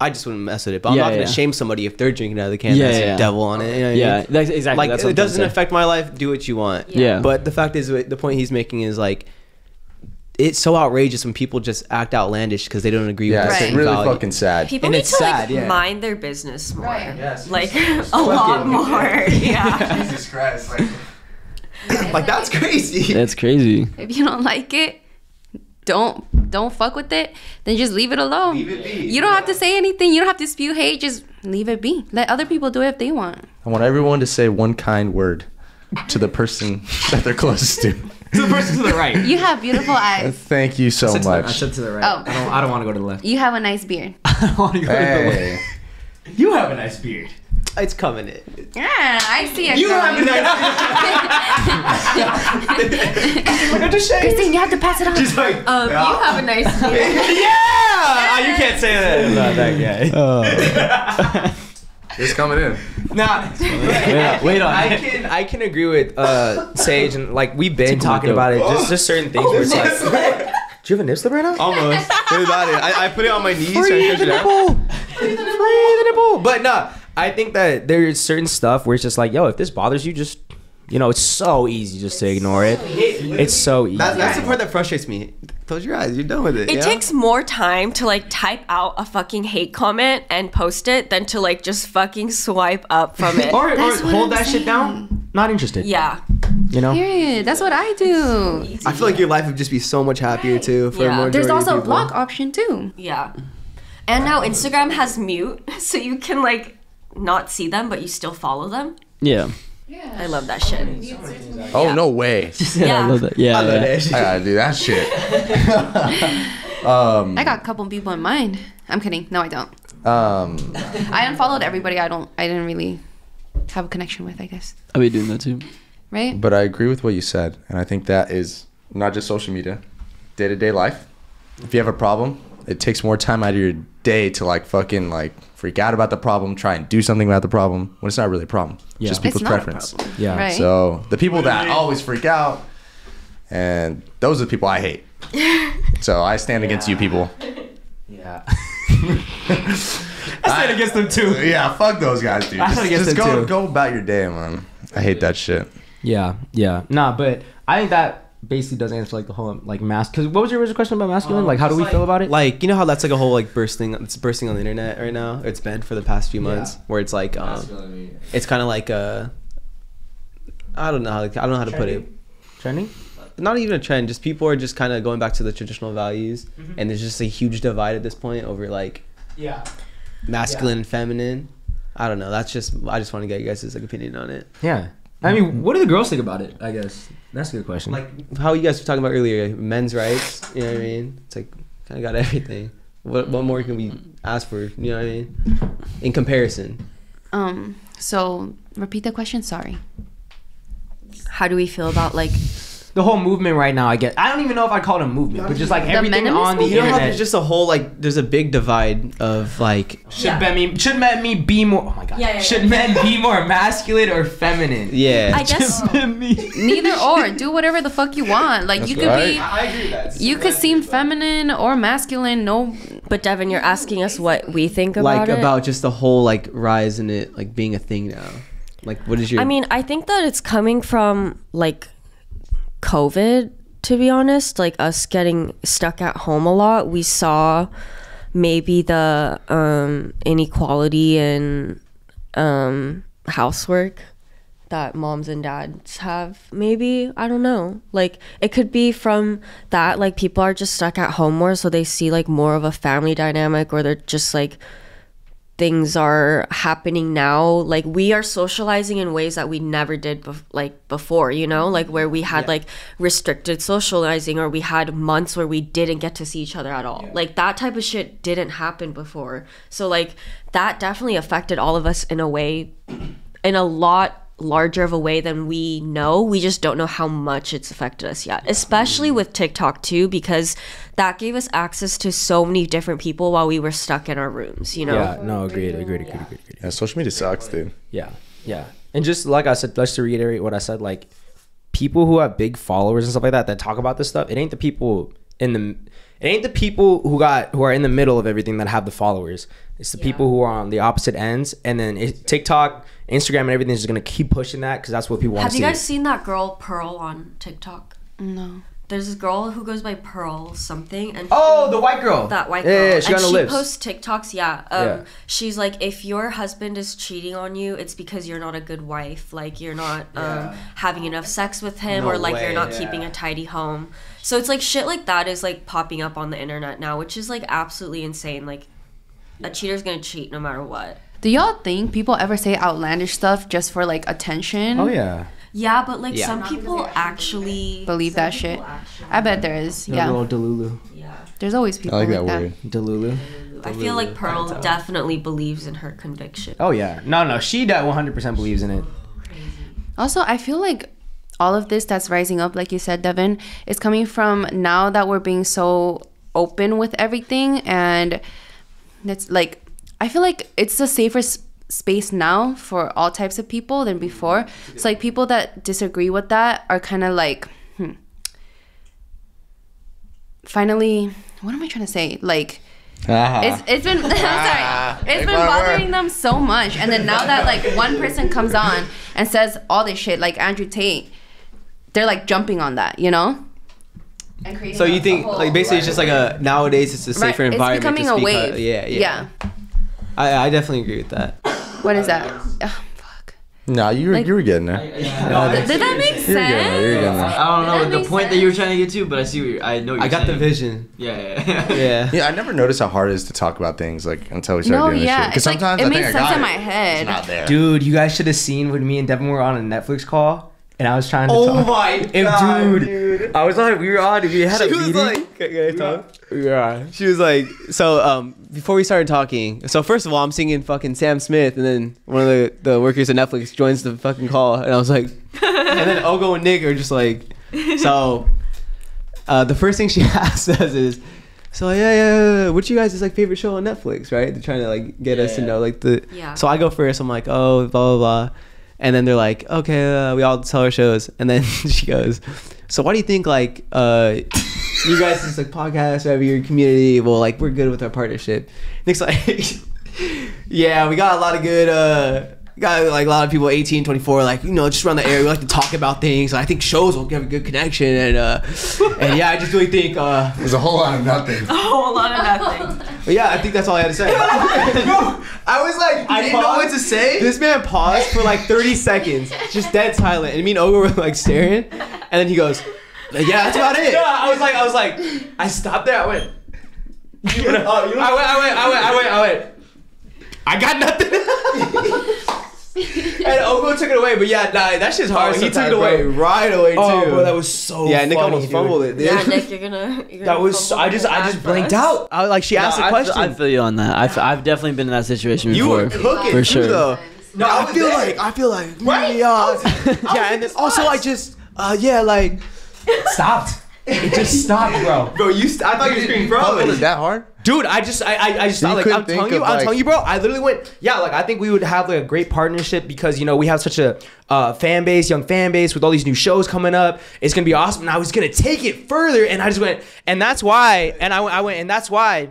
Speaker 6: I just wouldn't mess with it. But I'm
Speaker 4: Yeah,
Speaker 6: not gonna
Speaker 4: yeah.
Speaker 6: shame somebody if they're drinking out of the can.
Speaker 4: Yeah,
Speaker 6: that's
Speaker 4: yeah,
Speaker 6: a devil on it. You know what I
Speaker 4: Yeah,
Speaker 6: mean?
Speaker 4: that's exactly.
Speaker 6: Like
Speaker 4: that's
Speaker 6: it
Speaker 4: I'm trying to
Speaker 6: doesn't affect my life. Do what you want.
Speaker 4: Yeah.
Speaker 6: But the fact is, the point he's making is like, it's so outrageous when people just act outlandish because they don't agree
Speaker 5: Yeah,
Speaker 6: with
Speaker 5: it's
Speaker 6: a
Speaker 2: Right.
Speaker 6: certain
Speaker 5: really
Speaker 6: value.
Speaker 5: fucking sad.
Speaker 1: People
Speaker 3: And
Speaker 1: need
Speaker 3: it's
Speaker 1: to
Speaker 3: sad,
Speaker 1: like
Speaker 3: yeah.
Speaker 1: mind their business more.
Speaker 2: Right.
Speaker 3: Yes.
Speaker 1: Like a lot more. Yeah.
Speaker 5: Jesus Christ! Like,
Speaker 6: like that's crazy.
Speaker 4: That's crazy.
Speaker 2: if you don't like it, don't don't fuck with it. Then just leave it alone.
Speaker 6: Leave it be.
Speaker 2: You don't have to say anything. You don't have to spew hate. Just leave it be. Let other people do it if they want.
Speaker 5: I want everyone to say one kind word to the person that they're closest to.
Speaker 3: to the person to the right.
Speaker 2: You have beautiful eyes.
Speaker 5: Thank you so
Speaker 3: I said to the- I said to the right.
Speaker 2: Oh.
Speaker 3: I don't. I don't want to go to the left.
Speaker 2: You have a nice beard.
Speaker 3: I don't want to go to the left.
Speaker 5: Hey,
Speaker 3: You have a nice beard.
Speaker 6: It's coming in.
Speaker 2: Yeah, I see it.
Speaker 3: You have a nice beard. just saying.
Speaker 2: Christine, you have to pass it on.
Speaker 3: She's like,
Speaker 1: Um, you have a nice beard.
Speaker 3: yeah. you can't say that about that guy.
Speaker 5: It's coming in.
Speaker 3: Nah,
Speaker 4: Wait, wait on
Speaker 3: I can I can agree with uh Sage and like we've been
Speaker 4: It's
Speaker 3: talking about it. Just just certain things where it's like. Do you have a nip slip right now?
Speaker 6: Almost. What about it? I, I put it on my knees. trying to catch it.
Speaker 3: Free the nipple. But nah, I think that there's certain stuff where it's just like, yo, if this bothers you, just you know, it's so easy just to ignore it. It's so easy.
Speaker 6: That, that's the part that frustrates me. Close your eyes. You're done with it.
Speaker 1: It
Speaker 6: yeah?
Speaker 1: takes more time to like type out a fucking hate comment and post it than to like just fucking swipe up from it.
Speaker 3: or or hold
Speaker 2: I'm
Speaker 3: that shit down. Not interested.
Speaker 1: yeah.
Speaker 3: You know.
Speaker 2: Period. That's what I do.
Speaker 6: I feel like your life would just be so much happier too. For
Speaker 1: Yeah.
Speaker 6: more
Speaker 2: There's
Speaker 6: majority
Speaker 2: also a block option too.
Speaker 1: Yeah. And now Instagram has mute, so you can like not see them, but you still follow them.
Speaker 4: Yeah.
Speaker 1: I love that shit.
Speaker 5: Oh no way!
Speaker 1: Yeah.
Speaker 4: I love that. Yeah.
Speaker 6: I love
Speaker 4: yeah.
Speaker 6: that shit.
Speaker 5: I gotta do that shit.
Speaker 2: I got a couple people in mind. I'm kidding. No, I don't.
Speaker 5: Um,
Speaker 2: I unfollowed everybody. I don't. I didn't really have a connection with. I guess.
Speaker 4: I'll be doing that too.
Speaker 2: Right.
Speaker 5: but I agree with what you said, and I think that is not just social media, day to day life. If you have a problem, it takes more time out of your day to like fucking like freak out about the problem, try and do something about the problem when it's not really a problem. It's
Speaker 3: Yeah.
Speaker 5: just
Speaker 3: It's
Speaker 5: people's
Speaker 2: not a
Speaker 5: preference.
Speaker 2: problem.
Speaker 3: Yeah.
Speaker 2: Right.
Speaker 5: So the people that always freak out, and those are the people I hate. So I stand against you people.
Speaker 3: Yeah. I stand against them too.
Speaker 5: Yeah, fuck those guys, dude.
Speaker 3: I
Speaker 5: Just,
Speaker 3: stand against
Speaker 5: just
Speaker 3: them
Speaker 5: go
Speaker 3: too.
Speaker 5: go about your day, man. I hate that shit.
Speaker 3: Yeah, yeah. Nah, but I think that basically does answer like the whole like mask. Cause what was your original question about masculine? like, how do we feel about it?
Speaker 6: Like you know how that's like a whole like bursting. It's bursting on the internet right now. It's been for the past few months, where it's like um, it's kind of like uh, I don't know how I don't know how to put it.
Speaker 3: trending.
Speaker 6: Not even a trend. Just people are just kind of going back to the traditional values, and there's just a huge divide at this point over like
Speaker 3: Yeah.
Speaker 6: masculine and feminine. I don't know. That's just I just want to get you guys' like opinion on it.
Speaker 3: Yeah. I mean, what do the girls think about it? I guess that's a good question.
Speaker 6: Like how you guys were talking about earlier, men's rights. You know what I mean? It's like kind of got everything. What what more can we ask for? You know what I mean? In comparison,
Speaker 2: Um. So repeat the question. Sorry.
Speaker 1: How do we feel about like
Speaker 3: the whole movement right now, I get. I don't even know if I call it a movement, but just like everything
Speaker 2: feminist
Speaker 3: on the
Speaker 2: movement?
Speaker 6: you know how
Speaker 3: internet.
Speaker 6: there's just a whole like there's a big divide of like
Speaker 3: should men me should men me be more? Oh my god.
Speaker 1: Yeah, yeah,
Speaker 3: should
Speaker 1: yeah.
Speaker 3: men be more masculine or feminine?
Speaker 6: yeah.
Speaker 1: I guess
Speaker 2: Neither or. Do whatever the fuck you want. Like you could
Speaker 5: right.
Speaker 2: be.
Speaker 6: I agree with that.
Speaker 2: You could seem feminine or masculine. No.
Speaker 1: But Devin, you're asking us what we think about
Speaker 6: like
Speaker 1: it.
Speaker 6: about just the whole like rise in it like being a thing now. Like what is your
Speaker 1: I mean, I think that it's coming from like COVID, to be honest, like us getting stuck at home a lot, we saw maybe the um, inequality in um, housework that moms and dads have maybe i don't know. Like it could be from that like people are just stuck at home more so they see like more of a family dynamic or they're just like things are happening now like we are socializing in ways that we never did bef- like before you know? Like where we had like restricted socializing or we had months where we didn't get to see each other at all. Like that type of shit didn't happen before. So like that definitely affected all of us in a way in a lot larger of a way than we know. We just don't know how much it's affected us yet, especially mm. with TikTok too, because that gave us access to so many different people while we were stuck in our rooms, you know?
Speaker 3: Yeah, no, agreed, agreed, agreed, agreed, agreed.
Speaker 5: Yeah, social media sucks, dude.
Speaker 3: Yeah, yeah. And just like I said, just to reiterate what I said, like people who have big followers and stuff like that that talk about this stuff, it ain't the people in the it ain't the people who got who are in the middle of everything that have the followers. It's the people who are on the opposite ends, and then it, TikTok, Instagram, and everything is just gonna keep pushing that because that's what people want
Speaker 1: Have
Speaker 3: to
Speaker 1: you
Speaker 3: see.
Speaker 1: guys seen that girl Pearl on TikTok?
Speaker 2: No.
Speaker 1: There's this girl who goes by Pearl something, and
Speaker 3: oh,
Speaker 1: she-
Speaker 3: the white girl.
Speaker 1: that white girl.
Speaker 3: yeah, yeah, she
Speaker 1: and
Speaker 3: no
Speaker 1: she
Speaker 3: lips.
Speaker 1: posts TikToks. Yeah. Um,
Speaker 3: Yeah.
Speaker 1: She's like, if your husband is cheating on you, it's because you're not a good wife. Like you're not um, having enough sex with him,
Speaker 6: No
Speaker 1: or like
Speaker 6: way,
Speaker 1: you're not
Speaker 6: yeah.
Speaker 1: keeping a tidy home. So it's like shit like that is like popping up on the internet now, which is like absolutely insane. Like a cheater's gonna cheat no matter what.
Speaker 2: Do y'all think people ever say outlandish stuff just for like attention?
Speaker 3: oh yeah.
Speaker 1: Yeah, but like
Speaker 6: Yeah.
Speaker 1: some people actually
Speaker 2: Believe that shit. I bet there is.
Speaker 3: The
Speaker 2: Yeah.
Speaker 3: little Delulu.
Speaker 1: Yeah.
Speaker 2: There's always people
Speaker 5: like
Speaker 2: like,
Speaker 5: that
Speaker 2: that.
Speaker 5: word.
Speaker 3: Delulu.
Speaker 1: I feel like Pearl definitely believes in her conviction.
Speaker 3: Oh yeah. No, no, she that 100% believes in it.
Speaker 2: Also, I feel like all of this that's rising up, like you said, Devin, is coming from now that we're being so open with everything. And it's like, I feel like it's a safer s- space now for all types of people than before. It's like people that disagree with that are kind of like, hmm. Finally, what am I trying to say? Like, it's it's been sorry. It's
Speaker 5: Make
Speaker 2: been bothering them so much, and then now that like one person comes on and says all this shit, like Andrew Tate, they're like jumping on that, you know. And creating
Speaker 6: So you think like basically it's just like a nowadays it's a
Speaker 2: Right,
Speaker 6: safer
Speaker 2: it's
Speaker 6: environment.
Speaker 2: becoming
Speaker 6: to
Speaker 2: a wave.
Speaker 6: out- Yeah, yeah.
Speaker 2: yeah.
Speaker 6: I, I definitely agree with that.
Speaker 2: What is that? Ugh, oh, fuck.
Speaker 5: Nah, you were
Speaker 2: Like-
Speaker 5: you were getting there.
Speaker 2: Did that make
Speaker 5: You're getting there. You're
Speaker 2: sense?
Speaker 5: getting there.
Speaker 4: I don't know the
Speaker 2: makes
Speaker 4: point that you were trying to get to, but I see what you're, I know. What
Speaker 6: I
Speaker 4: you're
Speaker 6: got the
Speaker 4: saying.
Speaker 6: vision.
Speaker 4: Yeah, yeah, yeah.
Speaker 6: Yeah.
Speaker 5: Yeah, I never noticed how hard it is to talk about things like until we started
Speaker 2: No,
Speaker 5: doing this
Speaker 2: yeah.
Speaker 5: shit.
Speaker 2: It's like
Speaker 5: sometimes
Speaker 2: it
Speaker 5: I
Speaker 2: made
Speaker 5: think I
Speaker 2: sense
Speaker 5: got
Speaker 2: in
Speaker 5: it.
Speaker 2: my head.
Speaker 5: It's not there.
Speaker 3: Dude, you guys should have seen when me and Devin were on a Netflix call, and I was trying to.
Speaker 6: Oh
Speaker 3: talk.
Speaker 6: my
Speaker 3: And
Speaker 6: god,
Speaker 3: dude,
Speaker 6: dude.
Speaker 3: I was like, we were on. We had a
Speaker 6: She was
Speaker 3: meeting.
Speaker 6: like, can, can I talk? Yeah. She was like, so um, before we started talking, so first of all, I'm singing fucking Sam Smith, and then one of the, the workers at Netflix joins the fucking call, and I was like, and then Ogo and Nick are just like, so uh, the first thing she asks us is, so yeah, yeah, yeah, yeah, what's you guys' is like favorite show on Netflix, right? They're trying to like get us to know like the.
Speaker 1: Yeah.
Speaker 6: So I go first. I'm like, oh, blah blah blah, and then they're like, okay, uh, we all sell our shows, and then she goes, so why do you think like uh, you guys just like podcast whatever your community? Well, like we're good with our partnership. Nick's like, yeah, we got a lot of good. uh Got like a lot of people 18, 24, like you know, just around the area. We like to talk about things. I think shows will give a good connection, and uh, and yeah, I just really think, uh,
Speaker 5: There's a whole lot of nothing.
Speaker 1: A whole lot of nothing.
Speaker 6: but yeah, I think that's all I had to say. I was like, I didn't know what to say. This man paused for like 30 seconds, just dead silent, and me and Ogo were like staring, and then he goes, like, "Yeah, that's about it."
Speaker 3: Yeah, I was like, I was like, I stopped there. I went. You went, I went, I went, I went, I went, I went. I got nothing.
Speaker 6: And Ogo took it away, but yeah, nah, that shit's hard.
Speaker 3: Oh,
Speaker 6: he
Speaker 3: he
Speaker 6: took it
Speaker 3: took
Speaker 6: away
Speaker 3: bro.
Speaker 6: right away too.
Speaker 3: Oh, bro, that was so.
Speaker 6: yeah. Nick
Speaker 3: funny,
Speaker 6: almost
Speaker 3: dude.
Speaker 6: fumbled it. Dude.
Speaker 1: Yeah, Nick, you're gonna. You're gonna
Speaker 3: That was.
Speaker 1: fumble
Speaker 3: I just. I just blanked out.
Speaker 6: I, like she asked a question.
Speaker 4: I feel you on that. I've, I've definitely been in that situation
Speaker 6: you
Speaker 4: before.
Speaker 6: were cooking
Speaker 4: for sure.
Speaker 6: though.
Speaker 3: No,
Speaker 6: I,
Speaker 3: I
Speaker 6: feel
Speaker 3: there.
Speaker 6: like I feel like right? yeah, and then also I just uh yeah like
Speaker 3: stopped. It just stopped, bro.
Speaker 6: bro you st- I thought you were screaming
Speaker 5: Fumbled
Speaker 6: bro
Speaker 5: it that hard?
Speaker 3: Dude, I just, I, I, I just
Speaker 5: So
Speaker 3: thought, like,
Speaker 5: couldn't
Speaker 3: I'm
Speaker 5: think
Speaker 3: telling you,
Speaker 5: of,
Speaker 3: I'm telling you, bro. I literally went, yeah, like, I think we would have like a great partnership because you know we have such a uh, fan base, young fan base with all these new shows coming up. It's gonna be awesome. And I was gonna take it further, and I just went, and that's why, and I, went- I went, and that's why.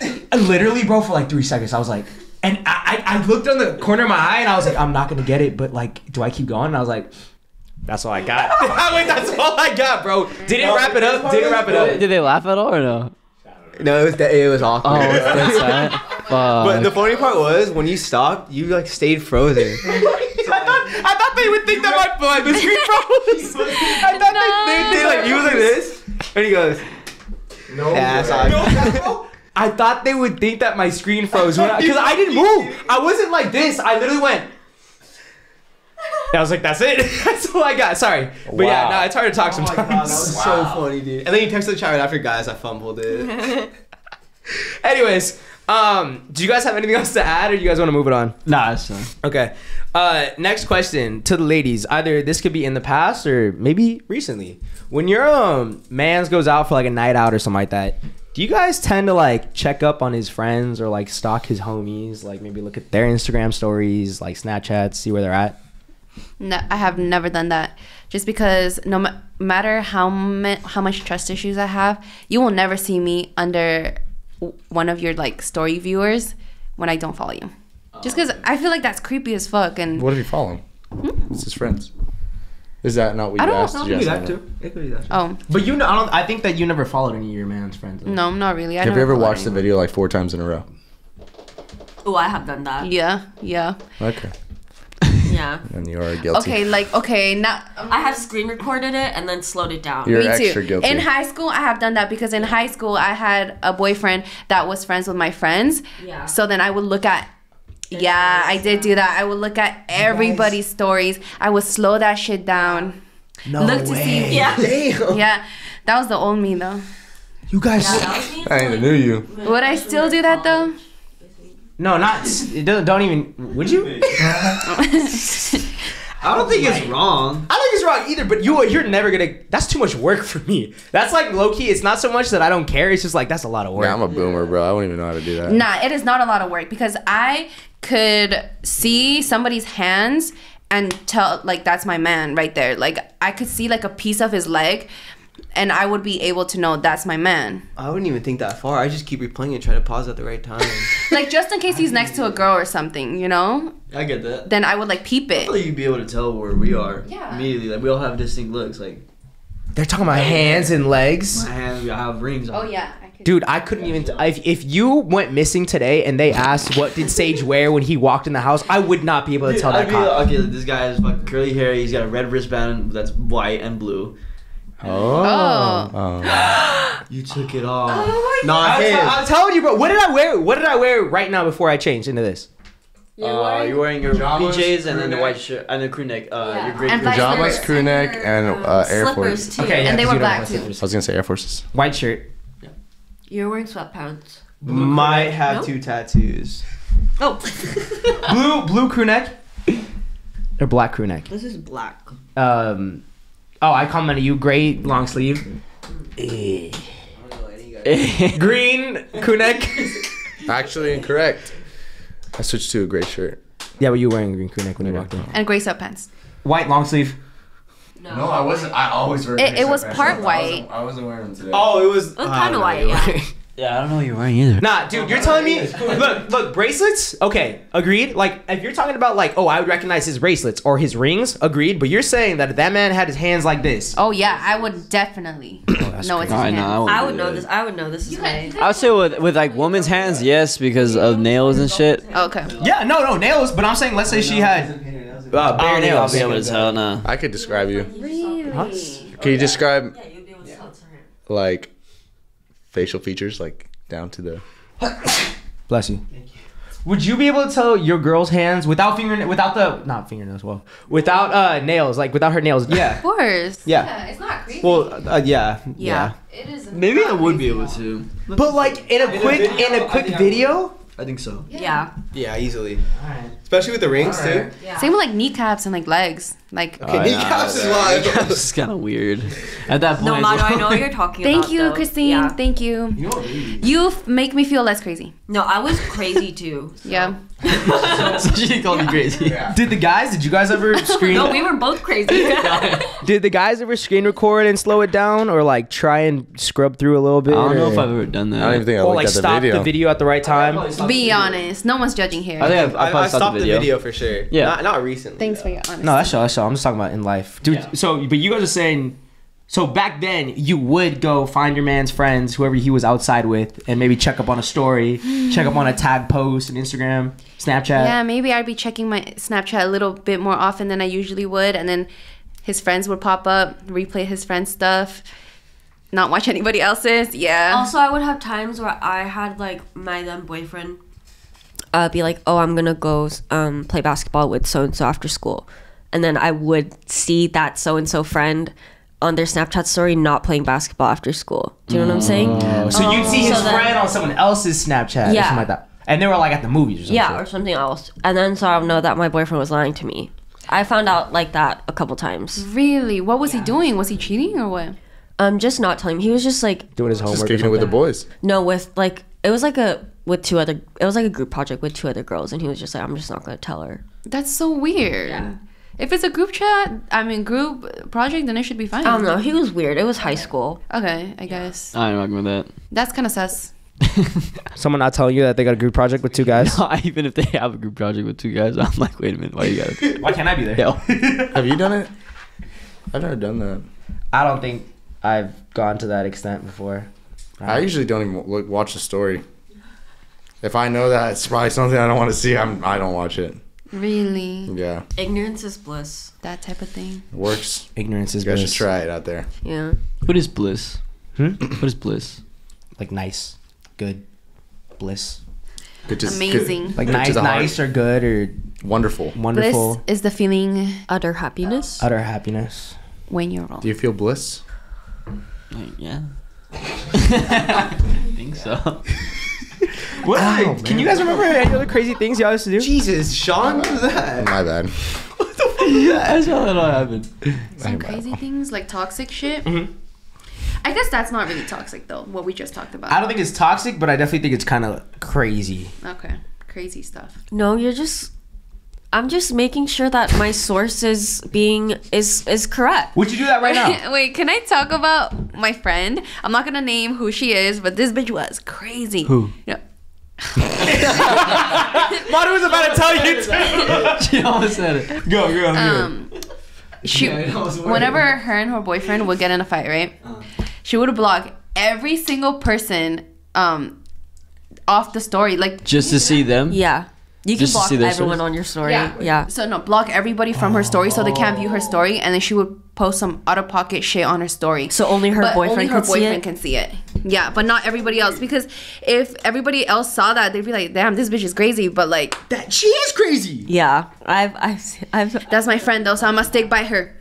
Speaker 3: And literally, bro, for like three seconds, I was like, and I, I, I looked on the corner of my eye, and I was like, I'm not gonna get it, but like, do I keep going? And I was like. That's all I got. Wait, that's all I got, bro. Didn't wrap it up. Didn't wrap it up.
Speaker 4: Did they laugh at all or no?
Speaker 6: No, it was it was awkward.
Speaker 4: Oh, that's sad.
Speaker 6: But the funny part was when you stopped, you like stayed frozen.
Speaker 3: I thought I thought they would think that my my screen froze. I thought they,
Speaker 6: They like you was like this, and he goes,
Speaker 5: No.
Speaker 6: "Yeah, that's
Speaker 3: No,
Speaker 6: I.
Speaker 3: I thought they would think that my screen froze because I, didn't move. I wasn't like this. I literally went. I was like, "That's it. That's all I got." Sorry, but yeah, no, it's hard to talk sometimes.
Speaker 6: that was so funny, dude. And then you texted the chat right after, guys. I fumbled it.
Speaker 3: Anyways, um, do you guys have anything else to add, or do you guys want to move it on?
Speaker 4: Nah, it's fine.
Speaker 3: Okay. Uh, next question to the ladies. Either this could be in the past or maybe recently. When your um man's goes out for like a night out or something like that, do you guys tend to like check up on his friends or like stalk his homies? Like maybe look at their Instagram stories, like Snapchat, see where they're at.
Speaker 2: No, I have never done that. Just because no ma- matter how ma- how much trust issues I have, you will never see me under w- one of your like story viewers when I don't follow you. Just because I feel like that's creepy as fuck. And
Speaker 5: What if you follow him? Hmm? It's his friends. Is that not what
Speaker 2: I
Speaker 5: you
Speaker 2: don't-
Speaker 5: asked?
Speaker 2: I'll
Speaker 5: Did you
Speaker 6: do
Speaker 5: ask
Speaker 6: that
Speaker 5: that?
Speaker 6: too. It could be that.
Speaker 2: oh
Speaker 3: But you, know, I don't. I think that you never followed any of your man's friends. though.
Speaker 2: no, not really. I
Speaker 5: Have you ever
Speaker 2: follow
Speaker 5: watched the video like four times in a row?
Speaker 1: Oh, I have done that.
Speaker 2: Yeah, yeah.
Speaker 5: Okay.
Speaker 1: Yeah.
Speaker 5: And you are guilty.
Speaker 2: Okay, like okay, now um,
Speaker 1: I have screen recorded it and then slowed it down.
Speaker 5: You're
Speaker 2: Me
Speaker 5: extra
Speaker 2: too.
Speaker 5: guilty.
Speaker 2: In high school, I have done that because in high school, I had a boyfriend that was friends with my friends.
Speaker 1: Yeah.
Speaker 2: So then I would look at. Yeah, I did do that. I would look at everybody's stories. I would slow that shit down.
Speaker 3: No
Speaker 2: look to see.
Speaker 1: Yeah.
Speaker 2: Yeah, that was the old me though.
Speaker 3: You guys.
Speaker 1: That was.
Speaker 5: I ain't knew you.
Speaker 2: Would I still do that though?
Speaker 3: No, not. It doesn't. Don't even. Would you?
Speaker 4: I don't think it's wrong.
Speaker 3: I don't think it's wrong either, but you you're never gonna. That's too much work for me. That's like low key. It's not so much that I don't care. It's just like that's a lot of work.
Speaker 5: Yeah, I'm a boomer, bro. I don't even know how to do that.
Speaker 2: Nah, it is not a lot of work because I could see somebody's hands and tell like that's my man right there. Like I could see like a piece of his leg and I would be able to know that's my man.
Speaker 6: I wouldn't even think that far. I just keep replaying and try to pause at the right time.
Speaker 2: Like just in case he's next to a girl or something, you know?
Speaker 4: I get that.
Speaker 2: Then I would like peep it.
Speaker 4: feel like you'd be able to tell where we are
Speaker 2: Yeah.
Speaker 4: immediately. Like we all have distinct looks. Like
Speaker 3: They're talking about hands and legs.
Speaker 4: my hands, we all have rings. On.
Speaker 2: Oh yeah, I could.
Speaker 3: Dude, I couldn't even. T- if, if you went missing today and they asked what did Sage wear when he walked in the house, I would not be able to tell
Speaker 4: I'd
Speaker 3: that
Speaker 4: be
Speaker 3: cop.
Speaker 4: like, okay, this guy has fucking curly hair. He's got a red wristband that's white and blue.
Speaker 2: Oh.
Speaker 5: Oh.
Speaker 4: You took it off.
Speaker 6: Not
Speaker 3: I'm,
Speaker 6: him.
Speaker 3: t- I'm telling you, bro. What did I wear? What did I wear right now before I changed into this?
Speaker 4: Uh, you're wearing your
Speaker 5: Pajamas,
Speaker 4: PJs and then the white shirt and the crew neck. Uh,
Speaker 2: Yeah.
Speaker 4: your great
Speaker 2: And
Speaker 4: crew neck.
Speaker 5: Pajamas, crew neck, and uh, Air
Speaker 1: Slippers
Speaker 5: Force.
Speaker 1: too.
Speaker 3: Okay, yeah,
Speaker 2: And they were
Speaker 3: you don't
Speaker 2: black
Speaker 3: have
Speaker 2: too.
Speaker 3: slippers.
Speaker 5: I was gonna say Air Forces.
Speaker 3: White shirt. Yeah.
Speaker 1: You're wearing sweatpants.
Speaker 6: Might have
Speaker 1: Nope.
Speaker 6: two tattoos.
Speaker 1: Oh,
Speaker 3: Blue blue crew neck. Or black crew neck.
Speaker 1: this is black.
Speaker 3: Um. Oh, I commented you gray long sleeve. Eh. Green crew neck.
Speaker 5: Actually, incorrect. I switched to a gray shirt.
Speaker 3: Yeah, but you were wearing a green crew neck when you walked in.
Speaker 2: And gray sweatpants.
Speaker 3: White long sleeve.
Speaker 1: No.
Speaker 5: No, I wasn't. I always wear.
Speaker 2: It- it was part white.
Speaker 5: I wasn't wearing them today.
Speaker 3: Oh, it was.
Speaker 1: It was kind of white, yeah.
Speaker 4: Yeah, I don't know what you're wearing either.
Speaker 3: Nah, dude, you're telling me. Look, look, bracelets. Okay, agreed. Like, if you're talking about like, oh, I would recognize his bracelets or his rings. Agreed. But you're saying that if that man had his hands like this.
Speaker 2: Oh yeah, I would definitely know it's his
Speaker 4: I know.
Speaker 2: hand.
Speaker 1: I would know this. I would know this is my.
Speaker 4: I would say with with like woman's hands, yes, because of nails and shit.
Speaker 2: Okay.
Speaker 3: Yeah, no, no nails. But I'm saying, let's say she had uh, bare
Speaker 4: nails. I'll be able to tell. Nah.
Speaker 5: I could describe you.
Speaker 2: Really?
Speaker 5: Can you describe
Speaker 1: Yeah, you'd be able to tell
Speaker 5: like facial features, like down to the?
Speaker 3: Bless you. Thank you. Would you be able to tell your girl's hands without finger, without the not fingernails, well, without uh nails, like without her nails?
Speaker 6: Yeah.
Speaker 2: Of course.
Speaker 6: Yeah.
Speaker 2: It's not creepy.
Speaker 6: Well, uh, yeah.
Speaker 2: yeah. It is.
Speaker 4: Maybe I would be able to.
Speaker 3: But like in a quick, in a quick video.
Speaker 4: I think so.
Speaker 1: Yeah.
Speaker 6: Yeah, easily. Especially with the rings too.
Speaker 1: Yeah.
Speaker 2: Same with like kneecaps and like legs. Like.
Speaker 6: Okay, oh, kneecaps is wild.
Speaker 4: Kneecaps is kind of weird. At that point.
Speaker 1: No,
Speaker 4: as
Speaker 1: Madu, I know what you're talking about.
Speaker 2: Thank
Speaker 1: about.
Speaker 2: you,
Speaker 1: though.
Speaker 2: Christine.
Speaker 1: Yeah.
Speaker 2: Thank you.
Speaker 6: You know what?
Speaker 2: You make me feel less crazy.
Speaker 1: No, I was crazy too. so-
Speaker 2: Yeah.
Speaker 4: so she called me crazy.
Speaker 3: Did the guys? Did you guys ever screen?
Speaker 1: No, we were both crazy.
Speaker 3: Did the guys ever screen record and slow it down, or like try and scrub through a little bit?
Speaker 4: I don't know if I've ever done that.
Speaker 5: I don't even think I
Speaker 3: or
Speaker 5: looked
Speaker 3: like
Speaker 5: at the
Speaker 3: stop
Speaker 5: video.
Speaker 3: the video at the right time.
Speaker 2: Be honest. No one's judging here.
Speaker 4: I think I've,
Speaker 6: I,
Speaker 4: I,
Speaker 6: I
Speaker 4: probably
Speaker 6: stopped the video. for sure.
Speaker 4: Yeah.
Speaker 6: Not, not recently.
Speaker 2: Thanks for
Speaker 6: though.
Speaker 2: your honesty.
Speaker 3: No, that's all. That's so. I'm just talking about in life, dude.
Speaker 4: Yeah.
Speaker 3: So, but you guys are saying, so back then you would go find your man's friends, whoever he was outside with, and maybe check up on a story, check up on a tag post, and Instagram, Snapchat.
Speaker 2: Yeah, maybe I'd be checking my Snapchat a little bit more often than I usually would, and then his friends would pop up, replay his friends' stuff, not watch anybody else's. Yeah.
Speaker 1: Also, I would have times where I had like my then boyfriend uh, be like, "Oh, I'm gonna go um, play basketball with so and so after school," and then I would see that so and so friend on their Snapchat story not playing basketball after school. Do you know what I'm saying?
Speaker 3: Oh, so you'd see his
Speaker 1: So then-
Speaker 3: friend on someone else's Snapchat or
Speaker 1: Yeah.
Speaker 3: something like that, and they were like at the movies or something.
Speaker 1: Yeah, or something else. And then so I would know that my boyfriend was lying to me. I found out like that a couple times.
Speaker 2: really? What was he doing? Was he cheating or what?
Speaker 1: Um, just not telling me. He was just like
Speaker 3: doing his homework. or
Speaker 5: kicking it with the
Speaker 3: something.
Speaker 5: boys.
Speaker 1: no with like it was like a with two other it was like a group project with two other girls and he was just like I'm just not gonna tell her.
Speaker 2: That's so weird. If it's a group chat, I mean group project, then it should be fine.
Speaker 1: I don't know. He was weird. It was high school.
Speaker 2: Okay, I guess
Speaker 4: I ain't rocking with that.
Speaker 2: that's kind of sus.
Speaker 3: Someone not telling you that they got a group project with two guys.
Speaker 4: Even if they have a group project with two guys, I'm like, wait a minute, why you got
Speaker 3: Why can't I be there?
Speaker 4: Yo.
Speaker 5: Have you done it? I've never done that.
Speaker 3: I don't think I've gone to that extent before.
Speaker 5: I usually don't even look, watch the story. If I know that it's probably something I don't want to see, I'm I don't watch it.
Speaker 2: Really,
Speaker 5: Yeah,
Speaker 1: Ignorance is bliss.
Speaker 2: that type of thing.
Speaker 5: it works.
Speaker 3: Ignorance is
Speaker 5: You guys
Speaker 3: bliss.
Speaker 5: should try it out there.
Speaker 1: Yeah.
Speaker 4: What is bliss?
Speaker 3: Hmm?
Speaker 4: What is bliss?
Speaker 3: Like nice, good, bliss.
Speaker 5: Good to,
Speaker 2: Amazing.
Speaker 3: Like
Speaker 5: Good
Speaker 3: nice, nice or good or
Speaker 5: wonderful.
Speaker 3: wonderful.
Speaker 2: Bliss is the feeling
Speaker 1: Utter happiness.
Speaker 3: Utter happiness.
Speaker 2: when you're wrong.
Speaker 5: Do you feel bliss?
Speaker 4: Like, yeah. I think so.
Speaker 3: What? Can you guys remember any other crazy things y'all used to do?
Speaker 6: Jesus, Sean, what was that?
Speaker 5: My bad.
Speaker 4: What the f- That's how that all happened.
Speaker 2: Some crazy things like toxic shit.
Speaker 3: Mm-hmm.
Speaker 2: I guess that's not really toxic though. What we just talked about.
Speaker 3: I don't think it's toxic, but I definitely think it's kind of crazy.
Speaker 2: Okay, crazy stuff.
Speaker 1: No, you're just. I'm just making sure that my source is being is is correct.
Speaker 3: Would you do that right now?
Speaker 2: Wait, can I talk about my friend? I'm not gonna name who she is, but this bitch was crazy.
Speaker 3: Who?
Speaker 2: Yeah.
Speaker 3: Madu was about to tell you too.
Speaker 4: she almost said it.
Speaker 3: Go, go, go.
Speaker 2: Um, she whenever her and her boyfriend would get in a fight, right? She would block every single person um off the story, like
Speaker 4: Just to see them.
Speaker 1: Yeah. You can
Speaker 4: Just
Speaker 1: block everyone
Speaker 4: stories?
Speaker 1: on your story. Yeah.
Speaker 2: So no, block everybody from her story so they can't view her story, and then she would post some out of pocket shit on her story.
Speaker 1: So only her
Speaker 2: but
Speaker 1: boyfriend
Speaker 2: only her
Speaker 1: could see
Speaker 2: boyfriend
Speaker 1: it?
Speaker 2: can see it. Yeah, but not everybody else because if everybody else saw that, they'd be like, "Damn, this bitch is crazy." But like,
Speaker 3: that she is crazy.
Speaker 1: Yeah. I've I've I've
Speaker 2: that's my friend though, so I'm gonna stick by her.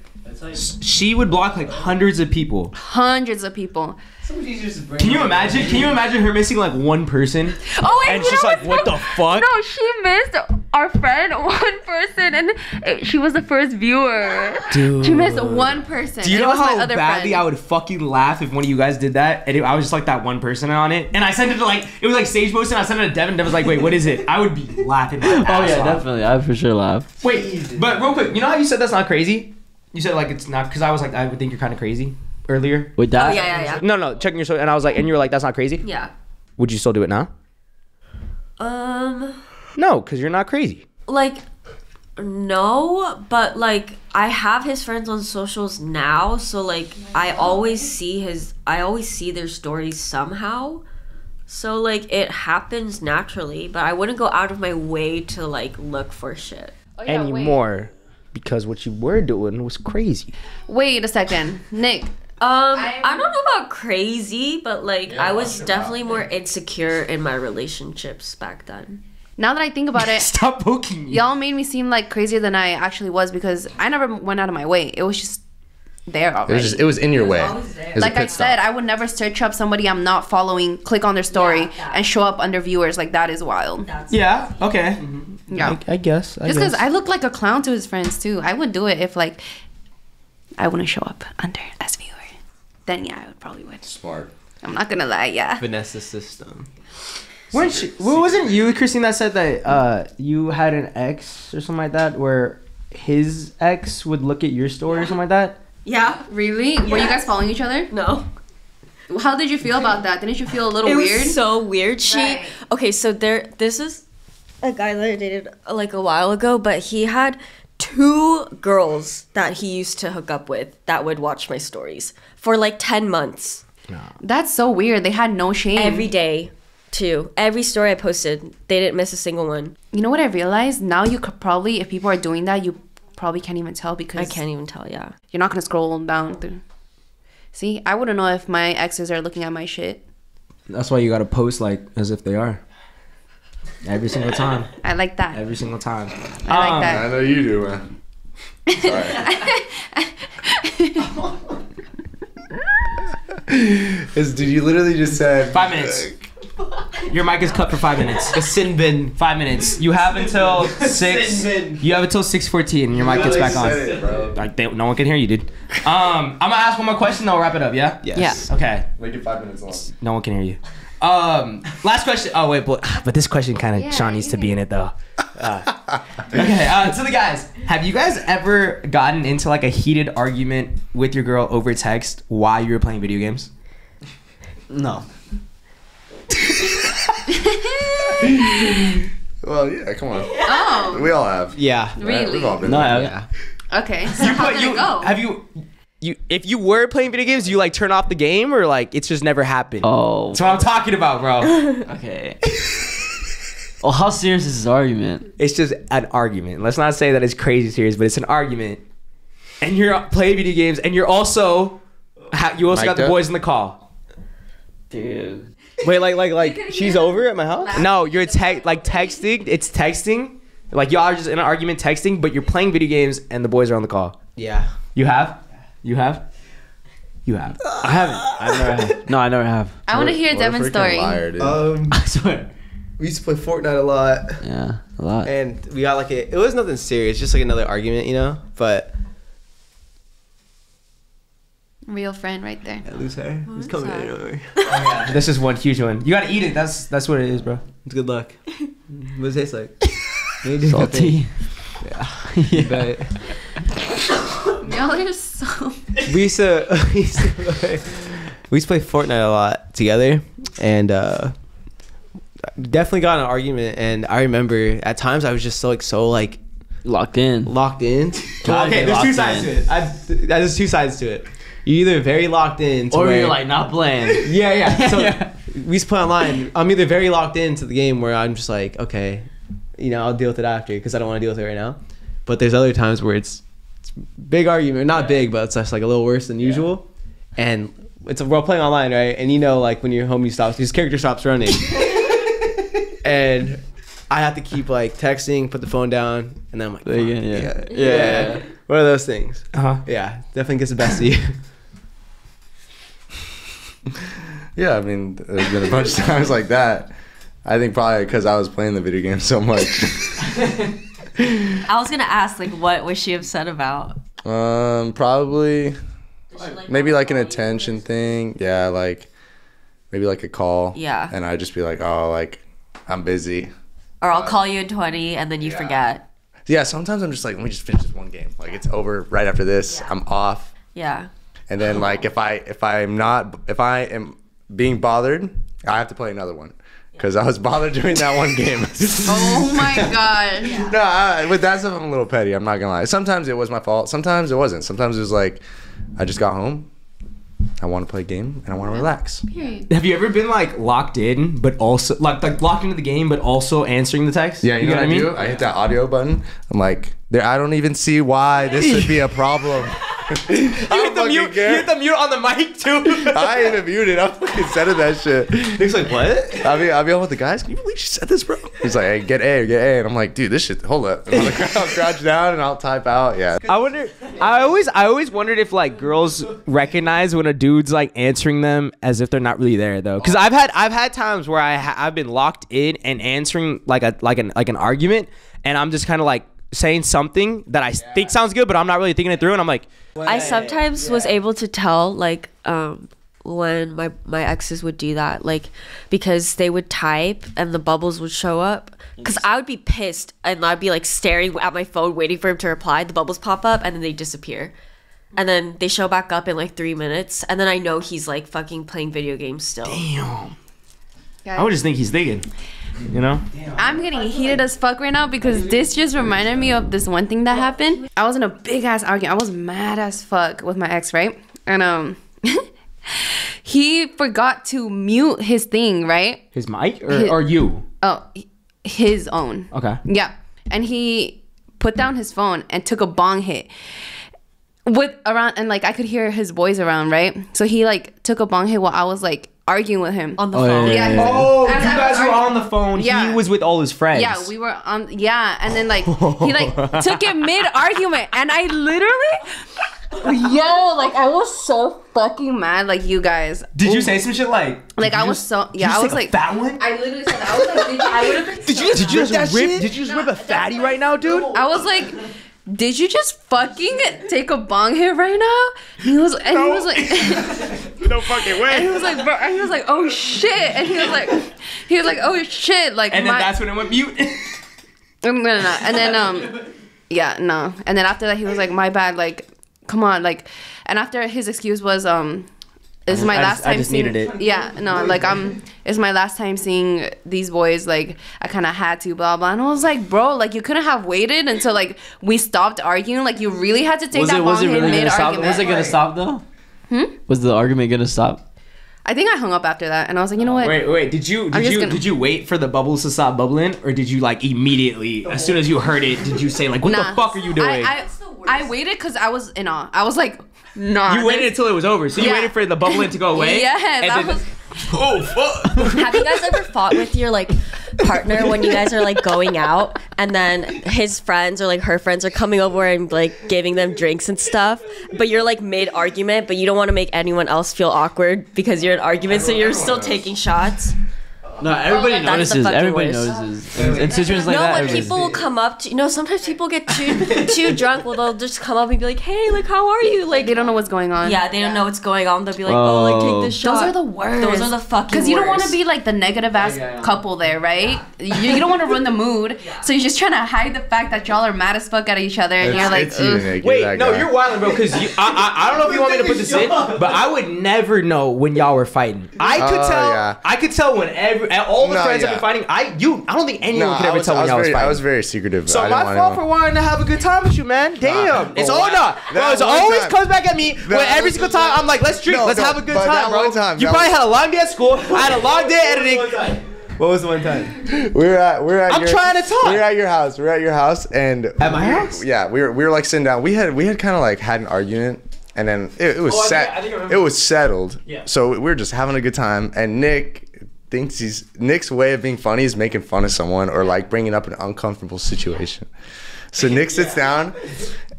Speaker 3: She would block like hundreds of people.
Speaker 2: Hundreds of people.
Speaker 3: Can you imagine? Can you imagine her missing like one person?
Speaker 2: Oh, and,
Speaker 3: And
Speaker 2: you
Speaker 3: she's like, "What the fuck?"
Speaker 2: No, she missed our friend, one person, and she was the first viewer.
Speaker 3: Dude.
Speaker 2: She missed one person.
Speaker 3: Do you know
Speaker 2: it was my
Speaker 3: how badly
Speaker 2: friend.
Speaker 3: I would fucking laugh if one of you guys did that? And it, I was just like that one person on it. And I sent it to like, it was like stage post and I sent it to Devin. Devin was like, wait, what is it? I would be laughing.
Speaker 4: Oh yeah,
Speaker 3: off.
Speaker 4: definitely. I would for sure laugh.
Speaker 3: Wait, but real quick, you know how you said that's not crazy? You said like it's not, because I was like, I would think you're kind of crazy earlier.
Speaker 4: With
Speaker 1: Oh
Speaker 4: that,
Speaker 1: yeah, yeah, yeah.
Speaker 3: No, no, checking your story. And I was like, and you were like, that's not crazy?
Speaker 1: Yeah.
Speaker 3: Would you still do it now?
Speaker 1: Um
Speaker 3: No, because you're not crazy.
Speaker 1: like no, but like I have his friends on socials now, so like I always see his I always see their stories somehow. So like it happens naturally, but I wouldn't go out of my way to like look for shit.
Speaker 2: Oh, yeah, wait.
Speaker 3: anymore. Because what you were doing was crazy.
Speaker 2: Wait a second, Nick.
Speaker 1: Um, I don't know about crazy, but like I was definitely more insecure in my relationships back then.
Speaker 2: Now that I think about it,
Speaker 3: Stop poking me.
Speaker 2: y'all made me seem like crazier than I actually was because I never went out of my way. It was just there
Speaker 5: It
Speaker 2: already.
Speaker 5: was just it was in your way. It was a
Speaker 2: like I
Speaker 5: pit stop.
Speaker 2: said, I would never search up somebody I'm not following, click on their story, and show up under viewers. Like that is wild.
Speaker 3: Yeah, okay.
Speaker 2: Yeah.
Speaker 3: I, I guess. I
Speaker 2: Just because. I look like a clown to his friends too. I would do it if like I wouldn't show up under as viewer. Then yeah, I would probably would.
Speaker 5: Smart.
Speaker 2: I'm not gonna lie, yeah.
Speaker 6: Vanessa system.
Speaker 3: Weren't she, well, wasn't you, Christine, that said that uh, you had an ex or something like that, where his ex would look at your story or something like that?
Speaker 1: Yeah.
Speaker 2: Really? Were you guys following each other?
Speaker 1: No.
Speaker 2: How did you feel about that? Didn't you feel a little
Speaker 1: it
Speaker 2: weird?
Speaker 1: was so weird. She
Speaker 2: Right.
Speaker 1: okay, so there. This is a guy that I dated uh, like a while ago, but he had two girls that he used to hook up with that would watch my stories for like 10 months
Speaker 2: That's so weird. They had no shame.
Speaker 1: every day too every story i posted they didn't miss a single one
Speaker 2: you know what I realized? Now you could probably, if people are doing that, you probably can't even tell because
Speaker 1: i can't even tell yeah
Speaker 2: You're not gonna scroll down through. See, I wouldn't know if my exes are looking at my shit.
Speaker 3: That's why you gotta post like as if they are. Every single time.
Speaker 2: I like that.
Speaker 3: Every single time.
Speaker 2: I like
Speaker 3: Um,
Speaker 2: that.
Speaker 5: I know you do, man. Sorry. Is, did you literally just said
Speaker 3: Five minutes. Your mic is cut for five minutes.
Speaker 6: The sin bin.
Speaker 3: Five minutes. You have until six. You have until six fourteen. Your mic gets back on.
Speaker 5: It.
Speaker 3: Like they, no one can hear you, dude. Um, I'm gonna ask one more question. Then we'll wrap it up. Yeah.
Speaker 6: Yes.
Speaker 3: Okay.
Speaker 5: Make it five minutes long.
Speaker 3: No one can hear you. Um, last question. Oh wait, but but this question kind of
Speaker 2: Yeah,
Speaker 3: Sean needs
Speaker 2: you
Speaker 3: to be in it though. Uh, okay. Uh, so the guys, have you guys ever gotten into like a heated argument with your girl over text while you were playing video games?
Speaker 4: No.
Speaker 5: Well, yeah, come on.
Speaker 2: Oh,
Speaker 5: We all have.
Speaker 6: Yeah.
Speaker 5: right?
Speaker 2: Really?
Speaker 5: We've all been
Speaker 4: No,
Speaker 5: there.
Speaker 6: Yeah.
Speaker 2: okay. So how
Speaker 3: But
Speaker 2: did
Speaker 3: you
Speaker 2: it go?
Speaker 3: have you you if you were playing video games, you like turn off the game or like it's just never happened.
Speaker 4: Oh.
Speaker 3: That's what I'm talking about, bro.
Speaker 4: Okay. well, how serious is this argument?
Speaker 3: it's just an argument. Let's not say that it's crazy serious, but it's an argument. And you're playing video games, and you're also you also got
Speaker 5: Mic'd
Speaker 3: the
Speaker 5: up?
Speaker 3: boys in the call.
Speaker 4: Dude.
Speaker 6: Wait, like, like, like, she's over at my house?
Speaker 3: No, you're te- like texting. It's texting. Like y'all are just in an argument texting, but you're playing video games, and the boys are on the call.
Speaker 6: Yeah.
Speaker 3: You have, you have, you have.
Speaker 4: I haven't. I never have. No, I never have.
Speaker 2: I want to hear
Speaker 5: What a
Speaker 2: Devin's story.
Speaker 5: Liar, dude.
Speaker 6: Um,
Speaker 4: I swear.
Speaker 6: we used to play Fortnite a lot,
Speaker 4: Yeah, a lot.
Speaker 6: and we got like a. It was nothing serious, just like another argument, you know. But
Speaker 2: Real friend right there.
Speaker 6: yeah, lose hair. It's coming
Speaker 2: sorry.
Speaker 6: in. don't.
Speaker 3: This is one huge one. You gotta eat it. That's that's what it is, bro.
Speaker 6: It's good luck. What does it taste like?
Speaker 4: Salty.
Speaker 6: Yeah, bet.
Speaker 2: Y'all are so.
Speaker 6: we used to we used to, play, we used to play Fortnite a lot together, and uh, definitely got in an argument. And I remember at times I was just so like so like
Speaker 4: Locked in.
Speaker 6: locked in.
Speaker 4: Gotta
Speaker 6: okay, there's two sides
Speaker 4: in.
Speaker 6: to it. I, there's two sides to it. You're either very locked in, to
Speaker 4: Or
Speaker 6: where,
Speaker 4: you're like not playing.
Speaker 6: yeah, yeah. So
Speaker 4: Yeah.
Speaker 6: we used to play online. I'm either very locked into the game where I'm just like, okay, you know, I'll deal with it after because I don't want to deal with it right now. But there's other times where it's, it's big argument, not big, but it's just like a little worse than usual. And it's we're playing online, right? And you know, like when your homie stops, his character stops running, and I have to keep like texting, put the phone down, and then I'm like,
Speaker 4: There you
Speaker 6: fuck,
Speaker 4: go, yeah.
Speaker 6: yeah,
Speaker 4: Yeah.
Speaker 6: yeah. One of those things.
Speaker 3: Uh huh.
Speaker 6: Yeah, definitely gets the best of you.
Speaker 5: Yeah, I mean, there's been a bunch of times like that. I think probably because I was playing the video game so much.
Speaker 1: I was gonna ask, like, what was she upset about?
Speaker 5: um, probably maybe like an attention thing. Yeah, like maybe like a call.
Speaker 1: Yeah.
Speaker 5: And I'd just be like, oh, like I'm busy.
Speaker 1: Or I'll call you in 20 and then you
Speaker 5: Yeah.
Speaker 1: forget.
Speaker 5: Yeah, sometimes I'm just like, let me just finish this one game. Like it's over right after this. I'm off.
Speaker 1: Yeah.
Speaker 5: And then like if I if I'm not if I am being bothered, I have to play another one because I was bothered during that one game.
Speaker 2: Oh my god.
Speaker 5: no, I, with that stuff I'm a little petty. I'm not gonna lie. Sometimes it was my fault. Sometimes it wasn't. Sometimes it was like I just got home. I want to play a game and I want to relax.
Speaker 2: Period.
Speaker 3: Have you ever been like locked in, but also like like locked into the game, but also answering the text?
Speaker 5: Yeah, you, know, what I
Speaker 3: mean?
Speaker 5: do? I hit that audio button. I'm like, there. I don't even see why this would be a problem.
Speaker 3: You hit, the mute, you hit the mute on the mic too.
Speaker 5: I ain't muted. I'm fucking sending that shit.
Speaker 6: Nick's like, what?
Speaker 5: I'll be, I'll be on with the guys. Can you believe she said this, bro? He's like, hey, get A, get A. And I'm like, dude, this shit, hold up. And I'll, I'll crouch down and I'll type out. Yeah.
Speaker 3: I wonder. I always, I always wondered if like girls recognize when a dude's like answering them as if they're not really there though. Because I've had, I've had times where I, ha- I've been locked in and answering like a, like an, like an argument, and I'm just kind of like saying something that I think sounds good, but I'm not really thinking it through, and I'm like,
Speaker 1: I sometimes was able to tell, like, um, when my, my exes would do that, like, because they would type and the bubbles would show up. Because I would be pissed and I'd be like staring at my phone, waiting for him to reply. The bubbles pop up and then they disappear. And then they show back up in like three minutes. And then I know he's like fucking playing video games still.
Speaker 3: damn.
Speaker 2: Guys,
Speaker 3: I would just think he's thinking. You know?
Speaker 2: I'm getting heated as fuck right now because this just reminded me of this one thing that happened. I was in a big ass argument. I was mad as fuck with my ex, right? And um he forgot to mute his thing, right?
Speaker 3: His mic or,
Speaker 2: His-
Speaker 3: or you?
Speaker 2: Oh, his own.
Speaker 3: Okay.
Speaker 2: Yeah. And he put down his phone and took a bong hit. With around and like I could hear his voice around, right? So he like took a bong hit while I was like arguing with him.
Speaker 1: on the
Speaker 4: Oh, yeah,
Speaker 1: phone.
Speaker 4: yeah,
Speaker 2: Yeah.
Speaker 3: Oh, you
Speaker 2: As I
Speaker 3: guys were on the phone.
Speaker 2: Yeah.
Speaker 3: He was with all his friends.
Speaker 2: Yeah, we were on. Yeah, and then like he like took it mid argument, and I literally, yo, like I was so fucking mad. Like you guys,
Speaker 3: Did you say some shit like?
Speaker 2: like I was so yeah, I was like
Speaker 3: that one.
Speaker 2: I literally said that. I was like, did you, I would have been.
Speaker 3: Did you did you
Speaker 7: rip
Speaker 3: rip? Did you just rip a fatty right now, dude?
Speaker 2: I was like. Did you just fucking take a bong hit right now? He was, and he was like,
Speaker 3: No fucking way.
Speaker 2: and he was like, bro, and he was like, oh shit, and he was like, he was like, oh shit, like,
Speaker 3: And then
Speaker 2: my,
Speaker 3: that's when it went mute.
Speaker 2: No, no, no. And then um yeah, no. And then after that he was like, My bad, like, come on, like and after his excuse was um this is my
Speaker 3: I
Speaker 2: last
Speaker 3: just- I
Speaker 2: time
Speaker 3: just
Speaker 2: seeing
Speaker 3: needed it.
Speaker 2: Yeah, no, like um it's my last time seeing these boys, like I kinda had to, blah blah. And I was like, bro, like you couldn't have waited until like we stopped arguing. Like you really had to take
Speaker 4: Was
Speaker 2: that
Speaker 4: it was it really gonna
Speaker 2: mid
Speaker 4: stop?
Speaker 2: argument.
Speaker 4: Was it gonna stop though? Hmm. Was the argument gonna stop?
Speaker 2: I think I hung up after that and I was like, you know what?
Speaker 3: Wait, wait. Did you did you
Speaker 2: gonna-
Speaker 3: did you wait for the bubbles to stop bubbling, or did you like immediately as soon as you heard it? Did you say like, "What
Speaker 2: Nah.
Speaker 3: the fuck are you doing"?
Speaker 2: I, I, I waited because I was in awe. I was like, nah.
Speaker 3: you waited until it was over, so you
Speaker 2: Yeah.
Speaker 3: waited for the bubbling to go away.
Speaker 2: yeah.
Speaker 3: and
Speaker 2: I
Speaker 3: then-
Speaker 2: was-
Speaker 3: oh fuck.
Speaker 1: Have you guys ever fought with your like partner when you guys are like going out and then his friends or like her friends are coming over and like giving them drinks and stuff, but you're like mid argument, but you don't want to make anyone else feel awkward because you're in argument, so you're still taking shots.
Speaker 4: No, oh, everybody
Speaker 1: That's the
Speaker 4: notices. Everybody
Speaker 1: worst.
Speaker 4: notices. In, in situations like
Speaker 1: no,
Speaker 4: that,
Speaker 1: but
Speaker 4: everybody-
Speaker 1: people will come up to you know. Sometimes people get too too drunk. Well, they'll just come up and be like, "Hey, like, how are you?" Like,
Speaker 2: They don't know what's going on.
Speaker 1: yeah, they don't know what's going on. They'll be like, "Oh, like take this shot."
Speaker 2: Those are the worst.
Speaker 1: Those are the fucking.
Speaker 2: Because you don't want to be like the negative ass couple there, right? You, you don't want to ruin the mood, so you're just trying to hide the fact that y'all are mad as fuck at each other, and
Speaker 5: It's,
Speaker 2: you're like,
Speaker 5: it's you,
Speaker 2: Ugh.
Speaker 5: Nick.
Speaker 3: Wait,
Speaker 5: that
Speaker 3: no,
Speaker 5: guy.
Speaker 3: you're wilding, bro. Because I, I, I don't know if you want me to put this in, but I would never know when y'all were fighting. I could
Speaker 5: Oh,
Speaker 3: tell.
Speaker 5: yeah.
Speaker 3: I could tell when every all the
Speaker 5: No,
Speaker 3: friends
Speaker 5: yeah.
Speaker 3: have been fighting. I you. I don't think anyone
Speaker 5: No,
Speaker 3: could ever
Speaker 5: was,
Speaker 3: tell
Speaker 5: I
Speaker 3: when
Speaker 5: was
Speaker 3: y'all was
Speaker 5: very,
Speaker 3: fighting.
Speaker 5: I was very secretive.
Speaker 3: So
Speaker 5: I
Speaker 3: my fault
Speaker 5: want
Speaker 3: for wanting to have a good time with you, man. Damn, it's
Speaker 5: but
Speaker 3: all
Speaker 5: why-
Speaker 3: not.
Speaker 5: that
Speaker 3: Bro, it always
Speaker 5: time-
Speaker 3: comes back at me when
Speaker 5: That
Speaker 3: every single time I'm like, let's drink,
Speaker 5: No,
Speaker 3: let's
Speaker 5: no,
Speaker 3: have a good time, bro.
Speaker 5: time,
Speaker 3: you probably had a long day at school. I had a long day at editing. What was the one time?
Speaker 5: we were at we were at
Speaker 3: I'm
Speaker 5: your,
Speaker 3: trying to talk.
Speaker 5: We were at your house. We were at your house and
Speaker 3: At my house?
Speaker 5: Yeah, we were we were like sitting down. We had we had kind of like had an argument and then it, it was
Speaker 3: Oh, I
Speaker 5: set.
Speaker 3: think- I think I
Speaker 5: it was settled.
Speaker 3: Yeah.
Speaker 5: So we were just having a good time and Nick thinks he's Nick's way of being funny is making fun of someone or like bringing up an uncomfortable situation. So Nick sits down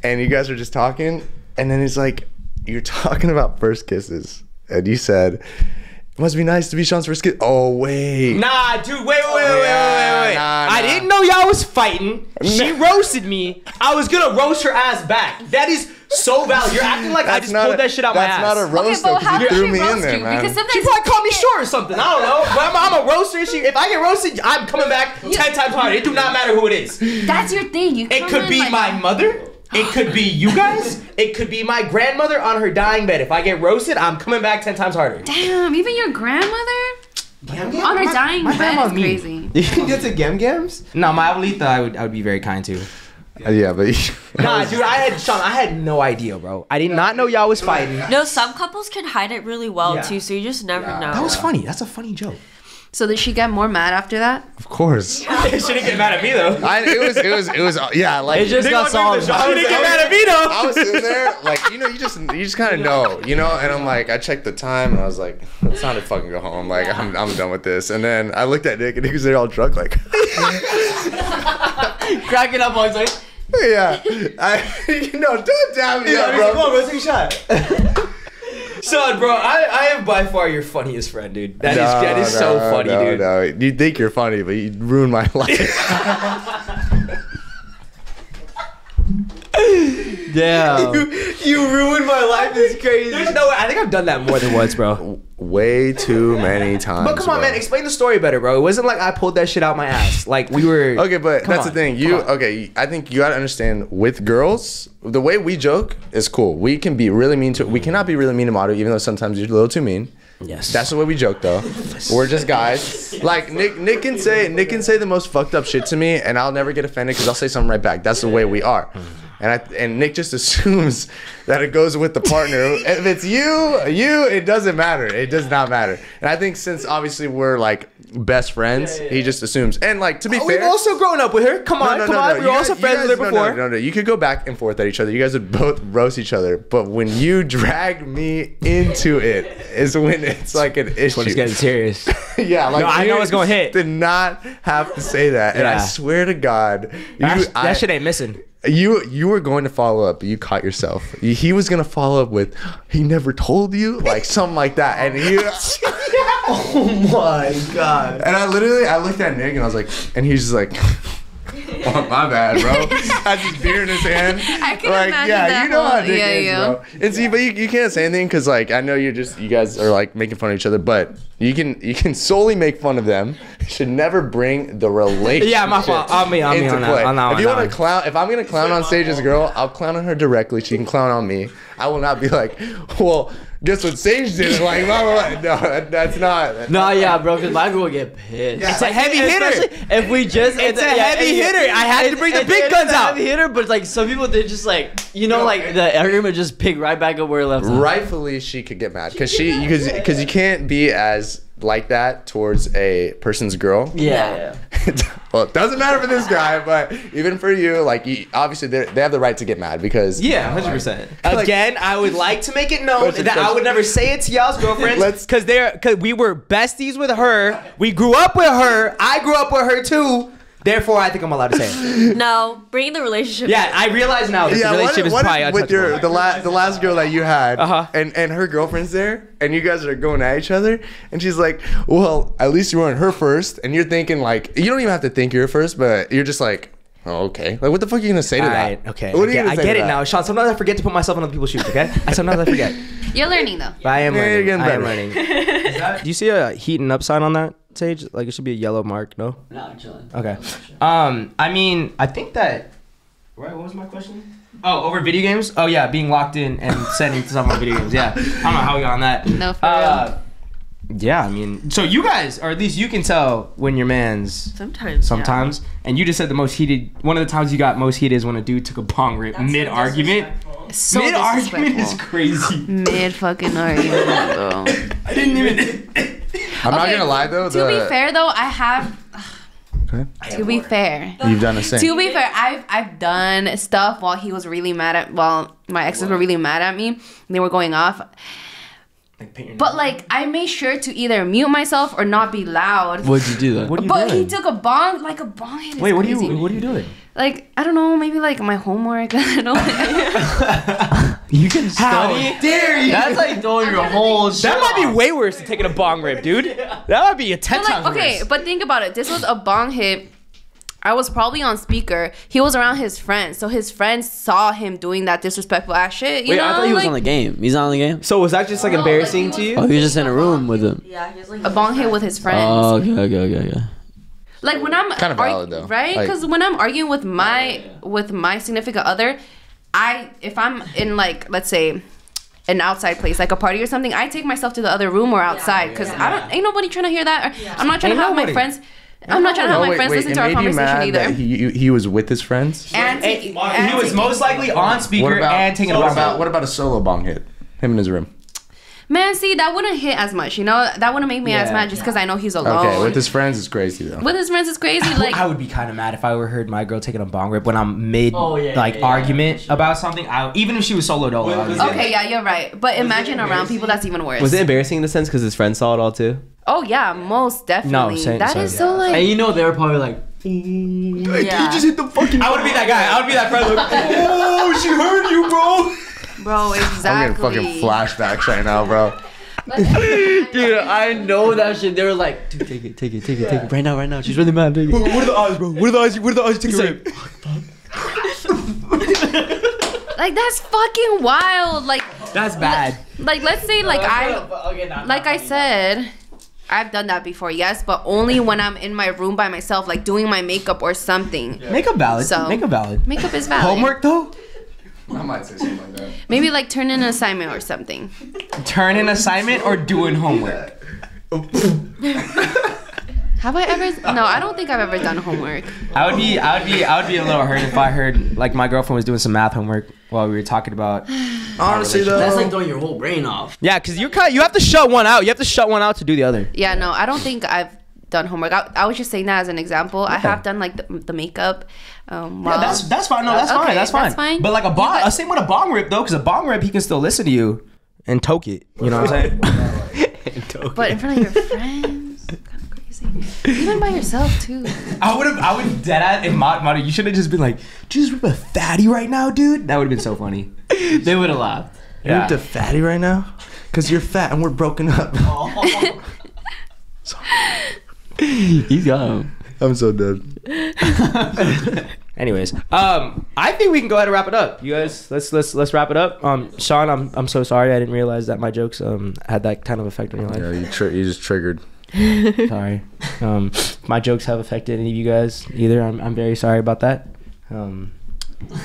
Speaker 5: and you guys are just talking and then he's like you're talking about first kisses and you said it must be nice to be Sean's first kiss. Oh wait.
Speaker 3: Nah, dude, wait, wait, wait, wait, wait, oh, wait, wait.
Speaker 5: Nah,
Speaker 3: I didn't know y'all was fighting. She roasted me. I was gonna roast her ass back. That is so valid. You're acting like I just pulled
Speaker 5: a-
Speaker 3: that shit out my ass.
Speaker 5: that's not a roast though, 'cause you threw me in there, man.
Speaker 2: Because
Speaker 3: She probably called me short or something. I don't know. But I'm, I'm a roaster. She, if I get roasted, I'm coming back ten times harder. It do not matter who it is.
Speaker 2: that's your thing. You
Speaker 3: It could be
Speaker 2: like-
Speaker 3: my mother. It could be you guys. It could be my grandmother on her dying bed. If I get roasted, I'm coming back ten times harder.
Speaker 2: Damn, even your grandmother on her dying
Speaker 3: my
Speaker 2: bed
Speaker 3: grandma
Speaker 2: is
Speaker 3: mean.
Speaker 2: crazy.
Speaker 6: You can get to Gem Gems?
Speaker 3: No, my abuelita, I would, I would be very kind to.
Speaker 5: Uh, yeah, but
Speaker 3: Nah, dude, I had Sean. I had no idea, bro. I did not know y'all was fighting.
Speaker 1: No, some couples can hide it really well
Speaker 3: Yeah.
Speaker 1: too, so you just never know.
Speaker 3: That was funny. That's a funny joke.
Speaker 2: So did she get more mad after that?
Speaker 5: of course.
Speaker 3: she didn't get mad at me though.
Speaker 5: I, it was it was it was yeah like
Speaker 4: It just got
Speaker 3: want me to
Speaker 4: solved.
Speaker 3: show- She didn't get mad at me though.
Speaker 5: I was sitting there like you know you just you just kind of know you know and I'm like I checked the time and I was like it's time to fucking go home like I'm I'm done with this and then I looked at Nick and he was there all drunk like
Speaker 4: cracking up. I was like,
Speaker 5: yeah I you know don't dab me up bro.
Speaker 3: Come on,
Speaker 5: bro.
Speaker 3: bro, take a shot. Son, bro, I, I am by far your funniest friend, dude. That is that is so funny,
Speaker 5: no,
Speaker 3: dude.
Speaker 5: No, you think you're funny, but you ruined my life.
Speaker 4: damn.
Speaker 3: You ruined my life. Is crazy. There's no way. I think I've done that more than once, bro.
Speaker 5: Way too many times.
Speaker 3: But come on,
Speaker 5: bro.
Speaker 3: man, explain the story better, bro. It wasn't like I pulled that shit out my ass. Like we were.
Speaker 5: Okay, but
Speaker 3: Come
Speaker 5: that's
Speaker 3: on,
Speaker 5: the thing. You okay? I think you gotta understand. With girls, the way we joke is cool. We can be really mean to. We cannot be really mean to Madu, even though sometimes you're a little too mean.
Speaker 3: Yes.
Speaker 5: That's the way we joke though. We're just guys. Like Nick Nick can say Nick can say the most fucked up shit to me and I'll never get offended because I'll say something right back. That's the way we are. And I and Nick just assumes that it goes with the partner. if it's you, you, it doesn't matter. It does not matter. And I think since obviously we're like best friends, he just assumes. And like to be
Speaker 3: Oh, We've also grown up with her. Come on, come on. we
Speaker 5: You
Speaker 3: were also
Speaker 5: guys- you
Speaker 3: friends with her
Speaker 5: guys- no,
Speaker 3: before.
Speaker 5: No, no, no, You could go back and forth at each other. You guys would both roast each other. But when you drag me into it, is when it's like an issue.
Speaker 3: When it's getting serious.
Speaker 5: yeah, like
Speaker 3: No, I know
Speaker 5: you
Speaker 3: it's gonna hit.
Speaker 5: Did not have to say that, and I swear to God, you,
Speaker 3: that,
Speaker 5: I-
Speaker 3: that shit ain't missing.
Speaker 5: You you were going to follow up, but you caught yourself. He was gonna follow up with, "He never told you," like something like that, and you.
Speaker 3: Oh my god.
Speaker 5: And I literally, I looked at Nick and I was like, and he's just like, oh, my bad, bro. Has his beer in his hand.
Speaker 2: I can
Speaker 5: like,
Speaker 2: imagine
Speaker 5: yeah,
Speaker 2: that
Speaker 5: you know how
Speaker 2: whole-
Speaker 5: Nick
Speaker 2: yeah,
Speaker 5: is,
Speaker 2: yeah.
Speaker 5: bro. And see, but you, you can't say anything because, like, I know you're just, you guys are like making fun of each other, but you can, you can solely make fun of them. You should never bring the relationship.
Speaker 3: Yeah, my fault. On me, on me,
Speaker 5: into
Speaker 3: on that- on that
Speaker 5: If you want
Speaker 3: one.
Speaker 5: to clown, if I'm gonna clown on stage as a girl, I'll clown on her directly. She can clown on me. I will not be like, well, guess what Sage did? Like, blah, blah, blah. no, that's not.
Speaker 4: No, yeah, bro, because my girl would get pissed.
Speaker 3: It's a heavy hitter.
Speaker 4: Especially If we just,
Speaker 3: It's a heavy hitter. I had to bring the big
Speaker 4: it's
Speaker 3: guns
Speaker 4: a
Speaker 3: out.
Speaker 4: Heavy hitter, but like some people, they just like you know, like the argument just pick right back up where it left. off.
Speaker 5: rightfully she could get mad because she because because you can't be as like that towards a person's girl.
Speaker 4: Yeah, yeah.
Speaker 5: well, it doesn't matter for this guy, but even for you, like you, obviously they they have the right to get mad because
Speaker 3: Yeah, hundred percent.
Speaker 5: Like-
Speaker 3: Again, I would like to make it known that I would never say it to y'all's girlfriends.
Speaker 5: Let's-
Speaker 3: because they're because we were besties with her. We grew up with her. I grew up with her too. Therefore, I think I'm allowed to say it.
Speaker 1: No, bringing the relationship.
Speaker 3: Yeah, I realize now that the
Speaker 5: Yeah, what,
Speaker 3: relationship
Speaker 5: if-
Speaker 3: is
Speaker 5: what
Speaker 3: probably
Speaker 5: if with your the last the last girl that you had
Speaker 3: Uh-huh.
Speaker 5: and and her girlfriend's there and you guys are going at each other and she's like, well, at least you weren't her first and you're thinking like you don't even have to think you're first, but you're just like, oh, okay, like what the fuck are you gonna say to
Speaker 3: All
Speaker 5: that?
Speaker 3: right, okay.
Speaker 5: What
Speaker 3: I
Speaker 5: are you
Speaker 3: get,
Speaker 5: gonna
Speaker 3: I
Speaker 5: say
Speaker 3: get
Speaker 5: to
Speaker 3: it
Speaker 5: that?
Speaker 3: now, Sean. Sometimes I forget to put myself in other people's shoes. Okay, I sometimes I forget.
Speaker 2: You're learning though.
Speaker 3: But I am
Speaker 5: Yeah, you're
Speaker 3: learning. I am learning. Do you see a heating up sign on that Sage? Like it should be a yellow mark. No.
Speaker 4: No, I'm chilling.
Speaker 3: Okay. Um, I mean, I think that. Right. What was my question? Oh, over video games. Oh yeah, being locked in and sending stuff on video games. Yeah. I don't know how we got on that.
Speaker 2: No, for
Speaker 3: Uh, yeah, I mean, so you guys, or at least you can tell when your man's
Speaker 1: Sometimes. yeah.
Speaker 3: sometimes. And you just said the most heated. One of the times you got most heated is when a dude took a bong rip mid argument.
Speaker 2: So
Speaker 3: mid argument is crazy.
Speaker 2: Mid fucking argument, bro.
Speaker 3: I didn't even.
Speaker 5: I'm not gonna lie though.
Speaker 2: To
Speaker 5: the,
Speaker 2: be fair though, I have.
Speaker 5: Okay.
Speaker 2: To be fair.
Speaker 5: you've done the same.
Speaker 2: To be fair, I've I've done stuff while he was really mad at while my exes were really mad at me. They were going off. Like But like I made sure to either mute myself or not be loud.
Speaker 4: What'd you do then?
Speaker 3: What are you
Speaker 2: But
Speaker 3: doing?
Speaker 2: he took a bong like a bong hit. is
Speaker 3: Wait, what are you? What are you doing?
Speaker 2: Like I don't know, maybe like my homework. I don't know.
Speaker 4: You can
Speaker 3: How
Speaker 4: study.
Speaker 3: dare you?
Speaker 4: That's like throwing your whole. shit
Speaker 3: That might be way worse than taking a bong rip, dude. That might be a ten
Speaker 2: But, like,
Speaker 3: times
Speaker 2: okay,
Speaker 3: worse.
Speaker 2: but think about it. This was a bong hit. I was probably on speaker. He was around his friends, so his friends saw him doing that disrespectful ass shit. You
Speaker 4: Wait,
Speaker 2: know,
Speaker 4: I thought he was
Speaker 2: like
Speaker 4: on the game. He's not on the game.
Speaker 6: So was that just like embarrassing to you?
Speaker 4: Oh, he was just in a room with him.
Speaker 1: Yeah, he's like
Speaker 2: a bong hit with his friends.
Speaker 4: Oh, okay, okay, okay, okay.
Speaker 2: Like when I'm
Speaker 5: Kinda valid, though.
Speaker 2: right?
Speaker 5: Like-
Speaker 2: Because when I'm arguing with my with my significant other, I if I'm in like let's say an outside place like a party or something, I take myself to the other room or outside because I don't ain't nobody trying to hear that. Or, I'm not trying
Speaker 3: Ain't
Speaker 2: to have
Speaker 3: nobody.
Speaker 2: my friends. I'm not trying to have
Speaker 5: Oh,
Speaker 2: my
Speaker 5: wait,
Speaker 2: friends
Speaker 5: wait,
Speaker 2: listen
Speaker 5: it
Speaker 2: to our conversation either.
Speaker 5: He, he was with his friends.
Speaker 2: and
Speaker 3: Hey,
Speaker 2: take-
Speaker 3: he was most likely on speaker
Speaker 5: What about
Speaker 3: and taking a
Speaker 5: what
Speaker 3: bong
Speaker 5: about what about a solo bong hit? Him in his room.
Speaker 2: Man, see, that wouldn't hit as much, you know? That wouldn't make me as mad just because I know he's alone.
Speaker 5: Okay, with his friends, it's crazy though.
Speaker 2: With his friends, it's crazy. Like,
Speaker 3: I would be kind of mad if I were heard my girl taking a bong rip when I'm mid
Speaker 4: Oh, yeah,
Speaker 3: like
Speaker 4: yeah, yeah,
Speaker 3: argument
Speaker 4: for sure.
Speaker 3: about something. I, even if she was solo dolo. I would-
Speaker 2: okay, yeah, you're right. But imagine around people, that's even worse.
Speaker 6: Was it embarrassing in the sense because his friends saw it all too?
Speaker 2: Oh, yeah, most definitely.
Speaker 3: No, same-
Speaker 2: That
Speaker 3: same.
Speaker 2: is so, like.
Speaker 4: And you know they were probably like,
Speaker 1: Yeah.
Speaker 5: You just hit the fucking.
Speaker 3: I would be that guy. I would be that friend. Like, oh, she heard you, bro.
Speaker 2: Bro,
Speaker 5: I'm
Speaker 2: exactly.
Speaker 5: getting fucking flashbacks right now, bro.
Speaker 4: dude, I know that shit. They were like, dude, take it, take it, take it, take it, right now, right now. She's really mad. Take it.
Speaker 3: What are the eyes, bro? What are the eyes? What are the eyes? take a rip?
Speaker 2: Like, that's fucking wild. Like,
Speaker 3: That's bad.
Speaker 2: like let's say, like, I. Like I said. I've done that before, yes, but only when I'm in my room by myself, like doing my makeup or something.
Speaker 3: Make a valid.
Speaker 2: So-
Speaker 3: Make a valid.
Speaker 2: Makeup is valid.
Speaker 3: Homework though.
Speaker 2: Nah,
Speaker 5: I might say something like that.
Speaker 2: Maybe like turn in an assignment or something.
Speaker 3: Turn in assignment or doing homework?
Speaker 2: Have I ever? No, I don't think I've ever done homework.
Speaker 3: I would be, I would be, I would be a little hurt if I heard like my girlfriend was doing some math homework while we were talking about.
Speaker 5: Honestly, though,
Speaker 4: That's like throwing your whole brain off.
Speaker 3: Yeah, because you kind, you have to shut one out. You have to shut one out to do the other.
Speaker 2: Yeah, no, I don't think I've done homework. I, I was just saying that as an example. I have done like the, the makeup. Um,
Speaker 3: Yeah, that's that's fine. No, that's
Speaker 2: Okay,
Speaker 3: fine. That's fine.
Speaker 2: that's fine.
Speaker 3: But like a
Speaker 2: You
Speaker 3: bong,
Speaker 2: got-
Speaker 3: same with a bong rip though, because a bong rip he can still listen to you and toke it. You know what I'm saying?
Speaker 2: but in front of your friends, kind of crazy. Even by yourself too.
Speaker 3: I would have, I would dead at if Mod, Mod, you should have just been like, "Did you just rip a fatty right now, dude?" That would have been so funny.
Speaker 4: They would have laughed.
Speaker 5: you
Speaker 3: Yeah.
Speaker 5: ripped a fatty right now? Cause you're fat and we're broken up.
Speaker 4: He's got him.
Speaker 5: I'm so dead.
Speaker 3: Anyways, um, I think we can go ahead and wrap it up. You guys, let's let's let's wrap it up. Um, Sean, I'm I'm so sorry. I didn't realize that my jokes um had that kind of effect on your life.
Speaker 5: Yeah, you tri- you just triggered.
Speaker 3: sorry. Um, my jokes have affected any of you guys either. I'm I'm very sorry about that. Um,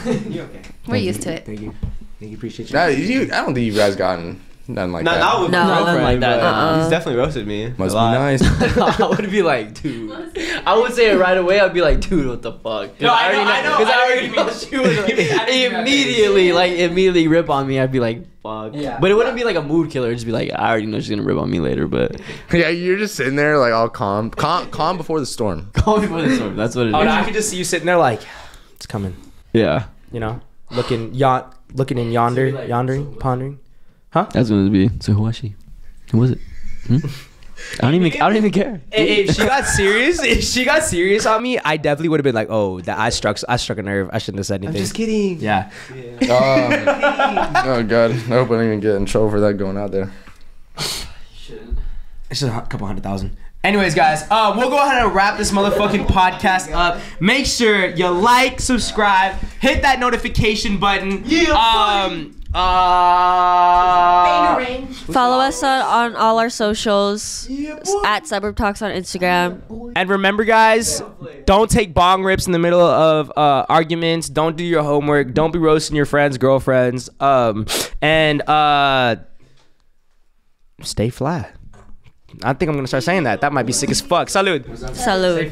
Speaker 3: you okay?
Speaker 2: We're used to it.
Speaker 3: Thank you. Thank you. Appreciate you.
Speaker 5: Nah, you, I don't think you guys gotten nothing like
Speaker 6: Not,
Speaker 5: that.
Speaker 6: not with
Speaker 1: No.
Speaker 6: my
Speaker 1: Nothing
Speaker 6: girlfriend,
Speaker 4: like that,
Speaker 6: but
Speaker 1: uh-uh.
Speaker 6: He's definitely roasted me.
Speaker 5: Must be nice.
Speaker 4: I would be like, dude. I would say it right away. I'd be like, dude, what the fuck? 'Cause
Speaker 3: No, I know, I know,
Speaker 4: Because
Speaker 3: I
Speaker 4: I,
Speaker 3: know
Speaker 4: already
Speaker 3: what you
Speaker 4: know
Speaker 3: mean.
Speaker 4: she would
Speaker 3: I didn't do that
Speaker 4: immediately, like, immediately rip on me. I'd be like, fuck.
Speaker 3: Yeah.
Speaker 4: But it wouldn't be like a mood killer. It'd just be like, I already know she's gonna rip on me later. But
Speaker 5: yeah, you're just sitting there like all calm, calm, calm before the storm.
Speaker 4: calm before the storm. That's what it is.
Speaker 3: Oh, no, I could just see you sitting there like, it's coming.
Speaker 4: Yeah,
Speaker 3: You know, looking yon, looking in yonder,
Speaker 4: like-
Speaker 3: yondering, pondering.
Speaker 4: That's what it'd be. So who was she? Who was it? Hmm? I don't even. I don't even care.
Speaker 3: If she got serious, if she got serious on me, I definitely would have been like, "Oh, that I struck, I struck a nerve. I shouldn't have said anything."
Speaker 6: I'm
Speaker 3: anything."
Speaker 6: just kidding.
Speaker 3: Yeah.
Speaker 5: Um, oh god, I hope I don't even get in trouble for that going out there. Shouldn't.
Speaker 3: It's just a couple hundred thousand. Anyways, guys, uh, we'll go ahead and wrap this motherfucking podcast up. Make sure you like, subscribe, hit that notification button. Yeah, um, uh,
Speaker 1: Follow us on, on all our socials at Suburb Talks on Instagram.
Speaker 3: and remember, guys, don't take bong rips in the middle of uh, arguments. Don't do your homework. Don't be roasting your friends, girlfriends. Um, and uh, stay flat. I think I'm gonna start saying that. That might be sick as fuck. Salud.
Speaker 1: Salud.